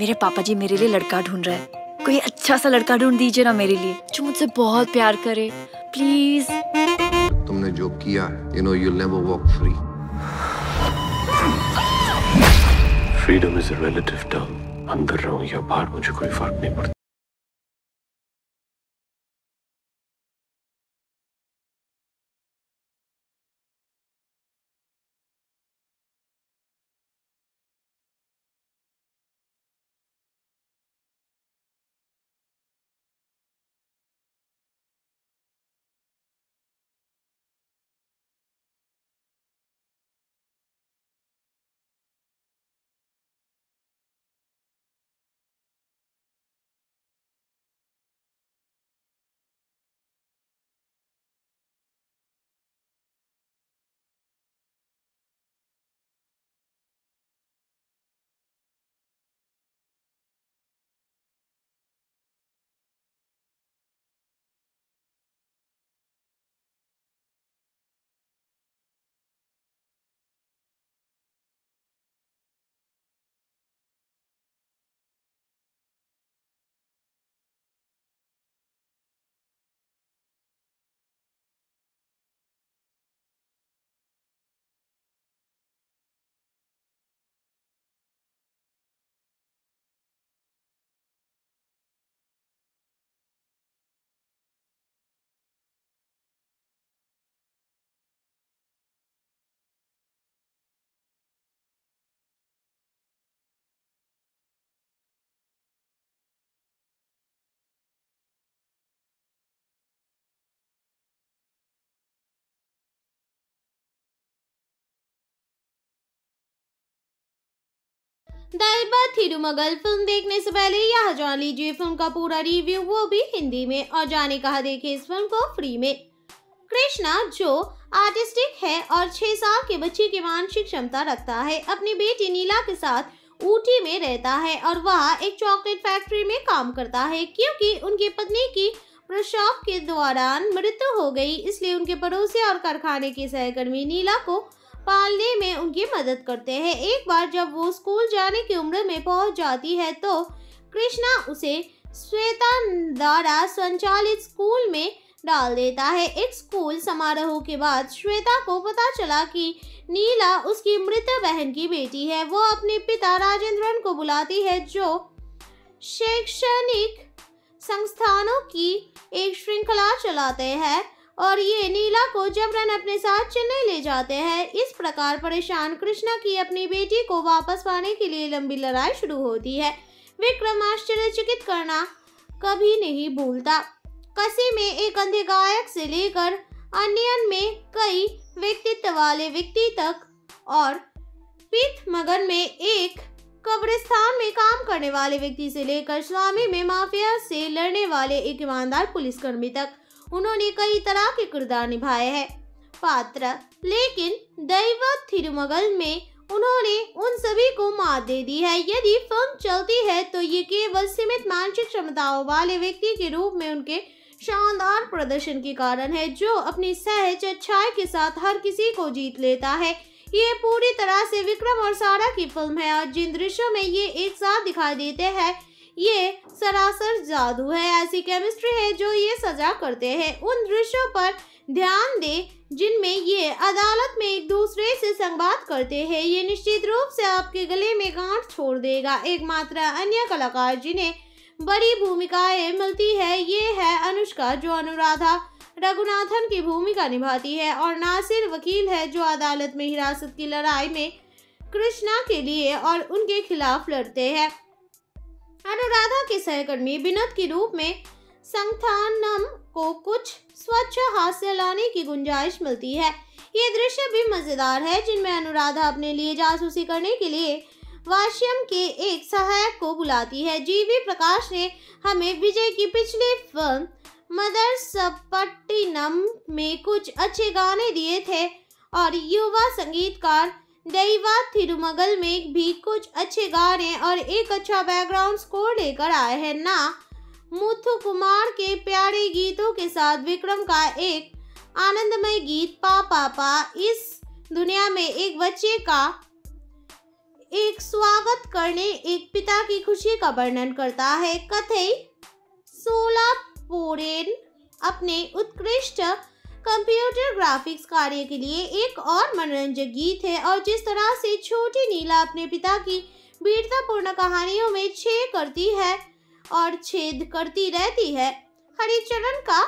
मेरे पापा जी मेरे लिए लड़का ढूंढ रहे हैं। कोई अच्छा सा लड़का ढूंढ दीजिए ना मेरे लिए जो मुझसे बहुत प्यार करे। प्लीज़ तुमने जो किया you know you never walk free freedom is a relative term अंदर रहूँ या बाहर मुझे कोई फ़र्क नहीं पड़ता। दाइबा थिरुमगल फ़िल्म देखने से पहले यह जान लीजिए फ़िल्म का पूरा रिव्यू वो भी हिंदी में और जाने कहा देखे इस फ़िल्म को फ्री में। कृष्णा, जो आर्टिस्टिक है और छह साल के बच्चे की मानसिक क्षमता रखता है, अपनी बेटी नीला के साथ ऊटी में रहता है और वह एक चॉकलेट फैक्ट्री में काम करता है, क्योंकि उनकी पत्नी की प्रसव के दौरान मृत्यु हो गई, इसलिए उनके पड़ोसी और कारखाने के सहकर्मी नीला को पालने में उनकी मदद करते हैं। एक बार जब वो स्कूल जाने की उम्र में पहुँच जाती है तो कृष्णा उसे श्वेता द्वारा संचालित स्कूल में डाल देता है। एक स्कूल समारोह के बाद श्वेता को पता चला कि नीला उसकी मृत बहन की बेटी है। वो अपने पिता राजेंद्रन को बुलाती है, जो शैक्षणिक संस्थानों की एक श्रृंखला चलाते हैं। और ये नीला को जबरन अपने साथ चेन्नई ले जाते हैं, इस प्रकार परेशान कृष्णा की अपनी बेटी को वापस पाने के लिए लंबी लड़ाई शुरू होती है। विक्रम आश्चर्यचकित करना कभी नहीं भूलता। कसी में एक अंधे गायक से लेकर अन्यन में कई व्यक्तित्व वाले व्यक्ति तक और पिथ मगन में एक कब्रिस्तान में काम करने वाले व्यक्ति से लेकर स्वामी में माफिया से लड़ने वाले एक ईमानदार पुलिसकर्मी तक। उन्होंने कई तरह के किरदार निभाए हैं। पात्र, लेकिन दैव थिरुमगल में उन्होंने उन सभी को मात दे दी है। यदि फ़िल्म चलती है तो ये केवल सीमित मानसिक क्षमताओं वाले व्यक्ति के रूप में उनके शानदार प्रदर्शन के कारण है, जो अपनी सहज अच्छाई के साथ हर किसी को जीत लेता है। ये पूरी तरह से विक्रम और सारा की फ़िल्म है। और जिन दृश्यों में ये एक साथ दिखाई देते हैं ये सरासर जादू है, ऐसी केमिस्ट्री है जो ये सजा करते हैं। उन दृश्यों पर ध्यान दे जिनमें ये अदालत में एक दूसरे से संवाद करते हैं। ये निश्चित रूप से आपके गले में गांठ छोड़ देगा। एकमात्र अन्य कलाकार जिन्हें बड़ी भूमिकाएँ मिलती है, ये है अनुष्का जो अनुराधा रघुनाथन की भूमिका निभाती है और नासिर वकील है जो अदालत में हिरासत की लड़ाई में कृष्णा के लिए और उनके खिलाफ लड़ते हैं। अनुराधा के सहकर्मी विनोद के रूप में संथानम को कुछ स्वच्छ हास्य लाने की गुंजाइश मिलती है। ये दृश्य भी मज़ेदार है, जिनमें अनुराधा अपने लिए जासूसी करने के लिए वाश्यम के एक सहायक को बुलाती है। जीवी प्रकाश ने हमें विजय की पिछली फ़िल्म मदर सपट्टिनम में कुछ अच्छे गाने दिए थे और युवा संगीतकार दैवा थिरुमगल में भी कुछ अच्छे गाने और एक अच्छा बैकग्राउंड स्कोर लेकर आए हैं ना। मुथु कुमार के प्यारे गीतों के साथ विक्रम का एक आनंदमय गीत, पा पापा इस दुनिया में एक बच्चे का एक स्वागत करने, एक पिता की खुशी का वर्णन करता है। कथई सोला पोरेन अपने उत्कृष्ट कंप्यूटर ग्राफिक्स कार्य के लिए एक और मनोरंजक गीत है और जिस तरह से छोटी नीला अपने पिता की वीरतापूर्ण कहानियों में छेद करती है और छेद करती रहती है, हरिचरण का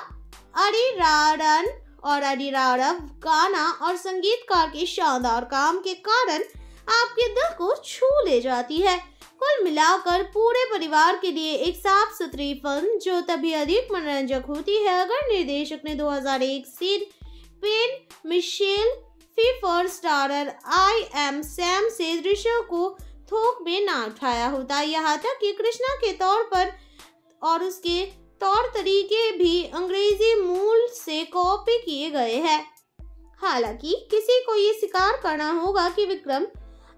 अरिरारन और अरिरारव गाना और संगीतकार के शानदार काम के कारण आपके दिल को छू ले जाती है। कुल मिलाकर पूरे परिवार के लिए एक साफ़ सुथरी फ़िल्म जो तभी अधिक मनोरंजक होती है अगर निर्देशक ने 2001 Sean Penn Michelle Pfeiffer starrer I Am Sam से दृश्यों को थोक में ना उठाया होता। यहाँ तक कि कृष्णा के तौर पर और उसके तौर तरीके भी अंग्रेज़ी मूल से कॉपी किए गए हैं। हालाँकि किसी को ये स्वीकार करना होगा कि विक्रम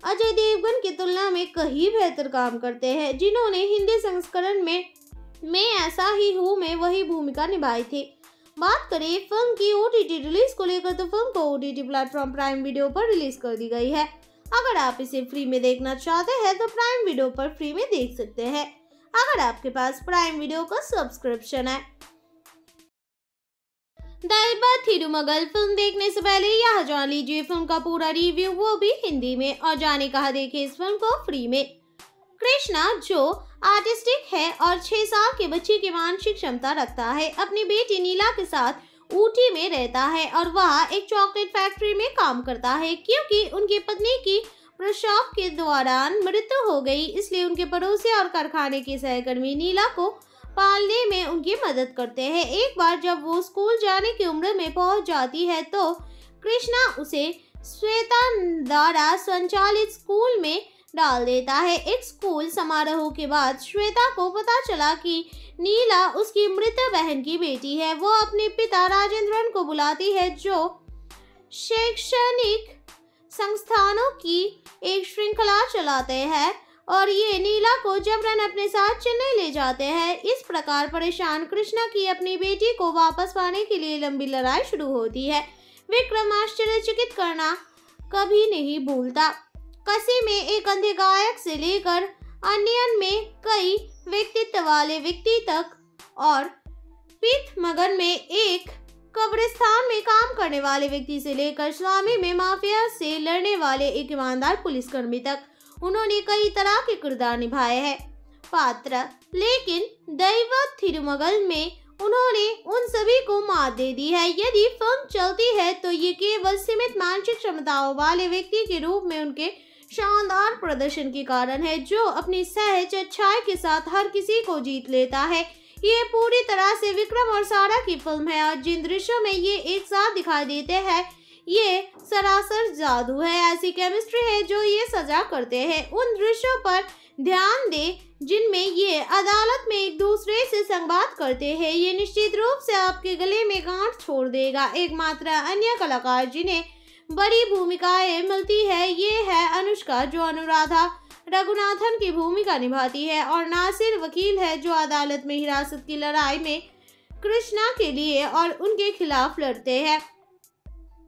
अजय देवगन की तुलना में कहीं बेहतर काम करते हैं। जिन्होंने हिंदी संस्करण में, मैं ऐसा ही हूँ, में वही भूमिका निभाई थी। बात करें, फ़िल्म की ओटीटी रिलीज़ को लेकर तो फ़िल्म को ओ प्लेटफॉर्म प्राइम वीडियो पर रिलीज़ कर दी गई है। अगर आप इसे फ्री में देखना चाहते हैं तो प्राइम वीडियो पर फ्री में देख सकते हैं। अगर आपके पास प्राइम वीडियो का सब्सक्रिप्शन है दैबा थिरुमगल फ़िल्म देखने से पहले यह जान लीजिए, फ़िल्म का पूरा रिव्यू वो भी हिंदी में, और जाने कहा देखे इस फ़िल्म को फ्री में। कृष्णा, जो आर्टिस्टिक है और छह साल के बच्चे की मानसिक क्षमता रखता है, अपनी बेटी नीला के साथ ऊटी में रहता है और वह एक चॉकलेट फैक्ट्री में काम करता है, क्योंकि उनकी पत्नी की प्रसव के दौरान मृत्यु हो गई, इसलिए उनके पड़ोसी और कारखाने की सहकर्मी नीला को पालने में उनकी मदद करते हैं। एक बार जब वो स्कूल जाने की उम्र में पहुँच जाती है तो कृष्णा उसे श्वेता द्वारा संचालित स्कूल में डाल देता है। एक स्कूल समारोह के बाद श्वेता को पता चला कि नीला उसकी मृत बहन की बेटी है। वो अपने पिता राजेंद्रन को बुलाती है, जो शैक्षणिक संस्थानों की एक श्रृंखला चलाते हैं। और ये नीला को जबरन अपने साथ चेन्नई ले जाते हैं। इस प्रकार परेशान कृष्णा की अपनी बेटी को वापस पाने के लिए लंबी लड़ाई शुरू होती है। विक्रम आश्चर्यचकित करना कभी नहीं भूलता। कसी में एक अंधे गायक से लेकर अन्यन में कई व्यक्तित्व वाले व्यक्ति तक और पिथ मगन में एक कब्रिस्तान में काम करने वाले व्यक्ति से लेकर स्वामी में माफिया से लड़ने वाले एक ईमानदार पुलिसकर्मी तक उन्होंने कई तरह के किरदार निभाए हैं। पात्र, लेकिन दैव थिरुमगल में उन्होंने उन सभी को मात दे दी है। यदि फ़िल्म चलती है तो ये केवल सीमित मानसिक क्षमताओं वाले व्यक्ति के रूप में उनके शानदार प्रदर्शन के कारण है, जो अपनी सहज अच्छाई के साथ हर किसी को जीत लेता है। ये पूरी तरह से विक्रम और सारा की फ़िल्म है, और जिन दृश्यों में ये एक साथ दिखाई देते हैं, ये सरासर जादू है ऐसी केमिस्ट्री है जो ये सजा करते हैं। उन दृश्यों पर ध्यान दे जिनमें ये अदालत में एक दूसरे से संवाद करते हैं। ये निश्चित रूप से आपके गले में गांठ छोड़ देगा। एकमात्र अन्य कलाकार जिन्हें बड़ी भूमिकाएँ मिलती है, ये है अनुष्का जो अनुराधा रघुनाथन की भूमिका निभाती है और नासिर वकील है जो अदालत में हिरासत की लड़ाई में कृष्णा के लिए और उनके खिलाफ लड़ते हैं।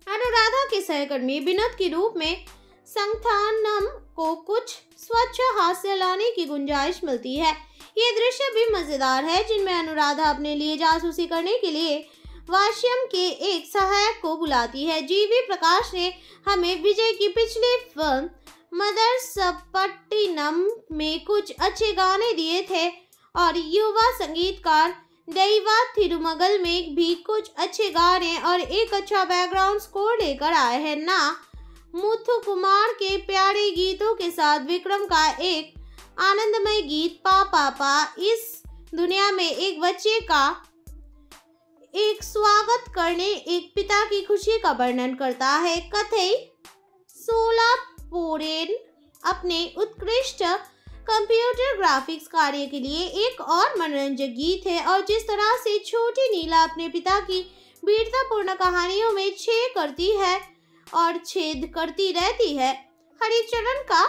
अनुराधा के सहकर्मी विनोद के रूप में संथानम को कुछ स्वच्छ हास्य लाने की गुंजाइश मिलती है। ये दृश्य भी मज़ेदार है, जिनमें अनुराधा अपने लिए जासूसी करने के लिए वाश्यम के एक सहायक को बुलाती है। जीवी प्रकाश ने हमें विजय की पिछली फ़िल्म मदर सपट्टिनम में कुछ अच्छे गाने दिए थे और युवा संगीतकार दैवा थिरुमगल में भी कुछ अच्छे गाने और एक अच्छा बैकग्राउंड स्कोर लेकर आए हैं। ना, मुथु कुमार के प्यारे गीतों के साथ विक्रम का एक आनंदमय गीत, पा पापा इस दुनिया में एक बच्चे का एक स्वागत करने, एक पिता की खुशी का वर्णन करता है। कथई सोला पोरेन अपने उत्कृष्ट कंप्यूटर ग्राफिक्स कार्य के लिए एक और मनोरंजक गीत है और जिस तरह से छोटी नीला अपने पिता की वीरतापूर्ण कहानियों में छेद करती है और छेद करती रहती है, हरिचरण का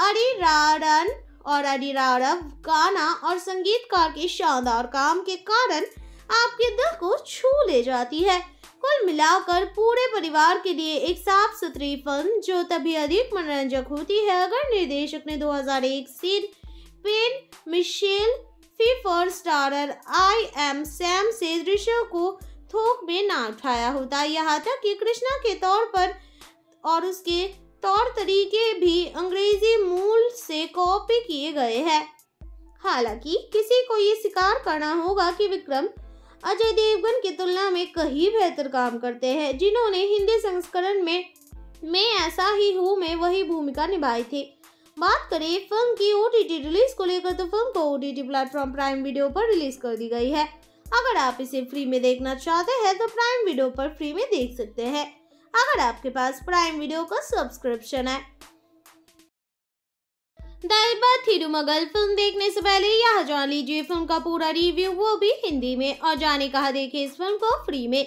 अरिरारन और अरिरारव गाना और संगीतकार के शानदार काम के कारण आपके दिल को छू ले जाती है। कुल मिलाकर पूरे परिवार के लिए एक साफ़ सुथरी फ़िल्म जो तभी अधिक मनोरंजक होती है, अगर निर्देशक ने 2001 Sean Penn Michelle Pfeiffer starrer I Am Sam से दृश्यों को थोक में ना उठाया होता। यहाँ तक कि कृष्णा के तौर पर और उसके तौर तरीके भी अंग्रेज़ी मूल से कॉपी किए गए हैं। हालाँकि किसी को ये स्वीकार करना होगा कि विक्रम अजय देवगन की तुलना में कहीं बेहतर काम करते हैं, जिन्होंने हिंदी संस्करण में, मैं ऐसा ही हूँ में, वही भूमिका निभाई थी। बात करें फ़िल्म की ओटीटी रिलीज़ को लेकर तो फ़िल्म को ओटीटी प्लेटफॉर्म प्राइम वीडियो पर रिलीज़ कर दी गई है। अगर आप इसे फ्री में देखना चाहते हैं तो प्राइम वीडियो पर फ्री में देख सकते हैं। अगर आपके पास प्राइम वीडियो का सब्सक्रिप्शन है दाइबा थिरुमगल फ़िल्म देखने से पहले यह जान लीजिए, फ़िल्म का पूरा रिव्यू वो भी हिंदी में, और जाने कहा देखे इस फ़िल्म को फ्री में।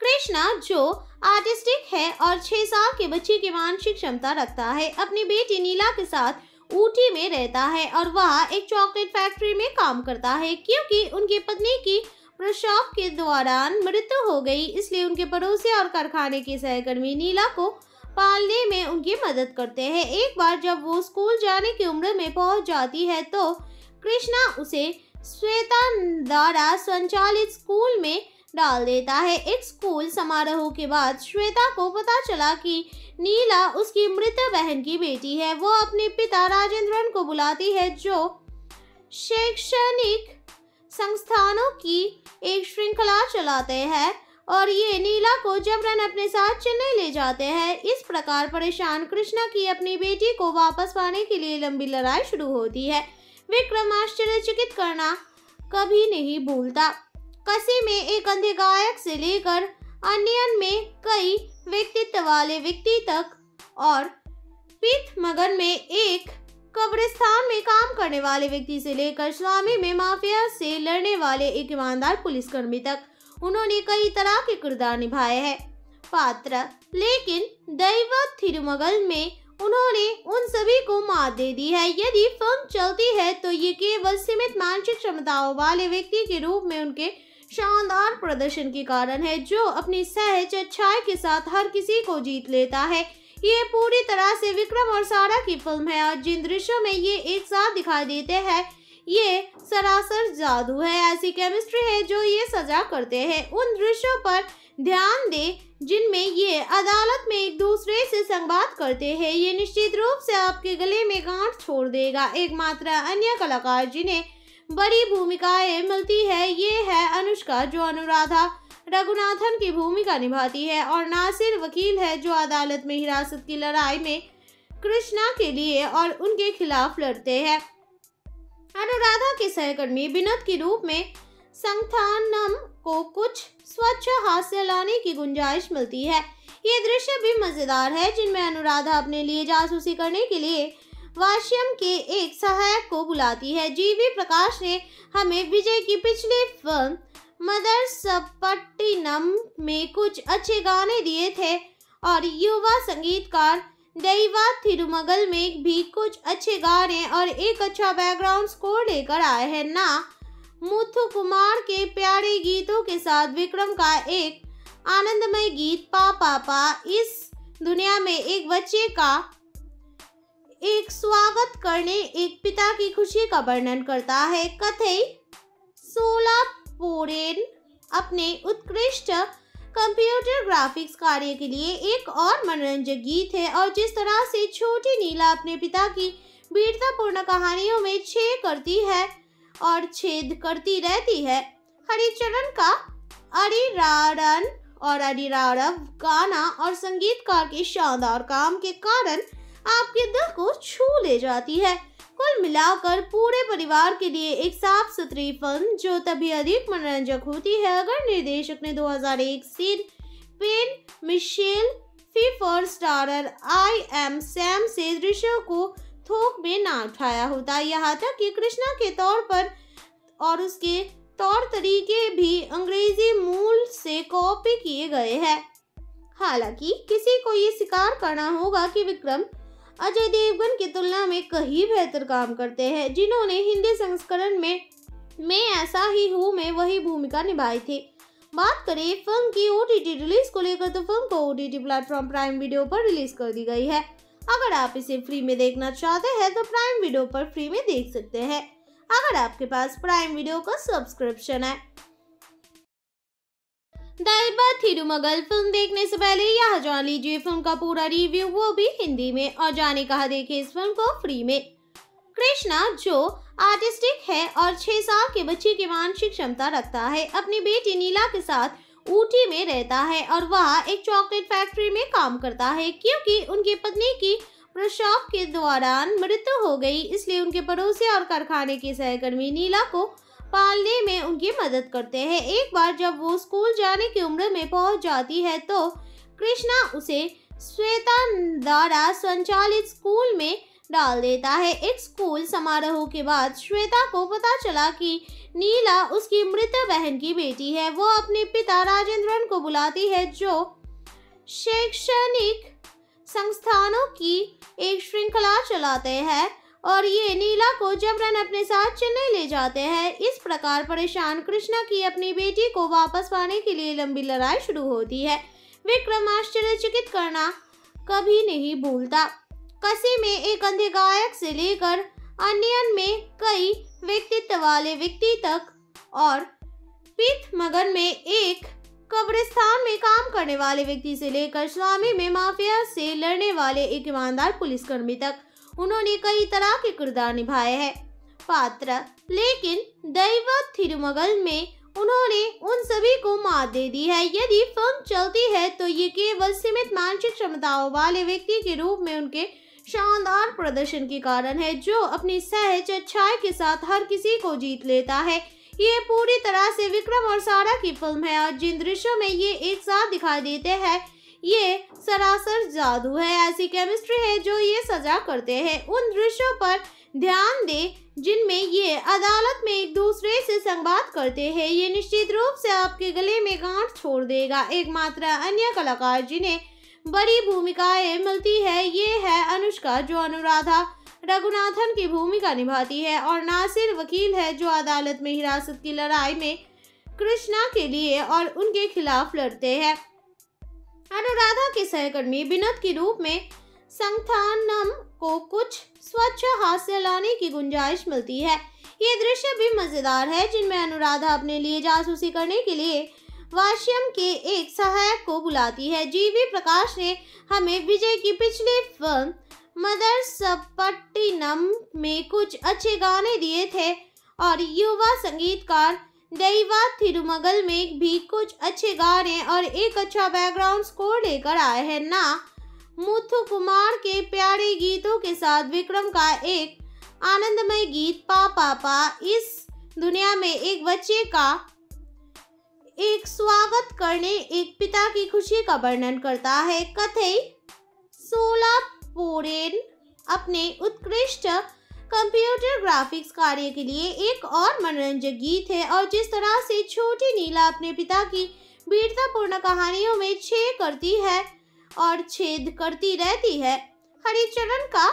कृष्णा, जो आर्टिस्टिक है और छह साल के बच्चे की मानसिक क्षमता रखता है, अपनी बेटी नीला के साथ ऊटी में रहता है और वह एक चॉकलेट फैक्ट्री में काम करता है, क्योंकि उनकी पत्नी की प्रसव के दौरान मृत्यु हो गई, इसलिए उनके पड़ोसी और कारखाने के सहकर्मी नीला को पालने में उनकी मदद करते हैं। एक बार जब वो स्कूल जाने की उम्र में पहुँच जाती है तो कृष्णा उसे श्वेता द्वारा संचालित स्कूल में डाल देता है। एक स्कूल समारोह के बाद श्वेता को पता चला कि नीला उसकी मृत बहन की बेटी है। वो अपने पिता राजेंद्रन को बुलाती है, जो शैक्षणिक संस्थानों की एक श्रृंखला चलाते हैं। और ये नीला को जबरन अपने साथ चेन्नई ले जाते हैं, इस प्रकार परेशान कृष्णा की अपनी बेटी को वापस पाने के लिए लंबी लड़ाई शुरू होती है। विक्रम आश्चर्यचकित करना कभी नहीं भूलता। कसी में एक अंधे गायक से लेकर अन्यन में कई व्यक्तित्व वाले व्यक्ति तक और पिथ मगन में एक कब्रिस्तान में काम करने वाले व्यक्ति से लेकर स्वामी में माफिया से लड़ने वाले एक ईमानदार पुलिसकर्मी तक। उन्होंने कई तरह के किरदार निभाए हैं। पात्र, लेकिन दैव थिरुमगल में उन्होंने उन सभी को मात दे दी है। यदि फ़िल्म चलती है तो ये केवल सीमित मानसिक क्षमताओं वाले व्यक्ति के रूप में उनके शानदार प्रदर्शन के कारण है, जो अपनी सहज अच्छाई के साथ हर किसी को जीत लेता है। ये पूरी तरह से विक्रम और सारा की फ़िल्म है, और जिन दृश्यों में ये एक साथ दिखाई देते हैं ये सरासर जादू है, ऐसी केमिस्ट्री है जो ये सजा करते हैं। उन दृश्यों पर ध्यान दे, जिनमें ये अदालत में एक दूसरे से संवाद करते हैं। ये निश्चित रूप से आपके गले में गांठ छोड़ देगा। एकमात्र अन्य कलाकार जिन्हें बड़ी भूमिकाएँ मिलती है, ये है अनुष्का जो अनुराधा रघुनाथन की भूमिका निभाती है और नासिर वकील है जो अदालत में हिरासत की लड़ाई में कृष्णा के लिए और उनके खिलाफ लड़ते हैं। अनुराधा के सहकर्मी विनोद के रूप में संथानम को कुछ स्वच्छ हास्य लाने की गुंजाइश मिलती है। ये दृश्य भी मज़ेदार है, जिनमें अनुराधा अपने लिए जासूसी करने के लिए वाश्यम के एक सहायक को बुलाती है। जीवी प्रकाश ने हमें विजय की पिछली फ़िल्म मदर सपट्टिनम में कुछ अच्छे गाने दिए थे और युवा संगीतकार दैवा थिरुमगल में भी कुछ अच्छे गाने और एक अच्छा बैकग्राउंड स्कोर लेकर आए हैं। ना, मुथु कुमार के प्यारे गीतों के साथ विक्रम का एक आनंदमय गीत, पा पापा इस दुनिया में एक बच्चे का एक स्वागत करने, एक पिता की खुशी का वर्णन करता है। कथई सोला पोरेन अपने उत्कृष्ट कंप्यूटर ग्राफिक्स कार्य के लिए एक और मनोरंजक गीत है और जिस तरह से छोटी नीला अपने पिता की वीरतापूर्ण कहानियों में छेद करती है और छेद करती रहती है, हरिचरण का अरिरारन और अरिरारव गाना और संगीतकार के शानदार काम के कारण आपके दिल को छू ले जाती है। कुल मिलाकर पूरे परिवार के लिए एक साफ़ सुथरी फ़िल्म जो तभी अधिक मनोरंजक होती है अगर निर्देशक ने 2001 Sean Penn Michelle Pfeiffer starrer I Am Sam से दृश्यों को थोक में ना उठाया होता। यहाँ तक कि कृष्णा के तौर पर और उसके तौर तरीके भी अंग्रेज़ी मूल से कॉपी किए गए हैं। हालाँकि किसी को ये स्वीकार करना होगा कि विक्रम अजय देवगन की तुलना में कहीं बेहतर काम करते हैं, जिन्होंने हिंदी संस्करण में, मैं ऐसा ही हूँ, में वही भूमिका निभाई थी। बात करें, फ़िल्म की ओटीटी रिलीज़ को लेकर तो फ़िल्म को ओटीटी प्लेटफॉर्म प्राइम वीडियो पर रिलीज़ कर दी गई है। अगर आप इसे फ्री में देखना चाहते हैं तो प्राइम वीडियो पर फ्री में देख सकते हैं। अगर आपके पास प्राइम वीडियो का सब्सक्रिप्शन है दैबा थिरुमगल फ़िल्म देखने से पहले यह जान लीजिए, फ़िल्म का पूरा रिव्यू वो भी हिंदी में और जाने कहा देखे इस फ़िल्म को फ्री में। कृष्णा, जो आर्टिस्टिक है और छह साल के बच्चे की मानसिक क्षमता रखता है, अपनी बेटी नीला के साथ ऊटी में रहता है और वह एक चॉकलेट फैक्ट्री में काम करता है, क्योंकि उनकी पत्नी की प्रसव के दौरान मृत्यु हो गई, इसलिए उनके पड़ोसी और कारखाने के सहकर्मी नीला को पालने में उनकी मदद करते हैं। एक बार जब वो स्कूल जाने की उम्र में पहुँच जाती है तो कृष्णा उसे श्वेता द्वारा संचालित स्कूल में डाल देता है। एक स्कूल समारोह के बाद श्वेता को पता चला कि नीला उसकी मृत बहन की बेटी है। वो अपने पिता राजेंद्रन को बुलाती है, जो शैक्षणिक संस्थानों की एक श्रृंखला चलाते हैं। और ये नीला को जबरन अपने साथ चेन्नई ले जाते हैं, इस प्रकार परेशान कृष्णा की अपनी बेटी को वापस पाने के लिए लंबी लड़ाई शुरू होती है। विक्रम आश्चर्यचकित करना कभी नहीं भूलता। कसी में एक अंधे गायक से लेकर अन्यन में कई व्यक्तित्व वाले व्यक्ति तक और पीत मगन में एक कब्रिस्तान में काम करने वाले व्यक्ति से लेकर स्वामी में माफिया से लड़ने वाले एक ईमानदार पुलिसकर्मी तक। उन्होंने कई तरह के किरदार निभाए हैं। पात्र, लेकिन दैव थिरुमगल में उन्होंने उन सभी को मात दे दी है। यदि फ़िल्म चलती है तो ये केवल सीमित मानसिक क्षमताओं वाले व्यक्ति के रूप में उनके शानदार प्रदर्शन के कारण है, जो अपनी सहज अच्छाई के साथ हर किसी को जीत लेता है। ये पूरी तरह से विक्रम और सारा की फ़िल्म है, और जिन दृश्यों में ये एक साथ दिखाई देते हैं ये सरासर जादू है, ऐसी केमिस्ट्री है जो ये सजा करते हैं। उन दृश्यों पर ध्यान दे जिनमें ये अदालत में एक दूसरे से संवाद करते हैं। ये निश्चित रूप से आपके गले में गांठ छोड़ देगा। एकमात्र अन्य कलाकार जिन्हें बड़ी भूमिकाएँ मिलती है, ये है अनुष्का जो अनुराधा रघुनाथन की भूमिका निभाती है और नासिर वकील है जो अदालत में हिरासत की लड़ाई में कृष्णा के लिए और उनके खिलाफ लड़ते हैं। अनुराधा के सहकर्मी विनोद के रूप में संथानम को कुछ स्वच्छ हास्य लाने की गुंजाइश मिलती है। ये दृश्य भी मज़ेदार है, जिनमें अनुराधा अपने लिए जासूसी करने के लिए वाश्यम के एक सहायक को बुलाती है। जीवी प्रकाश ने हमें विजय की पिछली फ़िल्म मदर सपट्टिनम में कुछ अच्छे गाने दिए थे और युवा संगीतकार दैवा थिरुमगल में भी कुछ अच्छे गाने और एक अच्छा बैकग्राउंड स्कोर लेकर आए हैं ना। मुथु कुमार के प्यारे गीतों के साथ विक्रम का एक आनंदमय गीत, पा पापा इस दुनिया में एक बच्चे का एक स्वागत करने एक पिता की खुशी का वर्णन करता है। कथई सोला पोरेन अपने उत्कृष्ट कंप्यूटर ग्राफिक्स कार्य के लिए एक और मनोरंजक गीत है और जिस तरह से छोटी नीला अपने पिता की वीरतापूर्ण कहानियों में छेद करती है और छेद करती रहती है, हरिचरण का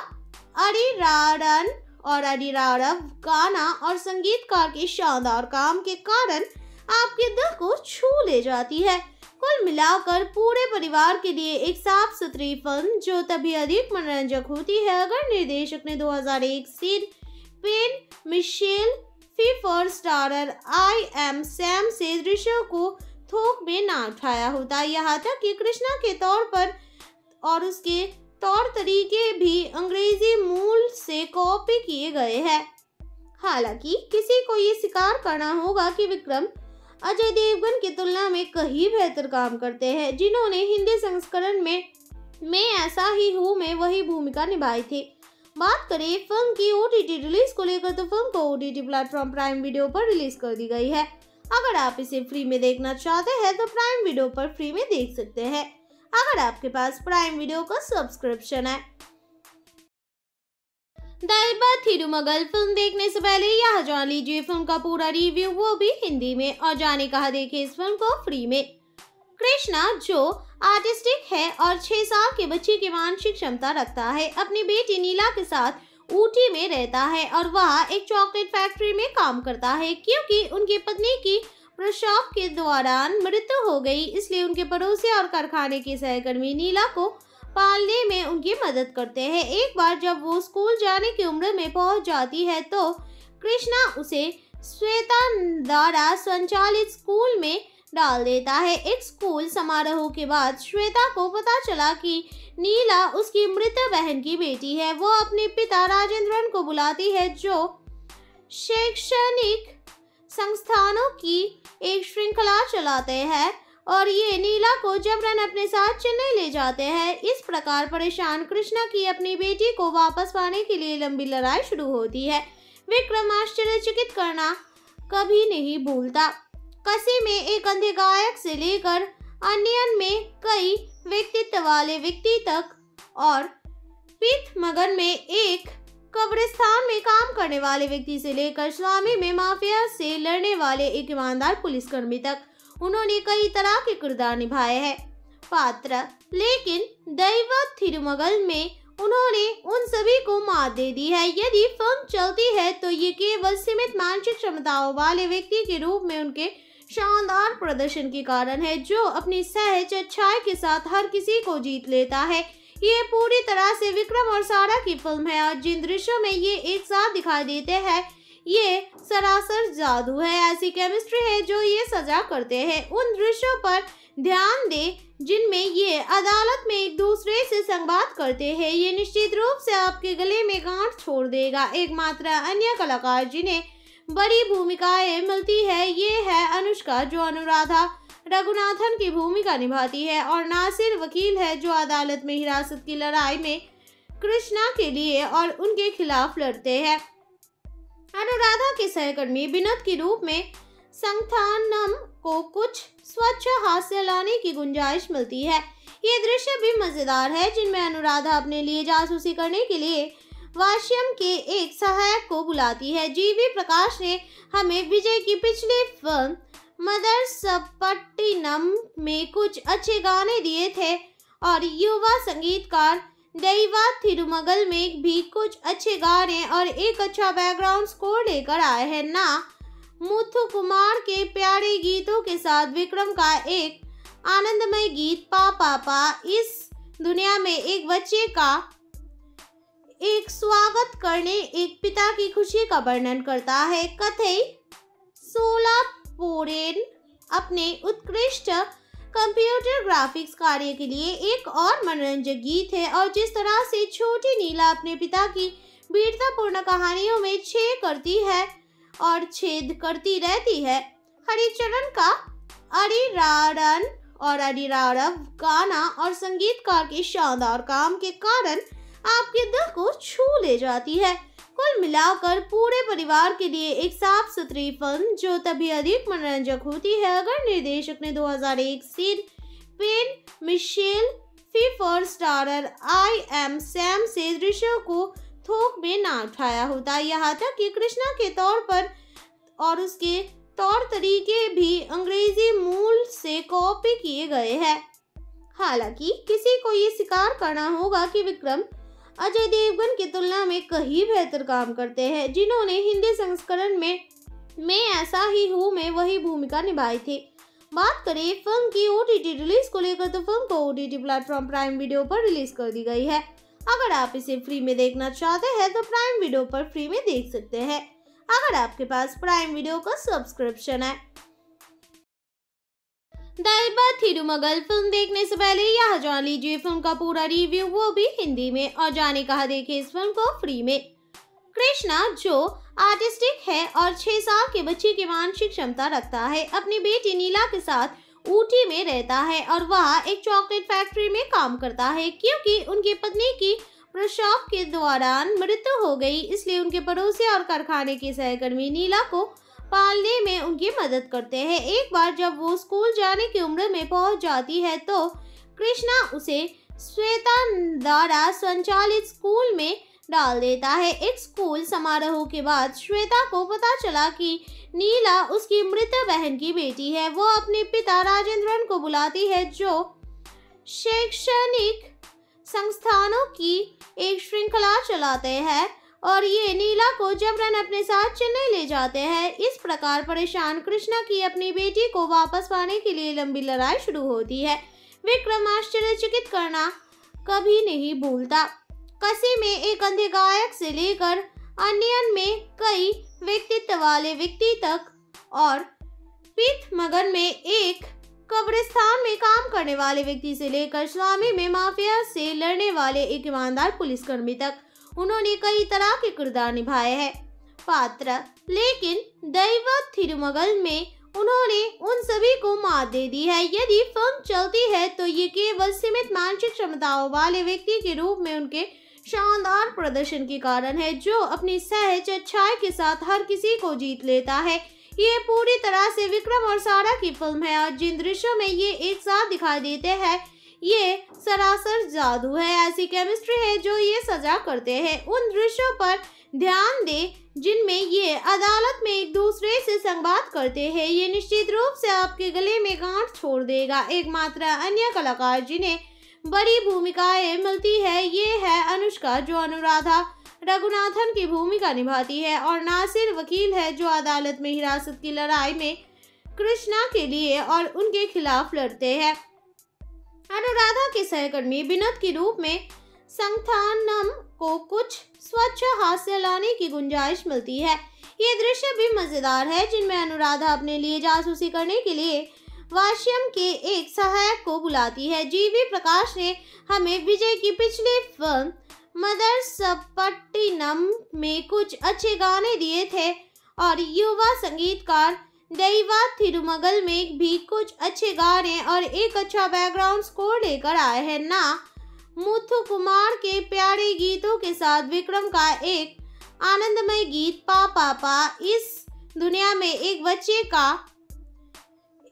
अरिरारन और अरिरारव गाना और संगीतकार के शानदार काम के कारण आपके दिल को छू ले जाती है। कुल मिलाकर पूरे परिवार के लिए एक साफ़ सुथरी फ़िल्म, जो तभी अधिक मनोरंजक होती है अगर निर्देशक ने 2001 से Penn Michelle Pfeiffer starrer I Am Sam से दृश्यों को थोक में ना उठाया होता। यहाँ तक कि कृष्णा के तौर पर और उसके तौर तरीके भी अंग्रेज़ी मूल से कॉपी किए गए हैं। हालाँकि किसी को ये स्वीकार करना होगा कि विक्रम अजय देवगन की तुलना में कहीं बेहतर काम करते हैं, जिन्होंने हिंदी संस्करण में, मैं ऐसा ही हूँ, में वही भूमिका निभाई थी। बात करें, फ़िल्म की ओटीटी रिलीज़ को लेकर तो फ़िल्म को ओटीटी प्लेटफॉर्म प्राइम वीडियो पर रिलीज़ कर दी गई है। अगर आप इसे फ्री में देखना चाहते हैं तो प्राइम वीडियो पर फ्री में देख सकते हैं। अगर आपके पास प्राइम वीडियो का सब्सक्रिप्शन है दाइबा थिरुमगल फ़िल्म देखने से पहले यह जान लीजिए, फ़िल्म का पूरा रिव्यू वो भी हिंदी में। और जाने कहा देखे इस फ़िल्म को? फ्री में। कृष्णा, जो आर्टिस्टिक है और छह साल के बच्चे की मानसिक क्षमता रखता है, अपनी बेटी नीला के साथ ऊटी में रहता है और वह एक चॉकलेट फैक्ट्री में काम करता है, क्योंकि उनकी पत्नी की प्रसव के दौरान मृत्यु हो गई, इसलिए उनके पड़ोसी और कारखाने के सहकर्मी नीला को पालने में उनकी मदद करते हैं। एक बार जब वो स्कूल जाने की उम्र में पहुँच जाती है तो कृष्णा उसे श्वेता द्वारा संचालित स्कूल में डाल देता है। एक स्कूल समारोह के बाद श्वेता को पता चला कि नीला उसकी मृत बहन की बेटी है। वो अपने पिता राजेंद्रन को बुलाती है, जो शैक्षणिक संस्थानों की एक श्रृंखला चलाते हैं। और ये नीला को जबरन अपने साथ चेन्नई ले जाते हैं। इस प्रकार परेशान कृष्णा की अपनी बेटी को वापस पाने के लिए लंबी लड़ाई शुरू होती है। विक्रम आश्चर्यचकित करना कभी नहीं भूलता। कसी में एक अंधे गायक से लेकर अन्यन में कई व्यक्तित्व वाले व्यक्ति तक और पीठ मगन में एक कब्रिस्तान में काम करने वाले व्यक्ति से लेकर स्वामी में माफिया से लड़ने वाले एक ईमानदार पुलिसकर्मी तक उन्होंने कई तरह के किरदार निभाए हैं। पात्र, लेकिन दैव थिरुमगल में उन्होंने उन सभी को मात दे दी है। यदि फ़िल्म चलती है तो ये केवल सीमित मानसिक क्षमताओं वाले व्यक्ति के रूप में उनके शानदार प्रदर्शन के कारण है, जो अपनी सहज अच्छाई के साथ हर किसी को जीत लेता है। ये पूरी तरह से विक्रम और सारा की फ़िल्म है, और जिन दृश्यों में ये एक साथ दिखाई देते हैं ये सरासर जादू है, ऐसी केमिस्ट्री है जो ये सजा करते हैं। उन दृश्यों पर ध्यान दे, जिनमें ये अदालत में एक दूसरे से संवाद करते हैं। ये निश्चित रूप से आपके गले में गांठ छोड़ देगा। एकमात्र अन्य कलाकार जिन्हें बड़ी भूमिकाएँ मिलती है, ये है अनुष्का, जो अनुराधा रघुनाथन की भूमिका निभाती है, और नासिर वकील है, जो अदालत में हिरासत की लड़ाई में कृष्णा के लिए और उनके खिलाफ लड़ते हैं। अनुराधा के सहकर्मी विनोद के रूप में संथानम को कुछ स्वच्छ हास्य लाने की गुंजाइश मिलती है। ये दृश्य भी मज़ेदार है, जिनमें अनुराधा अपने लिए जासूसी करने के लिए वाश्यम के एक सहायक को बुलाती है। जीवी प्रकाश ने हमें विजय की पिछली फ़िल्म मदर सपट्टिनम में कुछ अच्छे गाने दिए थे और युवा संगीतकार दैवा थिरुमगल में भी कुछ अच्छे गाने और एक अच्छा बैकग्राउंड स्कोर लेकर आए हैं। ना, मुथु कुमार के प्यारे गीतों के साथ विक्रम का एक आनंदमय गीत, पा पापा इस दुनिया में एक बच्चे का एक स्वागत करने, एक पिता की खुशी का वर्णन करता है। कथई सोला पोरेन अपने उत्कृष्ट कंप्यूटर ग्राफिक्स कार्य के लिए एक और मनोरंजक गीत है और जिस तरह से छोटी नीला अपने पिता की वीरतापूर्ण कहानियों में छेद करती है और छेद करती रहती है, हरिचरण का अरिरारन और अरिरारव गाना और संगीतकार के शानदार काम के कारण आपके दिल को छू ले जाती है। कुल मिलाकर पूरे परिवार के लिए एक साफ़ सुथरी फ़िल्म जो तभी अधिक मनोरंजक होती है, अगर निर्देशक ने 2001 Sean Penn Michelle Pfeiffer starrer I Am Sam से दृश्यों को थोक में ना उठाया होता। यहाँ तक कि कृष्णा के तौर पर और उसके तौर तरीके भी अंग्रेज़ी मूल से कॉपी किए गए हैं। हालाँकि किसी को ये स्वीकार करना होगा कि विक्रम अजय देवगन की तुलना में कहीं बेहतर काम करते हैं, जिन्होंने हिंदी संस्करण में, मैं ऐसा ही हूँ, में वही भूमिका निभाई थी। बात करें फ़िल्म की ओटीटी रिलीज़ को लेकर तो फ़िल्म को OTT प्लेटफॉर्म प्राइम वीडियो पर रिलीज़ कर दी गई है। अगर आप इसे फ्री में देखना चाहते हैं तो प्राइम वीडियो पर फ्री में देख सकते हैं। अगर आपके पास प्राइम वीडियो का सब्सक्रिप्शन है दाइबा थिरुमगल फ़िल्म देखने से पहले यह जान लीजिए फ़िल्म का पूरा रिव्यू वो भी हिंदी में और जाने कहा देखे इस फ़िल्म को फ्री में। कृष्णा, जो आर्टिस्टिक है और छह साल के बच्चे की मानसिक क्षमता रखता है, अपनी बेटी नीला के साथ ऊटी में रहता है और वह एक चॉकलेट फैक्ट्री में काम करता है, क्योंकि उनकी पत्नी की प्रसव के दौरान मृत्यु हो गई, इसलिए उनके पड़ोसी और कारखाने के सहकर्मी नीला को पालने में उनकी मदद करते हैं। एक बार जब वो स्कूल जाने की उम्र में पहुँच जाती है तो कृष्णा उसे श्वेता द्वारा संचालित स्कूल में डाल देता है। एक स्कूल समारोह के बाद श्वेता को पता चला कि नीला उसकी मृत बहन की बेटी है। वो अपने पिता राजेंद्रन को बुलाती है, जो शैक्षणिक संस्थानों की एक श्रृंखला चलाते हैं। और ये नीला को जबरन अपने साथ चेन्नई ले जाते हैं, इस प्रकार परेशान कृष्णा की अपनी बेटी को वापस पाने के लिए लंबी लड़ाई शुरू होती है। विक्रम आश्चर्यचकित करना कभी नहीं भूलता। कसी में एक अंधे गायक से लेकर अन्यन में कई व्यक्तित्व वाले व्यक्ति तक और पिथ मगन में एक कब्रिस्तान में काम करने वाले व्यक्ति से लेकर स्वामी में माफिया से लड़ने वाले एक ईमानदार पुलिसकर्मी तक। उन्होंने कई तरह के किरदार निभाए हैं। पात्र, लेकिन दैव थिरुमगल में उन्होंने उन सभी को मात दे दी है। यदि फ़िल्म चलती है तो ये केवल सीमित मानसिक क्षमताओं वाले व्यक्ति के रूप में उनके शानदार प्रदर्शन के कारण है, जो अपनी सहज अच्छाई के साथ हर किसी को जीत लेता है। ये पूरी तरह से विक्रम और सारा की फ़िल्म है। और जिन दृश्यों में ये एक साथ दिखाई देते हैं ये सरासर जादू है, ऐसी केमिस्ट्री है जो ये सजा करते हैं। उन दृश्यों पर ध्यान दे जिनमें ये अदालत में एक दूसरे से संवाद करते हैं। ये निश्चित रूप से आपके गले में गांठ छोड़ देगा। एकमात्र अन्य कलाकार जिन्हें बड़ी भूमिकाएँ मिलती है, ये है अनुष्का जो अनुराधा रघुनाथन की भूमिका निभाती है और नासिर वकील है जो अदालत में हिरासत की लड़ाई में कृष्णा के लिए और उनके खिलाफ लड़ते हैं। अनुराधा के सहकर्मी विनोद के रूप में संथानम को कुछ स्वच्छ हास्य लाने की गुंजाइश मिलती है। ये दृश्य भी मज़ेदार है, जिनमें अनुराधा अपने लिए जासूसी करने के लिए वाश्यम के एक सहायक को बुलाती है। जीवी प्रकाश ने हमें विजय की पिछली फ़िल्म मदर सपट्टिनम में कुछ अच्छे गाने दिए थे और युवा संगीतकार दैवा थिरुमगल में भी कुछ अच्छे गाने और एक अच्छा बैकग्राउंड स्कोर लेकर आए हैं ना। मुथु कुमार के प्यारे गीतों के साथ विक्रम का एक आनंदमय गीत, पा पापा इस दुनिया में एक बच्चे का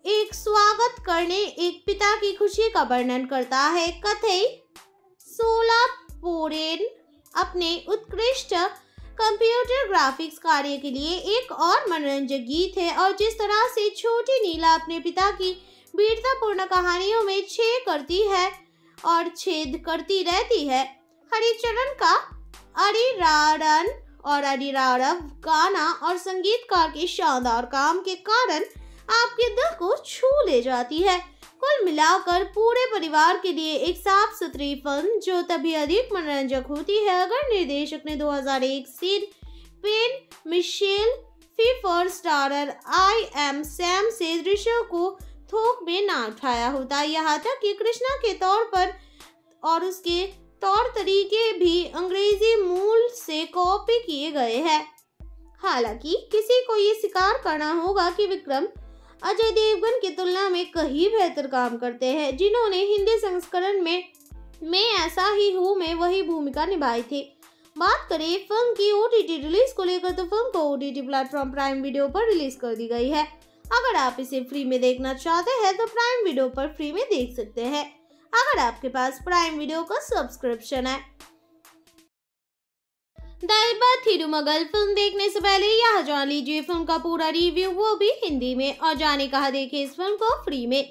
एक स्वागत करने, एक पिता की खुशी का वर्णन करता है। कथई सोला पोरेन अपने उत्कृष्ट कंप्यूटर ग्राफिक्स कार्य के लिए एक और मनोरंजक गीत है और जिस तरह से छोटी नीला अपने पिता की वीरतापूर्ण कहानियों में छेद करती है और छेद करती रहती है, हरिचरण का अरिरारन और अरिरारव गाना और संगीतकार के शानदार काम के कारण आपके दिल को छू ले जाती है। कुल मिलाकर पूरे परिवार के लिए एक साफ़ सुथरी फ़िल्म जो तभी अधिक मनोरंजक होती है अगर निर्देशक ने 2001 Sean Penn Michelle Pfeiffer starrer I Am Sam से दृश्यों को थोक में ना उठाया होता। यहाँ तक कि कृष्णा के तौर पर और उसके तौर तरीके भी अंग्रेज़ी मूल से कॉपी किए गए हैं। हालाँकि किसी को ये स्वीकार करना होगा कि विक्रम अजय देवगन की तुलना में कहीं बेहतर काम करते हैं। जिन्होंने हिंदी संस्करण में, मैं ऐसा ही हूँ, में वही भूमिका निभाई थी। बात करें, फ़िल्म की ओटीटी रिलीज़ को लेकर तो फ़िल्म को ओ प्लेटफॉर्म प्राइम वीडियो पर रिलीज़ कर दी गई है। अगर आप इसे फ्री में देखना चाहते हैं तो प्राइम वीडियो पर फ्री में देख सकते हैं। अगर आपके पास प्राइम वीडियो का सब्सक्रिप्शन है दाइबा थिरुमगल फ़िल्म देखने से पहले यह जान लीजिए, फ़िल्म का पूरा रिव्यू वो भी हिंदी में और जाने कहा देखे इस फ़िल्म को फ्री में।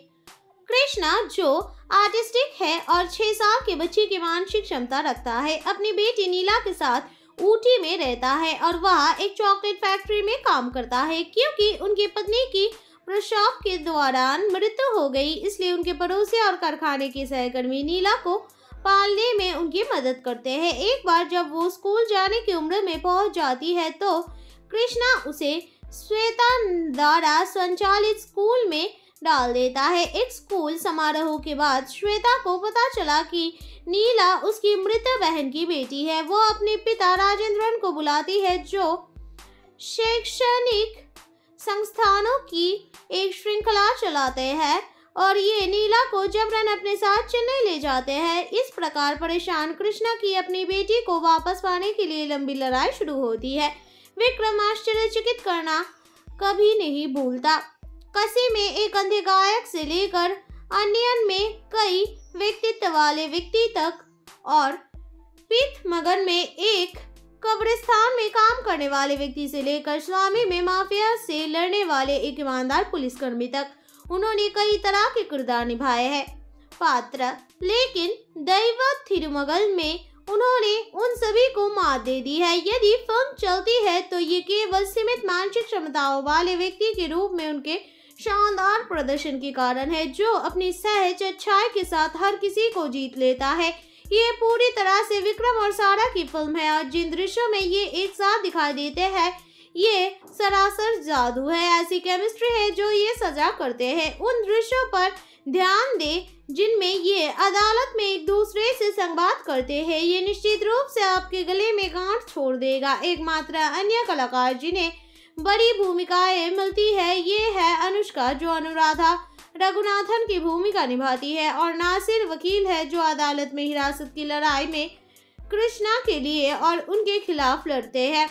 कृष्णा, जो आर्टिस्टिक है और छह साल के बच्चे की मानसिक क्षमता रखता है, अपनी बेटी नीला के साथ ऊटी में रहता है और वह एक चॉकलेट फैक्ट्री में काम करता है, क्योंकि उनकी पत्नी की प्रसव के दौरान मृत्यु हो गई, इसलिए उनके पड़ोसी और कारखाने के सहकर्मी नीला को पालने में उनकी मदद करते हैं। एक बार जब वो स्कूल जाने की उम्र में पहुँच जाती है तो कृष्णा उसे श्वेता द्वारा संचालित स्कूल में डाल देता है। एक स्कूल समारोह के बाद श्वेता को पता चला कि नीला उसकी मृत बहन की बेटी है। वो अपने पिता राजेंद्रन को बुलाती है, जो शैक्षणिक संस्थानों की एक श्रृंखला चलाते हैं। और ये नीला को जबरन अपने साथ चेन्नई ले जाते हैं, इस प्रकार परेशान कृष्णा की अपनी बेटी को वापस पाने के लिए लंबी लड़ाई शुरू होती है। विक्रम आश्चर्यचकित करना कभी नहीं भूलता। कसी में एक अंधे गायक से लेकर अन्यन में कई व्यक्तित्व वाले व्यक्ति तक और पिथ मगन में एक कब्रिस्तान में काम करने वाले व्यक्ति से लेकर स्वामी में माफिया से लड़ने वाले एक ईमानदार पुलिसकर्मी तक उन्होंने कई तरह के किरदार निभाए हैं। पात्र, लेकिन दैव थिरुमगल में उन्होंने उन सभी को मात दे दी है। यदि फ़िल्म चलती है तो ये केवल सीमित मानसिक क्षमताओं वाले व्यक्ति के रूप में उनके शानदार प्रदर्शन के कारण है, जो अपनी सहज अच्छाई के साथ हर किसी को जीत लेता है। ये पूरी तरह से विक्रम और सारा की फ़िल्म है, और जिन दृश्यों में ये एक साथ दिखाई देते हैं ये सरासर जादू है, ऐसी केमिस्ट्री है जो ये सजा करते हैं। उन दृश्यों पर ध्यान दे, जिनमें ये अदालत में एक दूसरे से संवाद करते हैं। ये निश्चित रूप से आपके गले में गांठ छोड़ देगा। एकमात्र अन्य कलाकार जिन्हें बड़ी भूमिकाएँ मिलती है, ये है अनुष्का जो अनुराधा रघुनाथन की भूमिका निभाती है और नासिर वकील है जो अदालत में हिरासत की लड़ाई में कृष्णा के लिए और उनके खिलाफ लड़ते हैं।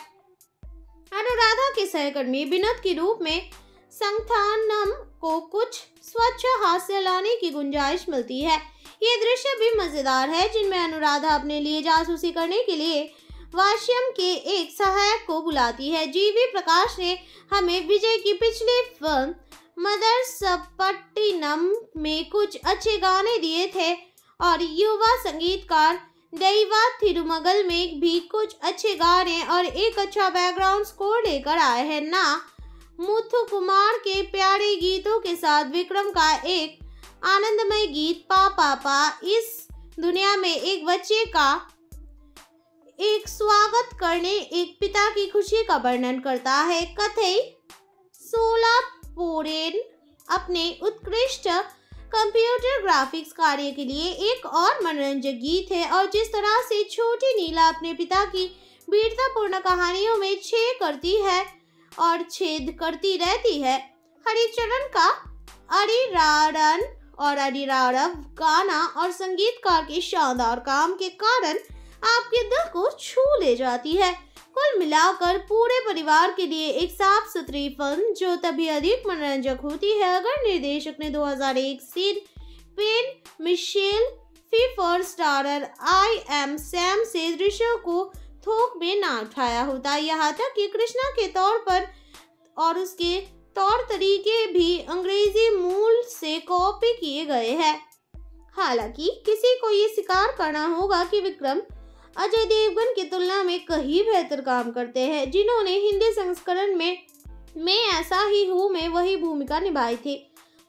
अनुराधा के सहकर्मी बिनत के रूप में संथानम को कुछ स्वच्छ हास्य लाने की गुंजाइश मिलती है। ये दृश्य भी मज़ेदार है, जिनमें अनुराधा अपने लिए जासूसी करने के लिए वाश्यम के एक सहायक को बुलाती है। जीवी प्रकाश ने हमें विजय की पिछली फ़िल्म मदर सपट्टिनम में कुछ अच्छे गाने दिए थे और युवा संगीतकार दैवा थिरुमगल में भी कुछ अच्छे गाने और एक अच्छा बैकग्राउंड स्कोर लेकर आए हैं। ना, मुथु कुमार के प्यारे गीतों के साथ विक्रम का एक आनंदमय गीत, पा पापा इस दुनिया में एक बच्चे का एक स्वागत करने, एक पिता की खुशी का वर्णन करता है। कथई सोला पोरेन अपने उत्कृष्ट कंप्यूटर ग्राफिक्स कार्य के लिए एक और मनोरंजक गीत है और जिस तरह से छोटी नीला अपने पिता की वीरतापूर्ण कहानियों में छेद करती है और छेद करती रहती है, हरिचरण का अरिरारन और अरिरारव गाना और संगीतकार के शानदार काम के कारण आपके दिल को छू ले जाती है। कुल मिलाकर पूरे परिवार के लिए एक साफ़ सुथरी फ़िल्म जो तभी अधिक मनोरंजक होती है, अगर निर्देशक ने 2001 Sean Penn Michelle Pfeiffer starrer I Am Sam से दृश्यों को थोक में ना उठाया होता। यहाँ तक कि कृष्णा के तौर पर और उसके तौर तरीके भी अंग्रेज़ी मूल से कॉपी किए गए हैं। हालाँकि किसी को ये स्वीकार करना होगा कि विक्रम अजय देवगन की तुलना में कहीं बेहतर काम करते हैं, जिन्होंने हिंदी संस्करण में, मैं ऐसा ही हूँ में, वही भूमिका निभाई थी।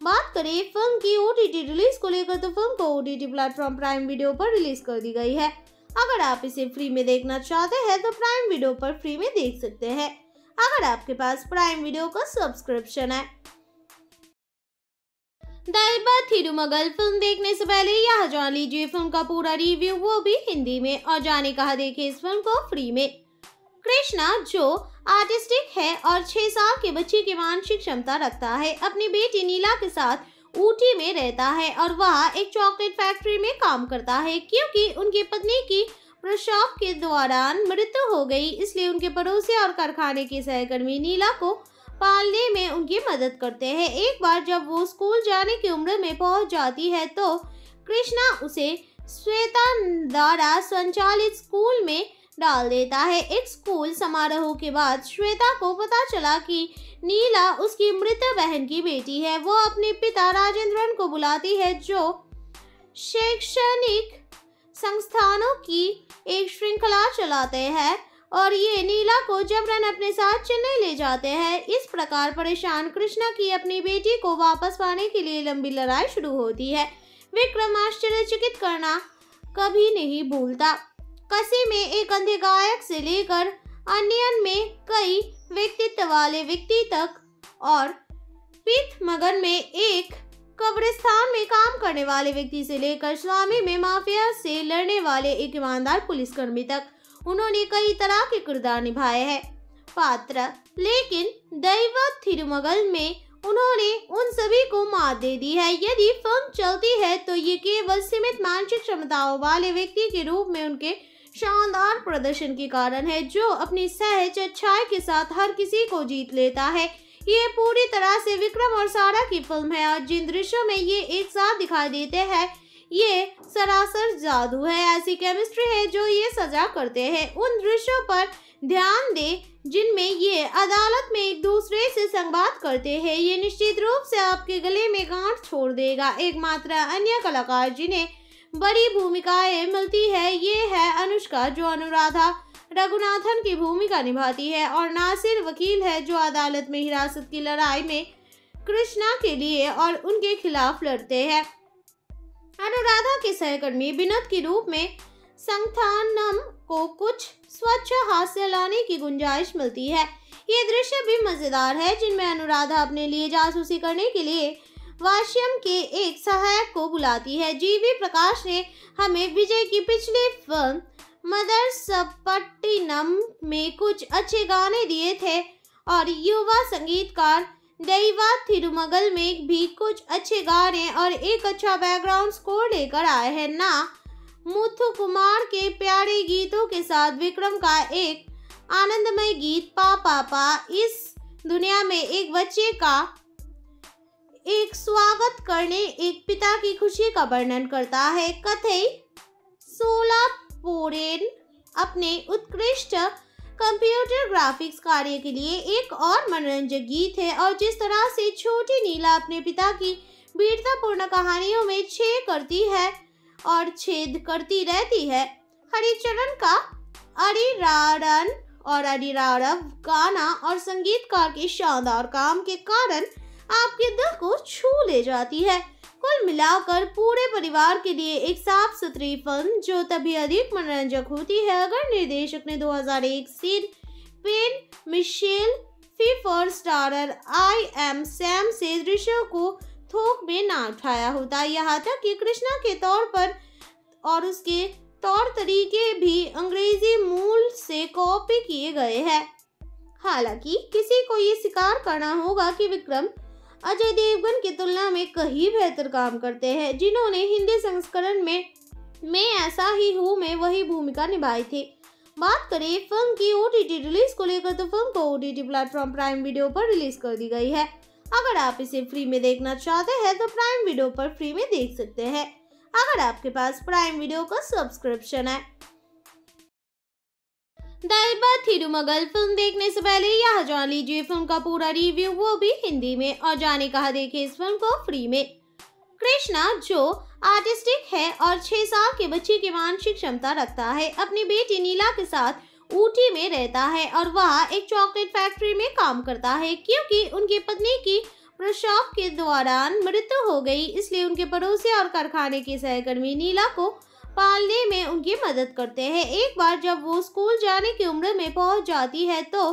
बात करें फ़िल्म की ओटीटी रिलीज़ को लेकर तो फ़िल्म को ओ प्लेटफॉर्म प्राइम वीडियो पर रिलीज़ कर दी गई है। अगर आप इसे फ्री में देखना चाहते हैं तो प्राइम वीडियो पर फ्री में देख सकते हैं। अगर आपके पास प्राइम वीडियो का सब्सक्रिप्शन है दाइबा थिरुमगल फ़िल्म देखने से पहले यह जान लीजिए, फ़िल्म का पूरा रिव्यू वो भी हिंदी में, और जाने कहा देखे इस फ़िल्म को फ्री में। कृष्णा, जो आर्टिस्टिक है और छह साल के बच्चे की मानसिक क्षमता रखता है, अपनी बेटी नीला के साथ ऊटी में रहता है और वह एक चॉकलेट फैक्ट्री में काम करता है, क्योंकि उनकी पत्नी की प्रसव के दौरान मृत्यु हो गई, इसलिए उनके पड़ोसी और कारखाने के सहकर्मी नीला को पालने में उनकी मदद करते हैं। एक बार जब वो स्कूल जाने की उम्र में पहुँच जाती है तो कृष्णा उसे श्वेता द्वारा संचालित स्कूल में डाल देता है। एक स्कूल समारोह के बाद श्वेता को पता चला कि नीला उसकी मृत बहन की बेटी है। वो अपने पिता राजेंद्रन को बुलाती है, जो शैक्षणिक संस्थानों की एक श्रृंखला चलाते हैं। और ये नीला को जबरन अपने साथ चेन्नई ले जाते हैं, इस प्रकार परेशान कृष्णा की अपनी बेटी को वापस पाने के लिए लंबी लड़ाई शुरू होती है। विक्रम आश्चर्यचकित करना कभी नहीं भूलता। कसी में एक अंधे गायक से लेकर अन्यन में कई व्यक्तित्व वाले व्यक्ति तक और पिथ मगन में एक कब्रिस्तान में काम करने वाले व्यक्ति से लेकर स्वामी में माफिया से लड़ने वाले एक ईमानदार पुलिसकर्मी तक। उन्होंने कई तरह के किरदार निभाए हैं। पात्र, लेकिन दैव थिरुमगल में उन्होंने उन सभी को मात दे दी है। यदि फ़िल्म चलती है तो ये केवल सीमित मानसिक क्षमताओं वाले व्यक्ति के रूप में उनके शानदार प्रदर्शन के कारण है, जो अपनी सहज अच्छाई के साथ हर किसी को जीत लेता है। ये पूरी तरह से विक्रम और सारा की फ़िल्म है, और जिन दृश्यों में ये एक साथ दिखाई देते हैं ये सरासर जादू है, ऐसी केमिस्ट्री है जो ये सजा करते हैं। उन दृश्यों पर ध्यान दे जिनमें ये अदालत में एक दूसरे से संवाद करते हैं। ये निश्चित रूप से आपके गले में गांठ छोड़ देगा। एकमात्र अन्य कलाकार जिन्हें बड़ी भूमिकाएँ मिलती है, ये है अनुष्का जो अनुराधा रघुनाथन की भूमिका निभाती है और नासिर वकील है जो अदालत में हिरासत की लड़ाई में कृष्णा के लिए और उनके खिलाफ लड़ते हैं। अनुराधा के सहकर्मी विनोद के रूप में संस्थानम को कुछ स्वच्छ हास्य लाने की गुंजाइश मिलती है। ये दृश्य भी मज़ेदार है, जिनमें अनुराधा अपने लिए जासूसी करने के लिए वाश्यम के एक सहायक को बुलाती है। जीवी प्रकाश ने हमें विजय की पिछली फ़िल्म मदर सपट्टिनम में कुछ अच्छे गाने दिए थे और युवा संगीतकार दैवा थिरुमगल में भी कुछ अच्छे गाने और एक अच्छा बैकग्राउंड स्कोर लेकर आए हैं ना। मुथु कुमार के प्यारे गीतों के साथ विक्रम का एक आनंदमय गीत, पा पापा इस दुनिया में एक बच्चे का एक स्वागत करने, एक पिता की खुशी का वर्णन करता है। कथई सोला पोरेन अपने उत्कृष्ट कंप्यूटर ग्राफिक्स कार्य के लिए एक और मनोरंजक गीत है और जिस तरह से छोटी नीला अपने पिता की वीरतापूर्ण कहानियों में छेद करती है और छेद करती रहती है, हरिचरण का अरिरारन और अरिरारव गाना और संगीतकार के शानदार काम के कारण आपके दिल को छू ले जाती है। कुल मिलाकर पूरे परिवार के लिए एक साफ़ सुथरी फ़िल्म जो तभी अधिक मनोरंजक होती है, अगर निर्देशक ने 2001 Sean Penn Michelle Pfeiffer starrer I Am Sam से दृश्यों को थोक में ना उठाया होता। यहाँ तक कि कृष्णा के तौर पर और उसके तौर तरीके भी अंग्रेज़ी मूल से कॉपी किए गए हैं। हालाँकि किसी को ये स्वीकार करना होगा कि विक्रम अजय देवगन की तुलना में कहीं बेहतर काम करते हैं, जिन्होंने हिंदी संस्करण में, मैं ऐसा ही हूँ, में वही भूमिका निभाई थी। बात करें फ़िल्म की ओटीटी रिलीज़ को लेकर तो फ़िल्म को ओ प्लेटफॉर्म प्राइम वीडियो पर रिलीज़ कर दी गई है। अगर आप इसे फ्री में देखना चाहते हैं तो प्राइम वीडियो पर फ्री में देख सकते हैं। अगर आपके पास प्राइम वीडियो का सब्सक्रिप्शन है दैबा थिरुमगल फ़िल्म देखने से पहले यह जान लीजिए, फ़िल्म का पूरा रिव्यू वो भी हिंदी में, और जाने कहा देखे इस फ़िल्म को फ्री में। कृष्णा, जो आर्टिस्टिक है और छह साल के बच्चे की मानसिक क्षमता रखता है, अपनी बेटी नीला के साथ ऊटी में रहता है और वह एक चॉकलेट फैक्ट्री में काम करता है, क्योंकि उनकी पत्नी की प्रसव के दौरान मृत्यु हो गई, इसलिए उनके पड़ोसी और कारखाने के सहकर्मी नीला को पालने में उनकी मदद करते हैं। एक बार जब वो स्कूल जाने की उम्र में पहुँच जाती है तो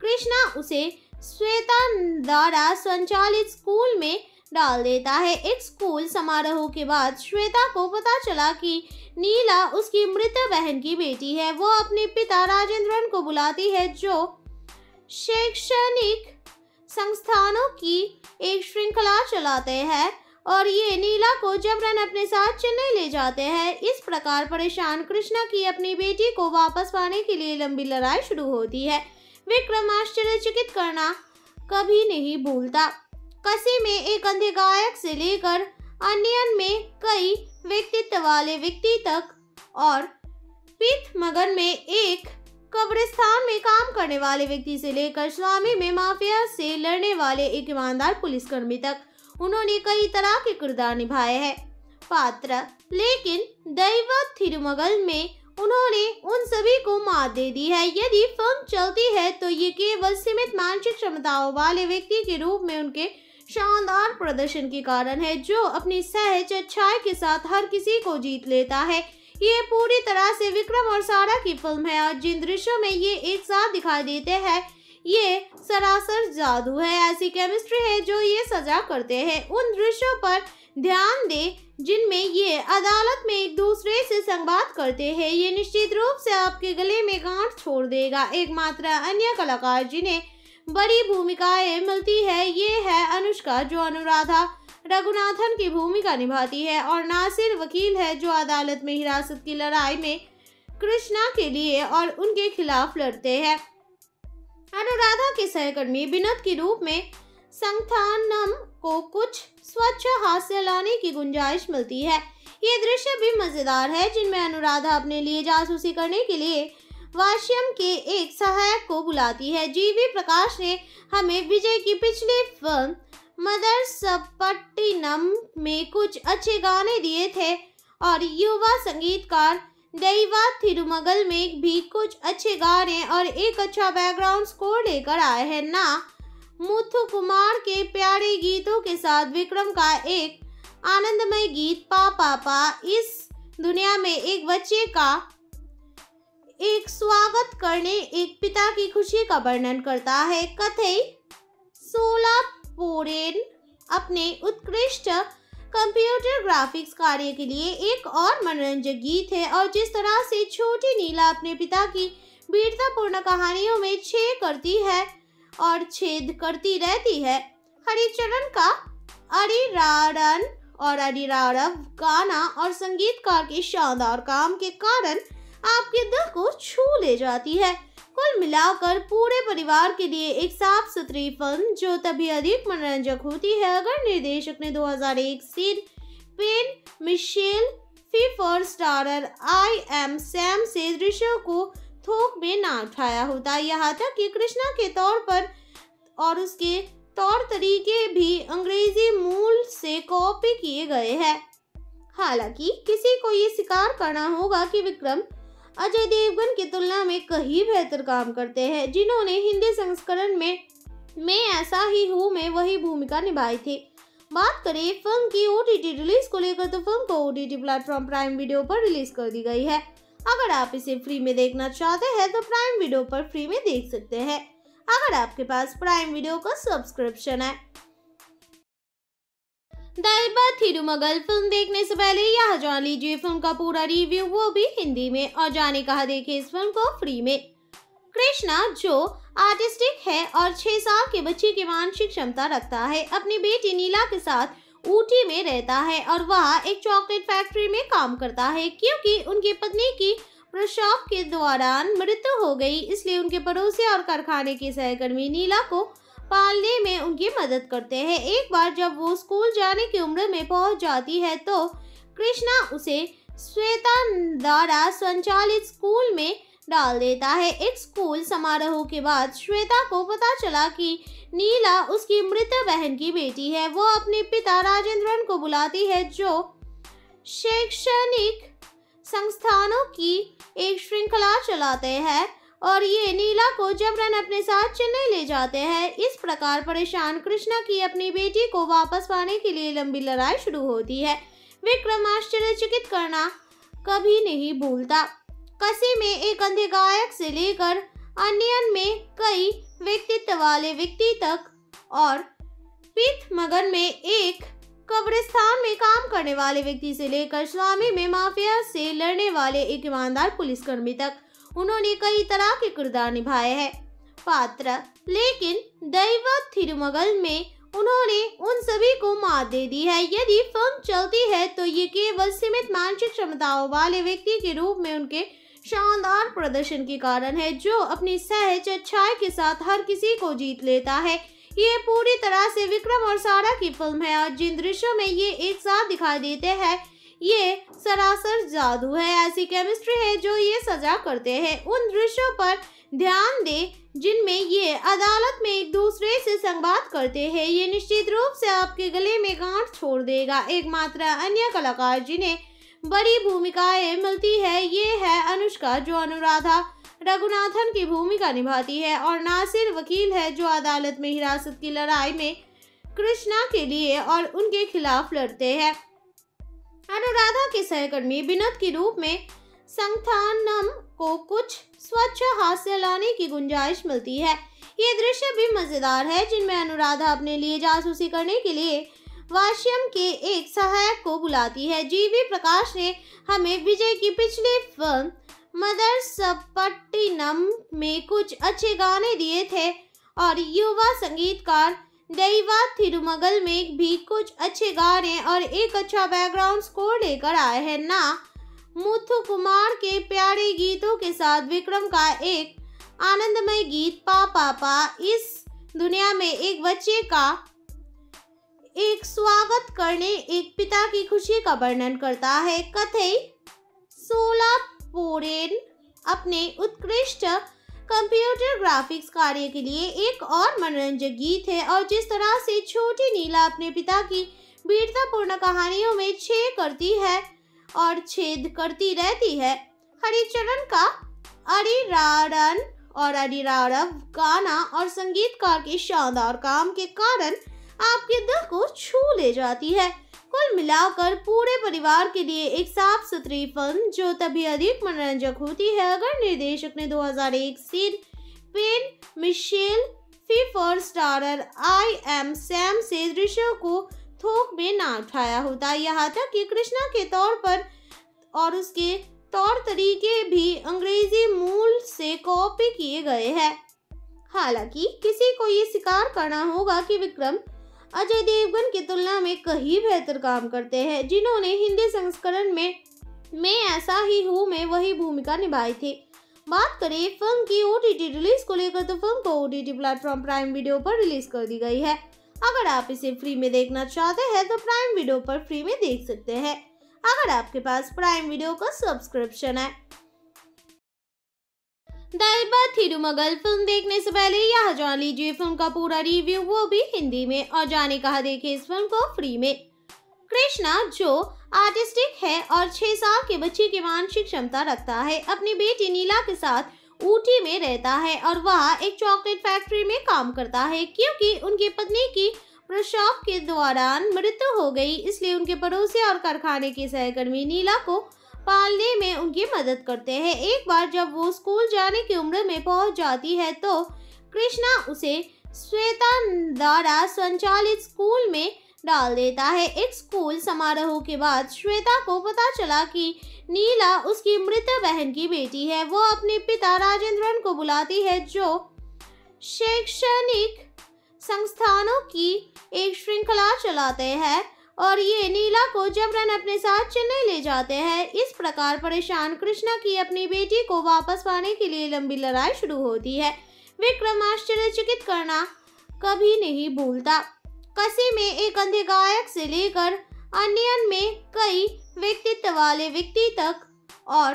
कृष्णा उसे श्वेता द्वारा संचालित स्कूल में डाल देता है। एक स्कूल समारोह के बाद श्वेता को पता चला कि नीला उसकी मृत बहन की बेटी है। वो अपने पिता राजेंद्रन को बुलाती है, जो शैक्षणिक संस्थानों की एक श्रृंखला चलाते हैं। और ये नीला को जबरन अपने साथ चेन्नई ले जाते हैं, इस प्रकार परेशान कृष्णा की अपनी बेटी को वापस पाने के लिए लंबी लड़ाई शुरू होती है। विक्रम आश्चर्यचकित करना कभी नहीं भूलता। कसी में एक अंधे गायक से लेकर अन्यन में कई व्यक्तित्व वाले व्यक्ति तक और पीत मगन में एक कब्रिस्तान में काम करने वाले व्यक्ति से लेकर स्वामी में माफिया से लड़ने वाले एक ईमानदार पुलिसकर्मी तक। उन्होंने कई तरह के किरदार निभाए हैं। पात्र, लेकिन दैव थिरुमगल में उन्होंने उन सभी को मात दे दी है। यदि फ़िल्म चलती है तो ये केवल सीमित मानसिक क्षमताओं वाले व्यक्ति के रूप में उनके शानदार प्रदर्शन के कारण है, जो अपनी सहज अच्छाई के साथ हर किसी को जीत लेता है। ये पूरी तरह से विक्रम और सारा की फ़िल्म है, और जिन दृश्यों में ये एक साथ दिखाई देते हैं ये सरासर जादू है, ऐसी केमिस्ट्री है जो ये सजा करते हैं। उन दृश्यों पर ध्यान दे जिनमें ये अदालत में एक दूसरे से संवाद करते हैं। ये निश्चित रूप से आपके गले में गांठ छोड़ देगा। एकमात्र अन्य कलाकार जिन्हें बड़ी भूमिकाएँ मिलती है, ये है अनुष्का जो अनुराधा रघुनाथन की भूमिका निभाती है और नासिर वकील है जो अदालत में हिरासत की लड़ाई में कृष्णा के लिए और उनके खिलाफ लड़ते हैं। अनुराधा के सहकर्मी विनोद के रूप में संस्थानम को कुछ स्वच्छ हास्य लाने की गुंजाइश मिलती है। ये दृश्य भी मज़ेदार है, जिनमें अनुराधा अपने लिए जासूसी करने के लिए वाश्यम के एक सहायक को बुलाती है। जीवी प्रकाश ने हमें विजय की पिछली फ़िल्म मदर सपट्टिनम में कुछ अच्छे गाने दिए थे और युवा संगीतकार दैवा थिरुमगल में भी कुछ अच्छे गाने और एक अच्छा बैकग्राउंड स्कोर लेकर आए हैं ना। मुथु कुमार के प्यारे गीतों के साथ विक्रम का एक आनंदमय गीत, पा पा पा, इस दुनिया में एक बच्चे का एक स्वागत करने, एक पिता की खुशी का वर्णन करता है। कथई सोला पोरेन अपने उत्कृष्ट कंप्यूटर ग्राफिक्स कार्य के लिए एक और मनोरंजक गीत है और जिस तरह से छोटी नीला अपने पिता की वीरतापूर्ण कहानियों में छेद करती है और छेद करती रहती है, हरिचरण का अरिरारन और अरिरारव गाना और संगीतकार के शानदार काम के कारण आपके दिल को छू ले जाती है। कुल मिलाकर पूरे परिवार के लिए एक साफ़ सुथरी फ़िल्म, जो तभी अधिक मनोरंजक होती है अगर निर्देशक ने 2001 Sean Penn Michelle Pfeiffer starrer I Am Sam से दृश्यों को थोक में ना उठाया होता। यहाँ तक कि कृष्णा के तौर पर और उसके तौर तरीके भी अंग्रेज़ी मूल से कॉपी किए गए हैं। हालाँकि किसी को ये स्वीकार करना होगा कि विक्रम अजय देवगन की तुलना में कहीं बेहतर काम करते हैं, जिन्होंने हिंदी संस्करण में, मैं ऐसा ही हूँ, में वही भूमिका निभाई थी। बात करें, फ़िल्म की ओटीटी रिलीज़ को लेकर तो फ़िल्म को O T T platform Prime Video पर रिलीज़ कर दी गई है। अगर आप इसे फ्री में देखना चाहते हैं तो प्राइम वीडियो पर फ्री में देख सकते हैं। अगर आपके पास प्राइम वीडियो का सब्सक्रिप्शन है दाइबा थिरुमगल फ़िल्म देखने से पहले यह जान लीजिए, फ़िल्म का पूरा रिव्यू वो भी हिंदी में। और जाने कहा देखे इस फ़िल्म को? फ्री में। कृष्णा, जो आर्टिस्टिक है और छह साल के बच्चे की मानसिक क्षमता रखता है, अपनी बेटी नीला के साथ ऊटी में रहता है और वह एक चॉकलेट फैक्ट्री में काम करता है, क्योंकि उनकी पत्नी की प्रसव के दौरान मृत्यु हो गई, इसलिए उनके पड़ोसी और कारखाने के सहकर्मी नीला को पालने में उनकी मदद करते हैं। एक बार जब वो स्कूल जाने की उम्र में पहुँच जाती है तो कृष्णा उसे श्वेता द्वारा संचालित स्कूल में डाल देता है। एक स्कूल समारोह के बाद श्वेता को पता चला कि नीला उसकी मृत बहन की बेटी है। वो अपने पिता राजेंद्रन को बुलाती है, जो शैक्षणिक संस्थानों की एक श्रृंखला चलाते हैं। और ये नीला को जबरन अपने साथ चेन्नई ले जाते हैं। इस प्रकार परेशान कृष्णा की अपनी बेटी को वापस पाने के लिए लंबी लड़ाई शुरू होती है। विक्रम आश्चर्यचकित करना कभी नहीं भूलता। कसी में एक अंधे गायक से लेकर अन्यन में कई व्यक्तित्व वाले व्यक्ति तक और पीठ मगन में एक कब्रिस्तान में काम करने वाले व्यक्ति से लेकर स्वामी में माफिया से लड़ने वाले एक ईमानदार पुलिसकर्मी तक उन्होंने कई तरह के किरदार निभाए हैं। पात्र, लेकिन दैव थिरुमगल में उन्होंने उन सभी को मात दे दी है। यदि फ़िल्म चलती है तो ये केवल सीमित मानसिक क्षमताओं वाले व्यक्ति के रूप में उनके शानदार प्रदर्शन के कारण है, जो अपनी सहज अच्छाई के साथ हर किसी को जीत लेता है। ये पूरी तरह से विक्रम और सारा की फ़िल्म है, और जिन दृश्यों में ये एक साथ दिखाई देते हैं ये सरासर जादू है, ऐसी केमिस्ट्री है जो ये सजा करते हैं। उन दृश्यों पर ध्यान दे, जिनमें ये अदालत में एक दूसरे से संवाद करते हैं। ये निश्चित रूप से आपके गले में गांठ छोड़ देगा। एकमात्र अन्य कलाकार जिन्हें बड़ी भूमिकाएँ मिलती है, ये है अनुष्का, जो अनुराधा रघुनाथन की भूमिका निभाती है, और नासिर वकील है, जो अदालत में हिरासत की लड़ाई में कृष्णा के लिए और उनके खिलाफ लड़ते हैं। अनुराधा के सहकर्मी विनोद के रूप में संथानम को कुछ स्वच्छ हास्य लाने की गुंजाइश मिलती है। ये दृश्य भी मज़ेदार है, जिनमें अनुराधा अपने लिए जासूसी करने के लिए वाश्यम के एक सहायक को बुलाती है। जीवी प्रकाश ने हमें विजय की पिछली फ़िल्म मदर सपट्टिनम में कुछ अच्छे गाने दिए थे और युवा संगीतकार दैवा थिरुमगल में भी कुछ अच्छे गाने और एक अच्छा बैकग्राउंड स्कोर लेकर आए हैं। ना, मुथु कुमार के प्यारे गीतों के साथ विक्रम का एक आनंदमय गीत, पा पा पा, इस दुनिया में एक बच्चे का एक स्वागत करने, एक पिता की खुशी का वर्णन करता है। कथई सोला पोरेन अपने उत्कृष्ट कंप्यूटर ग्राफिक्स कार्य के लिए एक और मनोरंजक गीत है और जिस तरह से छोटी नीला अपने पिता की वीरतापूर्ण कहानियों में छे करती है और छेद करती रहती है, हरिचरण का अरिरारन और अरिरारव गाना और संगीतकार के शानदार काम के कारण आपके दिल को छू ले जाती है। कुल मिलाकर पूरे परिवार के लिए एक साफ़ सुथरी फ़िल्म जो तभी अधिक मनोरंजक होती है, अगर निर्देशक ने 2001 Sean Penn Michelle Pfeiffer starrer I Am Sam से दृश्यों को थोक में ना उठाया होता। यहाँ तक कि कृष्णा के तौर पर और उसके तौर तरीके भी अंग्रेज़ी मूल से कॉपी किए गए हैं। हालाँकि किसी को ये स्वीकार करना होगा कि विक्रम अजय देवगन की तुलना में कहीं बेहतर काम करते हैं, जिन्होंने हिंदी संस्करण में, मैं ऐसा ही हूँ, में वही भूमिका निभाई थी। बात करें फ़िल्म की ओटीटी रिलीज़ को लेकर तो फ़िल्म को ओ प्लेटफॉर्म प्राइम वीडियो पर रिलीज़ कर दी गई है। अगर आप इसे फ्री में देखना चाहते हैं तो प्राइम वीडियो पर फ्री में देख सकते हैं। अगर आपके पास प्राइम वीडियो का सब्सक्रिप्शन है दैबा थिरुमगल फ़िल्म देखने से पहले यह जान लीजिए फ़िल्म का पूरा रिव्यू वो भी हिंदी में और जाने कहा देखे इस फ़िल्म को फ्री में। कृष्णा, जो आर्टिस्टिक है और छह साल के बच्चे की मानसिक क्षमता रखता है, अपनी बेटी नीला के साथ ऊटी में रहता है और वह एक चॉकलेट फैक्ट्री में काम करता है, क्योंकि उनकी पत्नी की प्रसव के दौरान मृत्यु हो गई, इसलिए उनके पड़ोसी और कारखाने के सहकर्मी नीला को पालने में उनकी मदद करते हैं। एक बार जब वो स्कूल जाने की उम्र में पहुँच जाती है तो कृष्णा उसे श्वेता द्वारा संचालित स्कूल में डाल देता है। एक स्कूल समारोह के बाद श्वेता को पता चला कि नीला उसकी मृत बहन की बेटी है। वो अपने पिता राजेंद्रन को बुलाती है, जो शैक्षणिक संस्थानों की एक श्रृंखला चलाते हैं। और ये नीला को जबरन अपने साथ चेन्नई ले जाते हैं, इस प्रकार परेशान कृष्णा की अपनी बेटी को वापस पाने के लिए लंबी लड़ाई शुरू होती है। विक्रम आश्चर्यचकित करना कभी नहीं भूलता। कसी में एक अंधे गायक से लेकर अन्यन में कई व्यक्तित्व वाले व्यक्ति तक और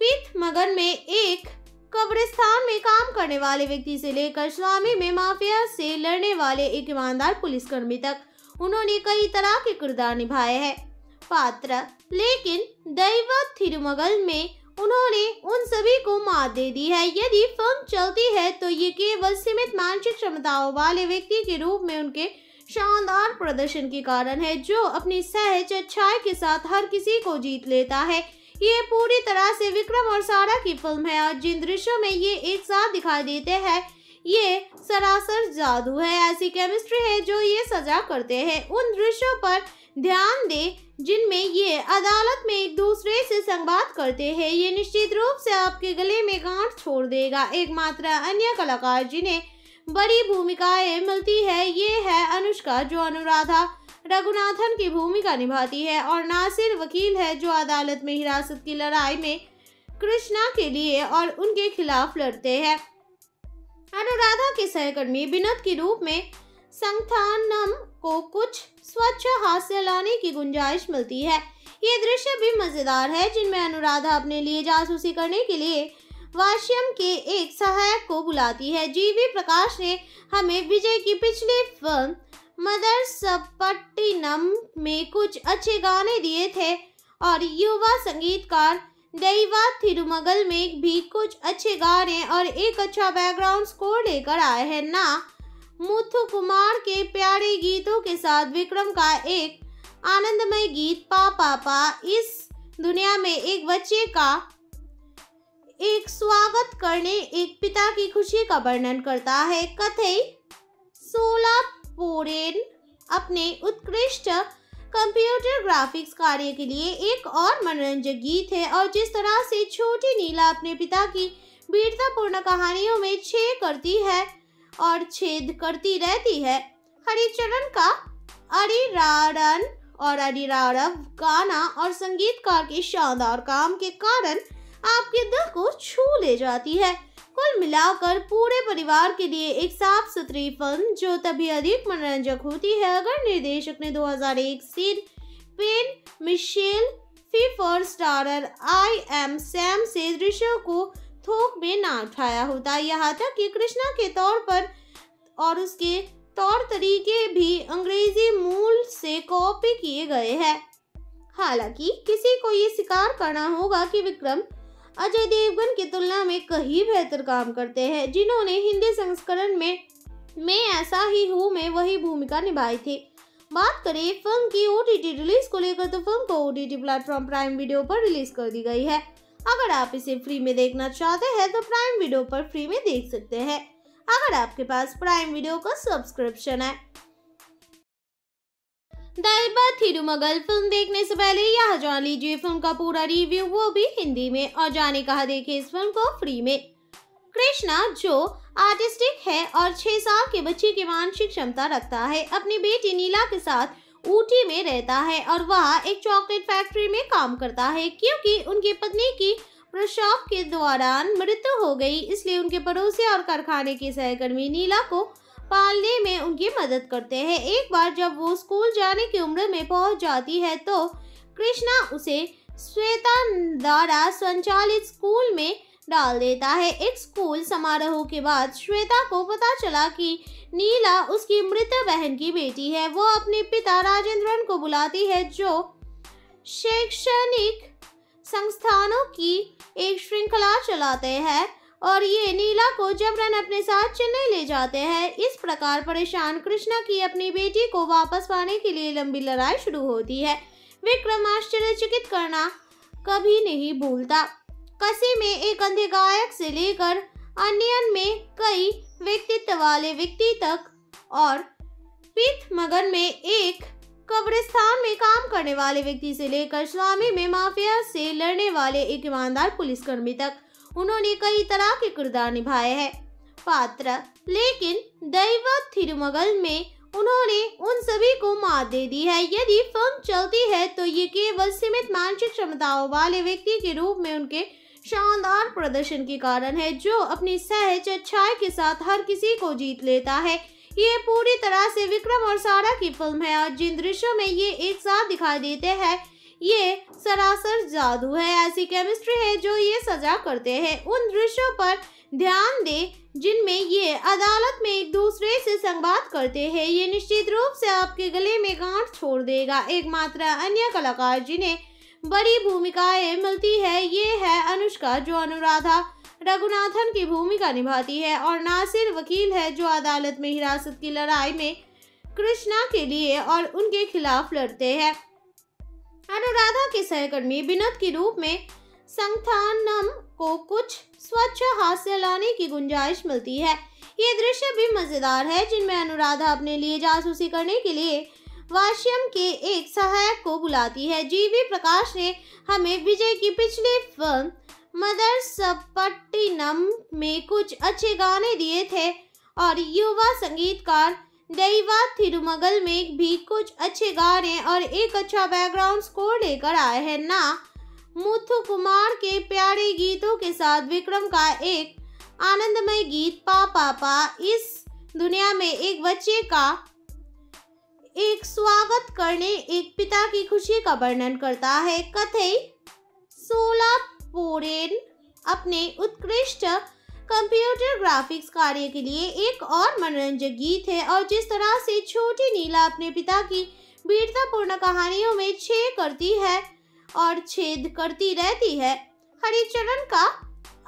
पिथ मगन में एक कब्रिस्तान में काम करने वाले व्यक्ति से लेकर स्वामी में माफिया से लड़ने वाले एक ईमानदार पुलिसकर्मी तक। उन्होंने कई तरह के किरदार निभाए हैं। पात्र, लेकिन दैव थिरुमगल में उन्होंने उन सभी को मात दे दी है। यदि फ़िल्म चलती है तो ये केवल सीमित मानसिक क्षमताओं वाले व्यक्ति के रूप में उनके शानदार प्रदर्शन के कारण है, जो अपनी सहज अच्छाई के साथ हर किसी को जीत लेता है। ये पूरी तरह से विक्रम और सारा की फ़िल्म है। और जिन दृश्यों में ये एक साथ दिखाई देते हैं ये सरासर जादू है, ऐसी केमिस्ट्री है जो ये सजा करते हैं। उन दृश्यों पर ध्यान दे जिनमें ये अदालत में एक दूसरे से संवाद करते हैं। ये निश्चित रूप से आपके गले में गांठ छोड़ देगा। एकमात्र अन्य कलाकार जिन्हें बड़ी भूमिकाएँ मिलती है, ये है अनुष्का जो अनुराधा रघुनाथन की भूमिका निभाती है और नासिर वकील है जो अदालत में हिरासत की लड़ाई में कृष्णा के लिए और उनके खिलाफ लड़ते हैं। अनुराधा के सहकर्मी विनोद के रूप में संथानम को कुछ स्वच्छ हास्य लाने की गुंजाइश मिलती है। ये दृश्य भी मज़ेदार है, जिनमें अनुराधा अपने लिए जासूसी करने के लिए वाश्यम के एक सहायक को बुलाती है। जीवी प्रकाश ने हमें विजय की पिछली फ़िल्म मदर सपट्टिनम में कुछ अच्छे गाने दिए थे और युवा संगीतकार दैवा थिरुमगल में भी कुछ अच्छे गाने और एक अच्छा बैकग्राउंड स्कोर लेकर आए हैं ना। मुथु कुमार के प्यारे गीतों के साथ विक्रम का एक आनंदमय गीत, पा पापा इस दुनिया में एक बच्चे का एक स्वागत करने, एक पिता की खुशी का वर्णन करता है। कथई सोला पोरेन अपने उत्कृष्ट कंप्यूटर ग्राफिक्स कार्य के लिए एक और मनोरंजक गीत है और जिस तरह से छोटी नीला अपने पिता की वीरतापूर्ण कहानियों में छेद करती है और छेद करती रहती है, हरिचरण का अरिरारन और अरिरारव गाना और संगीतकार के शानदार काम के कारण आपके दिल को छू ले जाती है। कुल मिलाकर पूरे परिवार के लिए एक साफ़ सुथरी फ़िल्म जो तभी अधिक मनोरंजक होती है, अगर निर्देशक ने 2001 Sean Penn Michelle Pfeiffer starrer I Am Sam से दृश्यों को थोक में ना उठाया होता। यहाँ तक कि कृष्णा के तौर पर और उसके तौर तरीके भी अंग्रेज़ी मूल से कॉपी किए गए हैं। हालाँकि किसी को ये स्वीकार करना होगा कि विक्रम अजय देवगन की तुलना में कहीं बेहतर काम करते हैं। जिन्होंने हिंदी संस्करण में, मैं ऐसा ही हूँ, में वही भूमिका निभाई थी। बात करें, फ़िल्म की ओटीटी रिलीज़ को लेकर तो फ़िल्म को ओटीटी प्लेटफॉर्म प्राइम वीडियो पर रिलीज़ कर दी गई है। अगर आप इसे फ्री में देखना चाहते हैं तो प्राइम वीडियो पर फ्री में देख सकते हैं। अगर आपके पास प्राइम वीडियो का सब्सक्रिप्शन है दैबा थिरुमगल फ़िल्म देखने से पहले यह जान लीजिए, फ़िल्म का पूरा रिव्यू वो भी हिंदी में। और जाने कहा देखे इस फ़िल्म को? फ्री में। कृष्णा, जो आर्टिस्टिक है और छह साल के बच्चे की मानसिक क्षमता रखता है, अपनी बेटी नीला के साथ ऊटी में रहता है और वह एक चॉकलेट फैक्ट्री में काम करता है, क्योंकि उनकी पत्नी की प्रसव के दौरान मृत्यु हो गई, इसलिए उनके पड़ोसी और कारखाने के सहकर्मी नीला को पालने में उनकी मदद करते हैं। एक बार जब वो स्कूल जाने की उम्र में पहुँच जाती है तो कृष्णा उसे श्वेता द्वारा संचालित स्कूल में डाल देता है। एक स्कूल समारोह के बाद श्वेता को पता चला कि नीला उसकी मृत बहन की बेटी है। वो अपने पिता राजेंद्रन को बुलाती है, जो शैक्षणिक संस्थानों की एक श्रृंखला चलाते हैं। और ये नीला को जबरन अपने साथ चेन्नई ले जाते हैं। इस प्रकार परेशान कृष्णा की अपनी बेटी को वापस पाने के लिए लंबी लड़ाई शुरू होती है। विक्रम आश्चर्यचकित करना कभी नहीं भूलता। कसी में एक अंधे गायक से लेकर अन्यन में कई व्यक्तित्व वाले व्यक्ति तक और पिथ मगन में एक कब्रिस्तान में काम करने वाले व्यक्ति से लेकर स्वामी में माफिया से लड़ने वाले एक ईमानदार पुलिसकर्मी तक उन्होंने कई तरह के किरदार निभाए हैं। पात्र, लेकिन दैव थिरुमगल में उन्होंने उन सभी को मात दे दी है। यदि फ़िल्म चलती है तो ये केवल सीमित मानसिक क्षमताओं वाले व्यक्ति के रूप में उनके शानदार प्रदर्शन के कारण है, जो अपनी सहज अच्छाई के साथ हर किसी को जीत लेता है। ये पूरी तरह से विक्रम और सारा की फ़िल्म है, और जिन दृश्यों में ये एक साथ दिखाई देते हैं ये सरासर जादू है, ऐसी केमिस्ट्री है जो ये सजा करते हैं। उन दृश्यों पर ध्यान दे, जिनमें ये अदालत में एक दूसरे से संवाद करते हैं। ये निश्चित रूप से आपके गले में गांठ छोड़ देगा। एकमात्र अन्य कलाकार जिन्हें बड़ी भूमिकाएँ मिलती है, ये है अनुष्का जो अनुराधा रघुनाथन की भूमिका निभाती है और नासिर वकील है जो अदालत में हिरासत की लड़ाई में कृष्णा के लिए और उनके खिलाफ लड़ते हैं। अनुराधा के सहकर्मी विनोद के रूप में संथानम को कुछ स्वच्छ हास्य लाने की गुंजाइश मिलती है। ये दृश्य भी मज़ेदार है, जिनमें अनुराधा अपने लिए जासूसी करने के लिए वाश्यम के एक सहायक को बुलाती है। जीवी प्रकाश ने हमें विजय की पिछली फ़िल्म मदर सपट्टिनम में कुछ अच्छे गाने दिए थे और युवा संगीतकार दैवा थिरुमगल में भी कुछ अच्छे गाने और एक अच्छा बैकग्राउंड स्कोर लेकर आए हैं। ना, मुथु कुमार के प्यारे गीतों के साथ विक्रम का एक आनंदमय गीत, पा पापा इस दुनिया में एक बच्चे का एक स्वागत करने, एक पिता की खुशी का वर्णन करता है। कथई सोला पोरेन अपने उत्कृष्ट कंप्यूटर ग्राफिक्स कार्य के लिए एक और मनोरंजक गीत है और जिस तरह से छोटी नीला अपने पिता की वीरतापूर्ण कहानियों में छेद करती है और छेद करती रहती है, हरिचरण का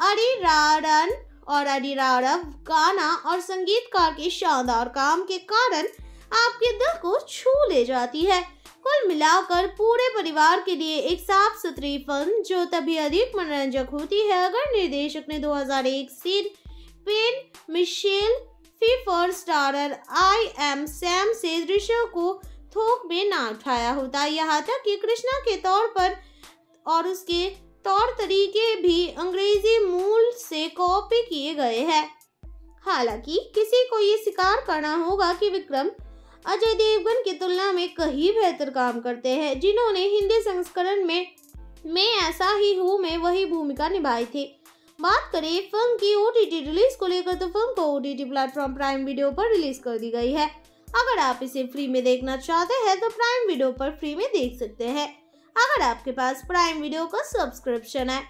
अरिरारन और अरिरारव गाना और संगीतकार के शानदार काम के कारण आपके दिल को छू ले जाती है। कुल मिलाकर पूरे परिवार के लिए एक साफ़ सुथरी फ़िल्म जो तभी अधिक मनोरंजक होती है, अगर निर्देशक ने 2001 Sean Penn Michelle Pfeiffer starrer I Am Sam से दृश्यों को थोक में ना उठाया होता। यहाँ तक कि कृष्णा के तौर पर और उसके तौर तरीके भी अंग्रेज़ी मूल से कॉपी किए गए हैं। हालाँकि किसी को ये स्वीकार करना होगा कि विक्रम अजय देवगन की तुलना में कहीं बेहतर काम करते हैं, जिन्होंने हिंदी संस्करण में, मैं ऐसा ही हूँ में, वही भूमिका निभाई थी। बात करें फ़िल्म की ओटीटी रिलीज़ को लेकर तो फ़िल्म को ओटीटी प्लेटफॉर्म प्राइम वीडियो पर रिलीज़ कर दी गई है। अगर आप इसे फ्री में देखना चाहते हैं तो प्राइम वीडियो पर फ्री में देख सकते हैं। अगर आपके पास प्राइम वीडियो का सब्सक्रिप्शन है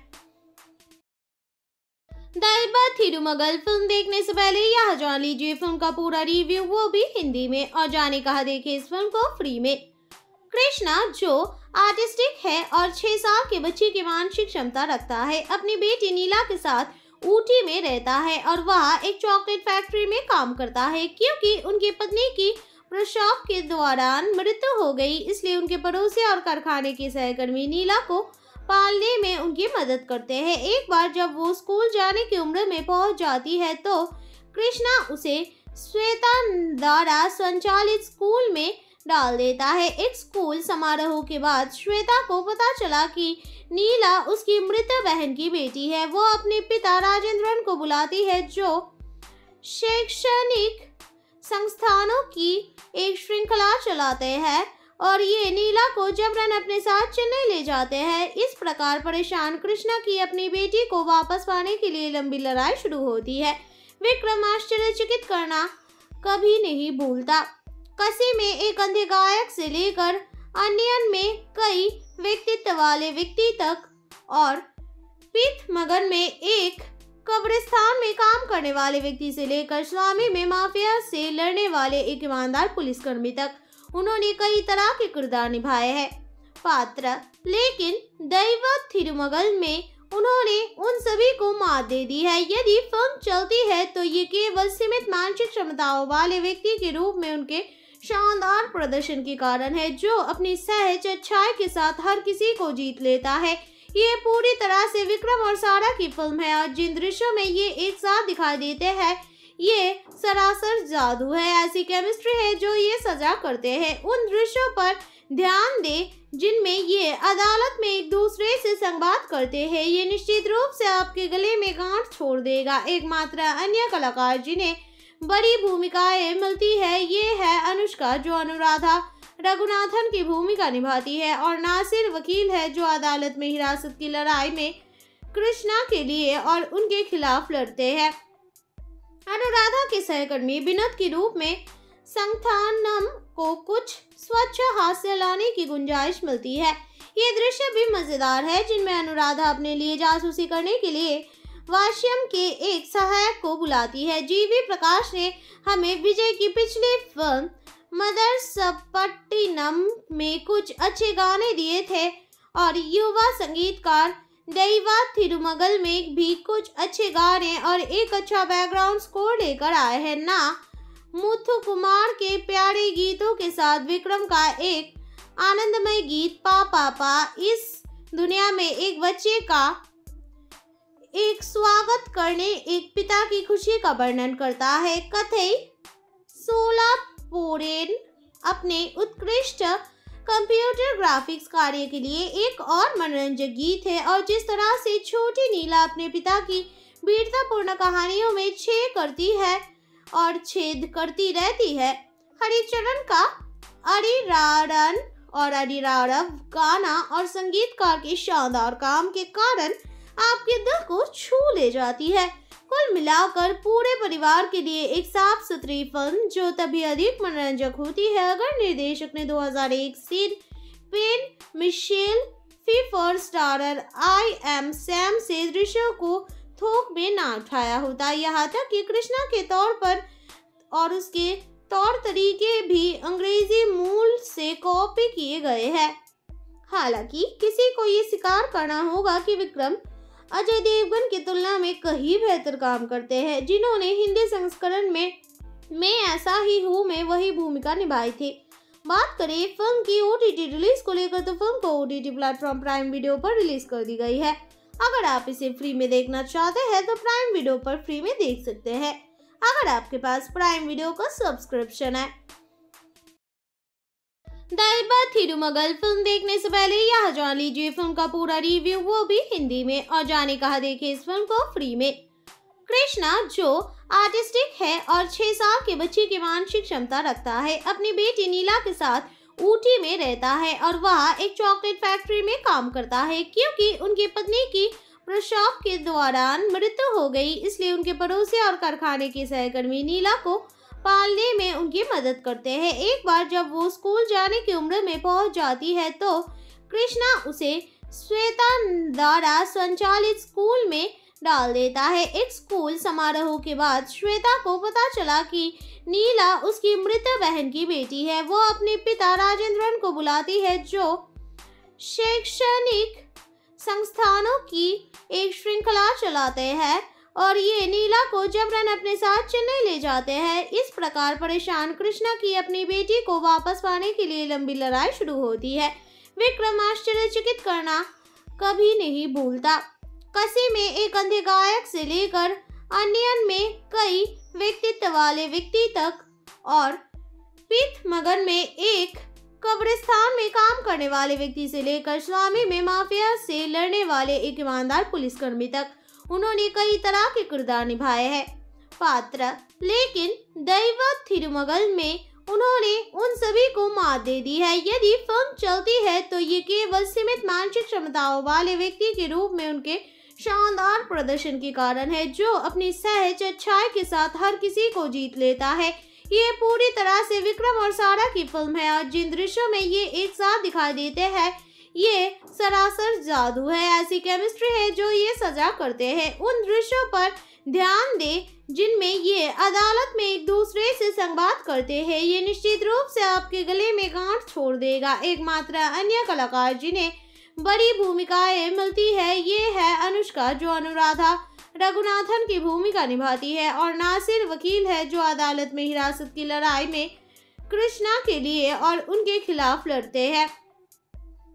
दाइबा थिरुमगल फ़िल्म देखने से पहले यह जान लीजिए, फ़िल्म का पूरा रिव्यू वो भी हिंदी में, और जाने कहा देखे इस फ़िल्म को फ्री में। कृष्णा, जो आर्टिस्टिक है और छह साल के बच्चे की मानसिक क्षमता रखता है, अपनी बेटी नीला के साथ ऊटी में रहता है और वह एक चॉकलेट फैक्ट्री में काम करता है, क्योंकि उनकी पत्नी की प्रसव के दौरान मृत्यु हो गई, इसलिए उनके पड़ोसी और कारखाने के सहकर्मी नीला को पालने में उनकी मदद करते हैं। एक बार जब वो स्कूल जाने की उम्र में पहुँच जाती है तो कृष्णा उसे श्वेता द्वारा संचालित स्कूल में डाल देता है। एक स्कूल समारोह के बाद श्वेता को पता चला कि नीला उसकी मृत बहन की बेटी है। वो अपने पिता राजेंद्रन को बुलाती है, जो शैक्षणिक संस्थानों की एक श्रृंखला चलाते हैं। और ये नीला को जबरन अपने साथ चेन्नई ले जाते हैं, इस प्रकार परेशान कृष्णा की अपनी बेटी को वापस पाने के लिए लंबी लड़ाई शुरू होती है। विक्रम आश्चर्यचकित करना कभी नहीं भूलता। कसी में एक अंधे गायक से लेकर अन्यन में कई व्यक्तित्व वाले व्यक्ति तक और पिथ मगन में एक कब्रिस्तान में काम करने वाले व्यक्ति से लेकर स्वामी में माफिया से लड़ने वाले एक ईमानदार पुलिसकर्मी तक। उन्होंने कई तरह के किरदार निभाए हैं। पात्र, लेकिन दैव थिरुमगल में उन्होंने उन सभी को मात दे दी है। यदि फ़िल्म चलती है तो ये केवल सीमित मानसिक क्षमताओं वाले व्यक्ति के रूप में उनके शानदार प्रदर्शन के कारण है, जो अपनी सहज अच्छाई के साथ हर किसी को जीत लेता है। ये पूरी तरह से विक्रम और सारा की फ़िल्म है, और जिन दृश्यों में ये एक साथ दिखाई देते हैं ये सरासर जादू है, ऐसी केमिस्ट्री है जो ये सजा करते हैं। उन दृश्यों पर ध्यान दे, जिनमें ये अदालत में एक दूसरे से संवाद करते हैं। ये निश्चित रूप से आपके गले में गांठ छोड़ देगा। एकमात्र अन्य कलाकार जिन्हें बड़ी भूमिकाएँ मिलती है, ये है अनुष्का जो अनुराधा रघुनाथन की भूमिका निभाती है और नासिर वकील है जो अदालत में हिरासत की लड़ाई में कृष्णा के लिए और उनके खिलाफ लड़ते हैं। अनुराधा के सहकर्मी विनोद के रूप में संथानम को कुछ स्वच्छ हास्य लाने की गुंजाइश मिलती है। ये दृश्य भी मज़ेदार है, जिनमें अनुराधा अपने लिए जासूसी करने के लिए वाश्यम के एक सहायक को बुलाती है। जीवी प्रकाश ने हमें विजय की पिछली फ़िल्म मदर सपट्टिनम में कुछ अच्छे गाने दिए थे और युवा संगीतकार दैवा थिरुमगल में भी कुछ अच्छे गाने और एक अच्छा बैकग्राउंड स्कोर लेकर आए हैं। ना, मुथु कुमार के प्यारे गीतों के साथ विक्रम का एक आनंदमय गीत, पा पापा इस दुनिया में एक बच्चे का एक स्वागत करने, एक पिता की खुशी का वर्णन करता है। कथई सोला पोरेन अपने उत्कृष्ट कंप्यूटर ग्राफिक्स कार्य के लिए एक और मनोरंजक गीत है और जिस तरह से छोटी नीला अपने पिता की वीरतापूर्ण कहानियों में छेद करती है और छेद करती रहती है, हरिचरण का अरिरारन और अरिरारव गाना और संगीतकार के शानदार काम के कारण आपके दिल को छू ले जाती है। कुल मिलाकर पूरे परिवार के लिए एक साफ़ सुथरी फ़िल्म जो तभी अधिक मनोरंजक होती है, अगर निर्देशक ने 2001 Sean Penn Michelle Pfeiffer starrer I Am Sam से दृश्यों को थोक में ना उठाया होता। यहाँ तक कि कृष्णा के तौर पर और उसके तौर तरीके भी अंग्रेज़ी मूल से कॉपी किए गए हैं। हालाँकि किसी को ये स्वीकार करना होगा कि विक्रम अजय देवगन की तुलना में कहीं बेहतर काम करते हैं, जिन्होंने हिंदी संस्करण में, मैं ऐसा ही हूँ, में वही भूमिका निभाई थी। बात करें, फ़िल्म की ओटीटी रिलीज़ को लेकर तो फ़िल्म को ओ प्लेटफॉर्म प्राइम वीडियो पर रिलीज़ कर दी गई है। अगर आप इसे फ्री में देखना चाहते हैं तो प्राइम वीडियो पर फ्री में देख सकते हैं। अगर आपके पास प्राइम वीडियो का सब्सक्रिप्शन है दाइबा थिरुमगल फ़िल्म देखने से पहले यह जान लीजिए, फ़िल्म का पूरा रिव्यू वो भी हिंदी में और जाने कहा देखे इस फ़िल्म को फ्री में। कृष्णा, जो आर्टिस्टिक है और छह साल के बच्चे की मानसिक क्षमता रखता है, अपनी बेटी नीला के साथ ऊटी में रहता है और वह एक चॉकलेट फैक्ट्री में काम करता है, क्योंकि उनकी पत्नी की प्रसव के दौरान मृत्यु हो गई, इसलिए उनके पड़ोसी और कारखाने के सहकर्मी नीला को पालने में उनकी मदद करते हैं। एक बार जब वो स्कूल जाने की उम्र में पहुँच जाती है तो कृष्णा उसे श्वेता द्वारा संचालित स्कूल में डाल देता है। एक स्कूल समारोह के बाद श्वेता को पता चला कि नीला उसकी मृत बहन की बेटी है। वो अपने पिता राजेंद्रन को बुलाती है, जो शैक्षणिक संस्थानों की एक श्रृंखला चलाते हैं। और ये नीला को जबरन अपने साथ चेन्नई ले जाते हैं, इस प्रकार परेशान कृष्णा की अपनी बेटी को वापस पाने के लिए लंबी लड़ाई शुरू होती है। विक्रम आश्चर्यचकित करना कभी नहीं भूलता। कसी में एक अंधे गायक से लेकर अन्यन में कई व्यक्तित्व वाले व्यक्ति तक और पीत मगन में एक कब्रिस्तान में काम करने वाले व्यक्ति से लेकर स्वामी में माफिया से लड़ने वाले एक ईमानदार पुलिसकर्मी तक। उन्होंने कई तरह के किरदार निभाए हैं। पात्र, लेकिन दैवत थिरुमगल में उन्होंने उन सभी को मात दे दी है। यदि फ़िल्म चलती है तो ये केवल सीमित मानसिक क्षमताओं वाले व्यक्ति के रूप में उनके शानदार प्रदर्शन के कारण है, जो अपनी सहज अच्छाई के साथ हर किसी को जीत लेता है। ये पूरी तरह से विक्रम और सारा की फ़िल्म है, और जिन दृश्यों में ये एक साथ दिखाई देते हैं ये सरासर जादू है, ऐसी केमिस्ट्री है जो ये सजा करते हैं। उन दृश्यों पर ध्यान दे जिनमें ये अदालत में एक दूसरे से संवाद करते हैं। ये निश्चित रूप से आपके गले में गांठ छोड़ देगा। एकमात्र अन्य कलाकार जिन्हें बड़ी भूमिकाएँ मिलती है, ये है अनुष्का जो अनुराधा रघुनाथन की भूमिका निभाती है और नासिर वकील है जो अदालत में हिरासत की लड़ाई में कृष्णा के लिए और उनके खिलाफ लड़ते हैं।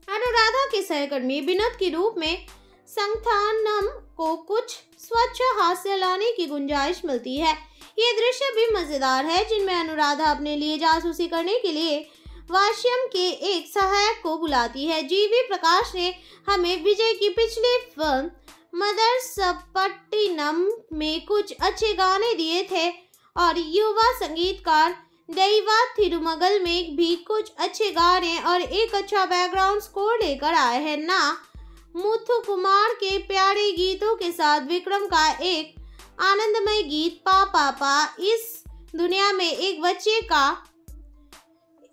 अनुराधा के सहकर्मी विनोद के रूप में संथानम को कुछ स्वच्छ हास्य लाने की गुंजाइश मिलती है। ये दृश्य भी मज़ेदार है, जिनमें अनुराधा अपने लिए जासूसी करने के लिए वाश्यम के एक सहायक को बुलाती है। जीवी प्रकाश ने हमें विजय की पिछली फ़िल्म मदर सपट्टिनम में कुछ अच्छे गाने दिए थे और युवा संगीतकार दैवा थिरुमगल में भी कुछ अच्छे गाने और एक अच्छा बैकग्राउंड स्कोर लेकर आए हैं ना। मुथु कुमार के प्यारे गीतों के साथ विक्रम का एक आनंदमय गीत, पा पापा इस दुनिया में एक बच्चे का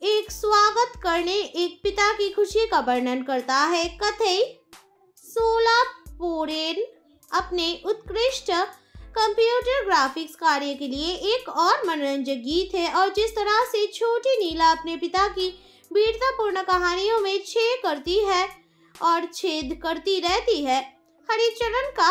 एक स्वागत करने एक पिता की खुशी का वर्णन करता है। कथई सोला पोरेन अपने उत्कृष्ट कंप्यूटर ग्राफिक्स कार्य के लिए एक और मनोरंजक गीत है और जिस तरह से छोटी नीला अपने पिता की वीरतापूर्ण कहानियों में छेद करती है और छेद करती रहती है, हरिचरण का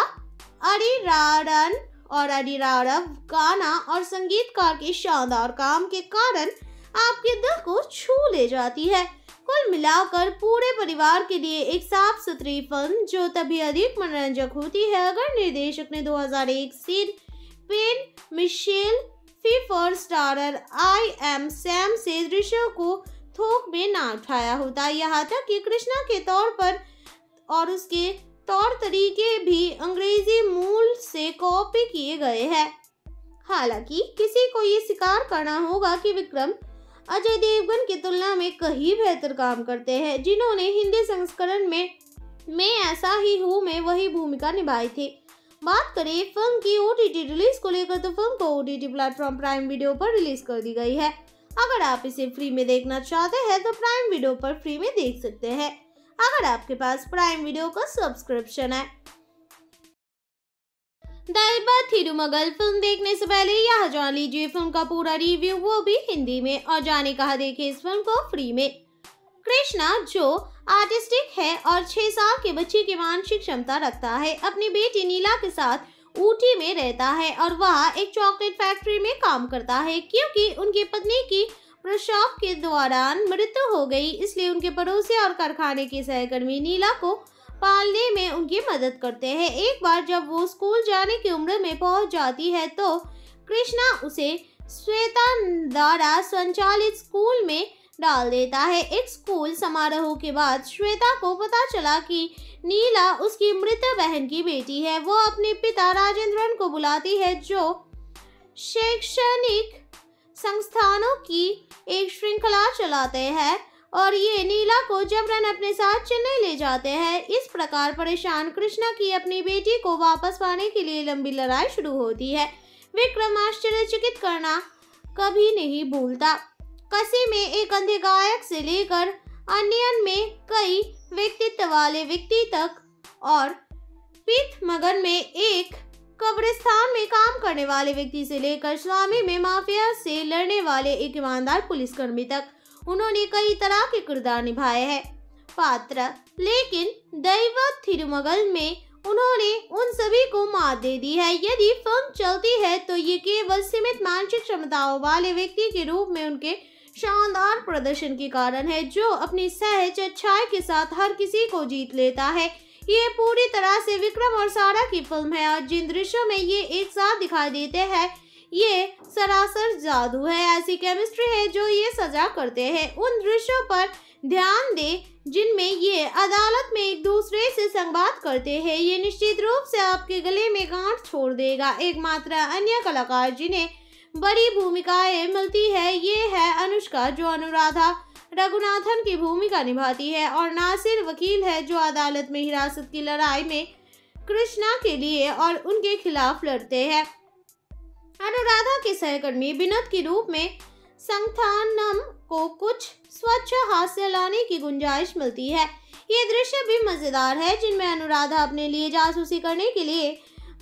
अरिरारन और अरिरारव गाना और संगीतकार के शानदार काम के कारण आपके दिल को छू ले जाती है। कुल मिलाकर पूरे परिवार के लिए एक साफ़ सुथरी फ़िल्म जो तभी अधिक मनोरंजक होती है, अगर निर्देशक ने 2001 Sean Penn Michelle Pfeiffer starrer I Am Sam से दृश्यों को थोक में ना उठाया होता। यहाँ तक कि कृष्णा के तौर पर और उसके तौर तरीके भी अंग्रेज़ी मूल से कॉपी किए गए हैं। हालाँकि किसी को ये स्वीकार करना होगा कि विक्रम अजय देवगन की तुलना में कहीं बेहतर काम करते हैं, जिन्होंने हिंदी संस्करण में, मैं ऐसा ही हूँ, में वही भूमिका निभाई थी। बात करें, फ़िल्म की ओ रिलीज़ को लेकर तो फ़िल्म को ओ प्लेटफॉर्म प्राइम वीडियो पर रिलीज़ कर दी गई है। अगर आप इसे फ्री में देखना चाहते हैं तो प्राइम वीडियो पर फ्री में देख सकते हैं। अगर आपके पास प्राइम वीडियो का सब्सक्रिप्शन है दाइबा थिरुमगल फ़िल्म देखने से पहले यह जान लीजिए, फ़िल्म का पूरा रिव्यू वो भी हिंदी में। और जाने कहा देखे इस फ़िल्म को? फ्री में। कृष्णा, जो आर्टिस्टिक है और छह साल के बच्चे की मानसिक क्षमता रखता है, अपनी बेटी नीला के साथ ऊटी में रहता है और वह एक चॉकलेट फैक्ट्री में काम करता है, क्योंकि उनकी पत्नी की प्रसव के दौरान मृत्यु हो गई, इसलिए उनके पड़ोसी और कारखाने के सहकर्मी नीला को पालने में उनकी मदद करते हैं। एक बार जब वो स्कूल जाने की उम्र में पहुँच जाती है तो कृष्णा उसे श्वेता द्वारा संचालित स्कूल में डाल देता है। एक स्कूल समारोह के बाद श्वेता को पता चला कि नीला उसकी मृत बहन की बेटी है। वो अपने पिता राजेंद्रन को बुलाती है, जो शैक्षणिक संस्थानों की एक श्रृंखला चलाते हैं। और ये नीला को जबरन अपने साथ चेन्नई ले जाते हैं। इस प्रकार परेशान कृष्णा की अपनी बेटी को वापस पाने के लिए लंबी लड़ाई शुरू होती है। विक्रम आश्चर्यचकित करना कभी नहीं भूलता। कसी में एक अंधे गायक से लेकर अन्यन में कई व्यक्तित्व वाले व्यक्ति तक और पीत मगन में एक कब्रिस्तान में काम करने वाले व्यक्ति से लेकर स्वामी में माफिया से लड़ने वाले एक ईमानदार पुलिसकर्मी तक उन्होंने कई तरह के किरदार निभाए हैं। पात्र, लेकिन दैव थिरुमगल में उन्होंने उन सभी को मात दे दी है। यदि फ़िल्म चलती है तो ये केवल सीमित मानसिक क्षमताओं वाले व्यक्ति के रूप में उनके शानदार प्रदर्शन के कारण है, जो अपनी सहज अच्छाई के साथ हर किसी को जीत लेता है। ये पूरी तरह से विक्रम और सारा की फ़िल्म है, और जिन दृश्यों में ये एक साथ दिखाई देते हैं ये सरासर जादू है, ऐसी केमिस्ट्री है जो ये सजा करते हैं। उन दृश्यों पर ध्यान दे, जिनमें ये अदालत में एक दूसरे से संवाद करते हैं। ये निश्चित रूप से आपके गले में गांठ छोड़ देगा। एकमात्र अन्य कलाकार जिन्हें बड़ी भूमिकाएँ मिलती है, ये है अनुष्का, जो अनुराधा रघुनाथन की भूमिका निभाती है, और नासिर वकील है, जो अदालत में हिरासत की लड़ाई में कृष्णा के लिए और उनके खिलाफ लड़ते हैं। अनुराधा के सहकर्मी विनोद के रूप में संथानम को कुछ स्वच्छ हास्य लाने की गुंजाइश मिलती है। ये दृश्य भी मज़ेदार है, जिनमें अनुराधा अपने लिए जासूसी करने के लिए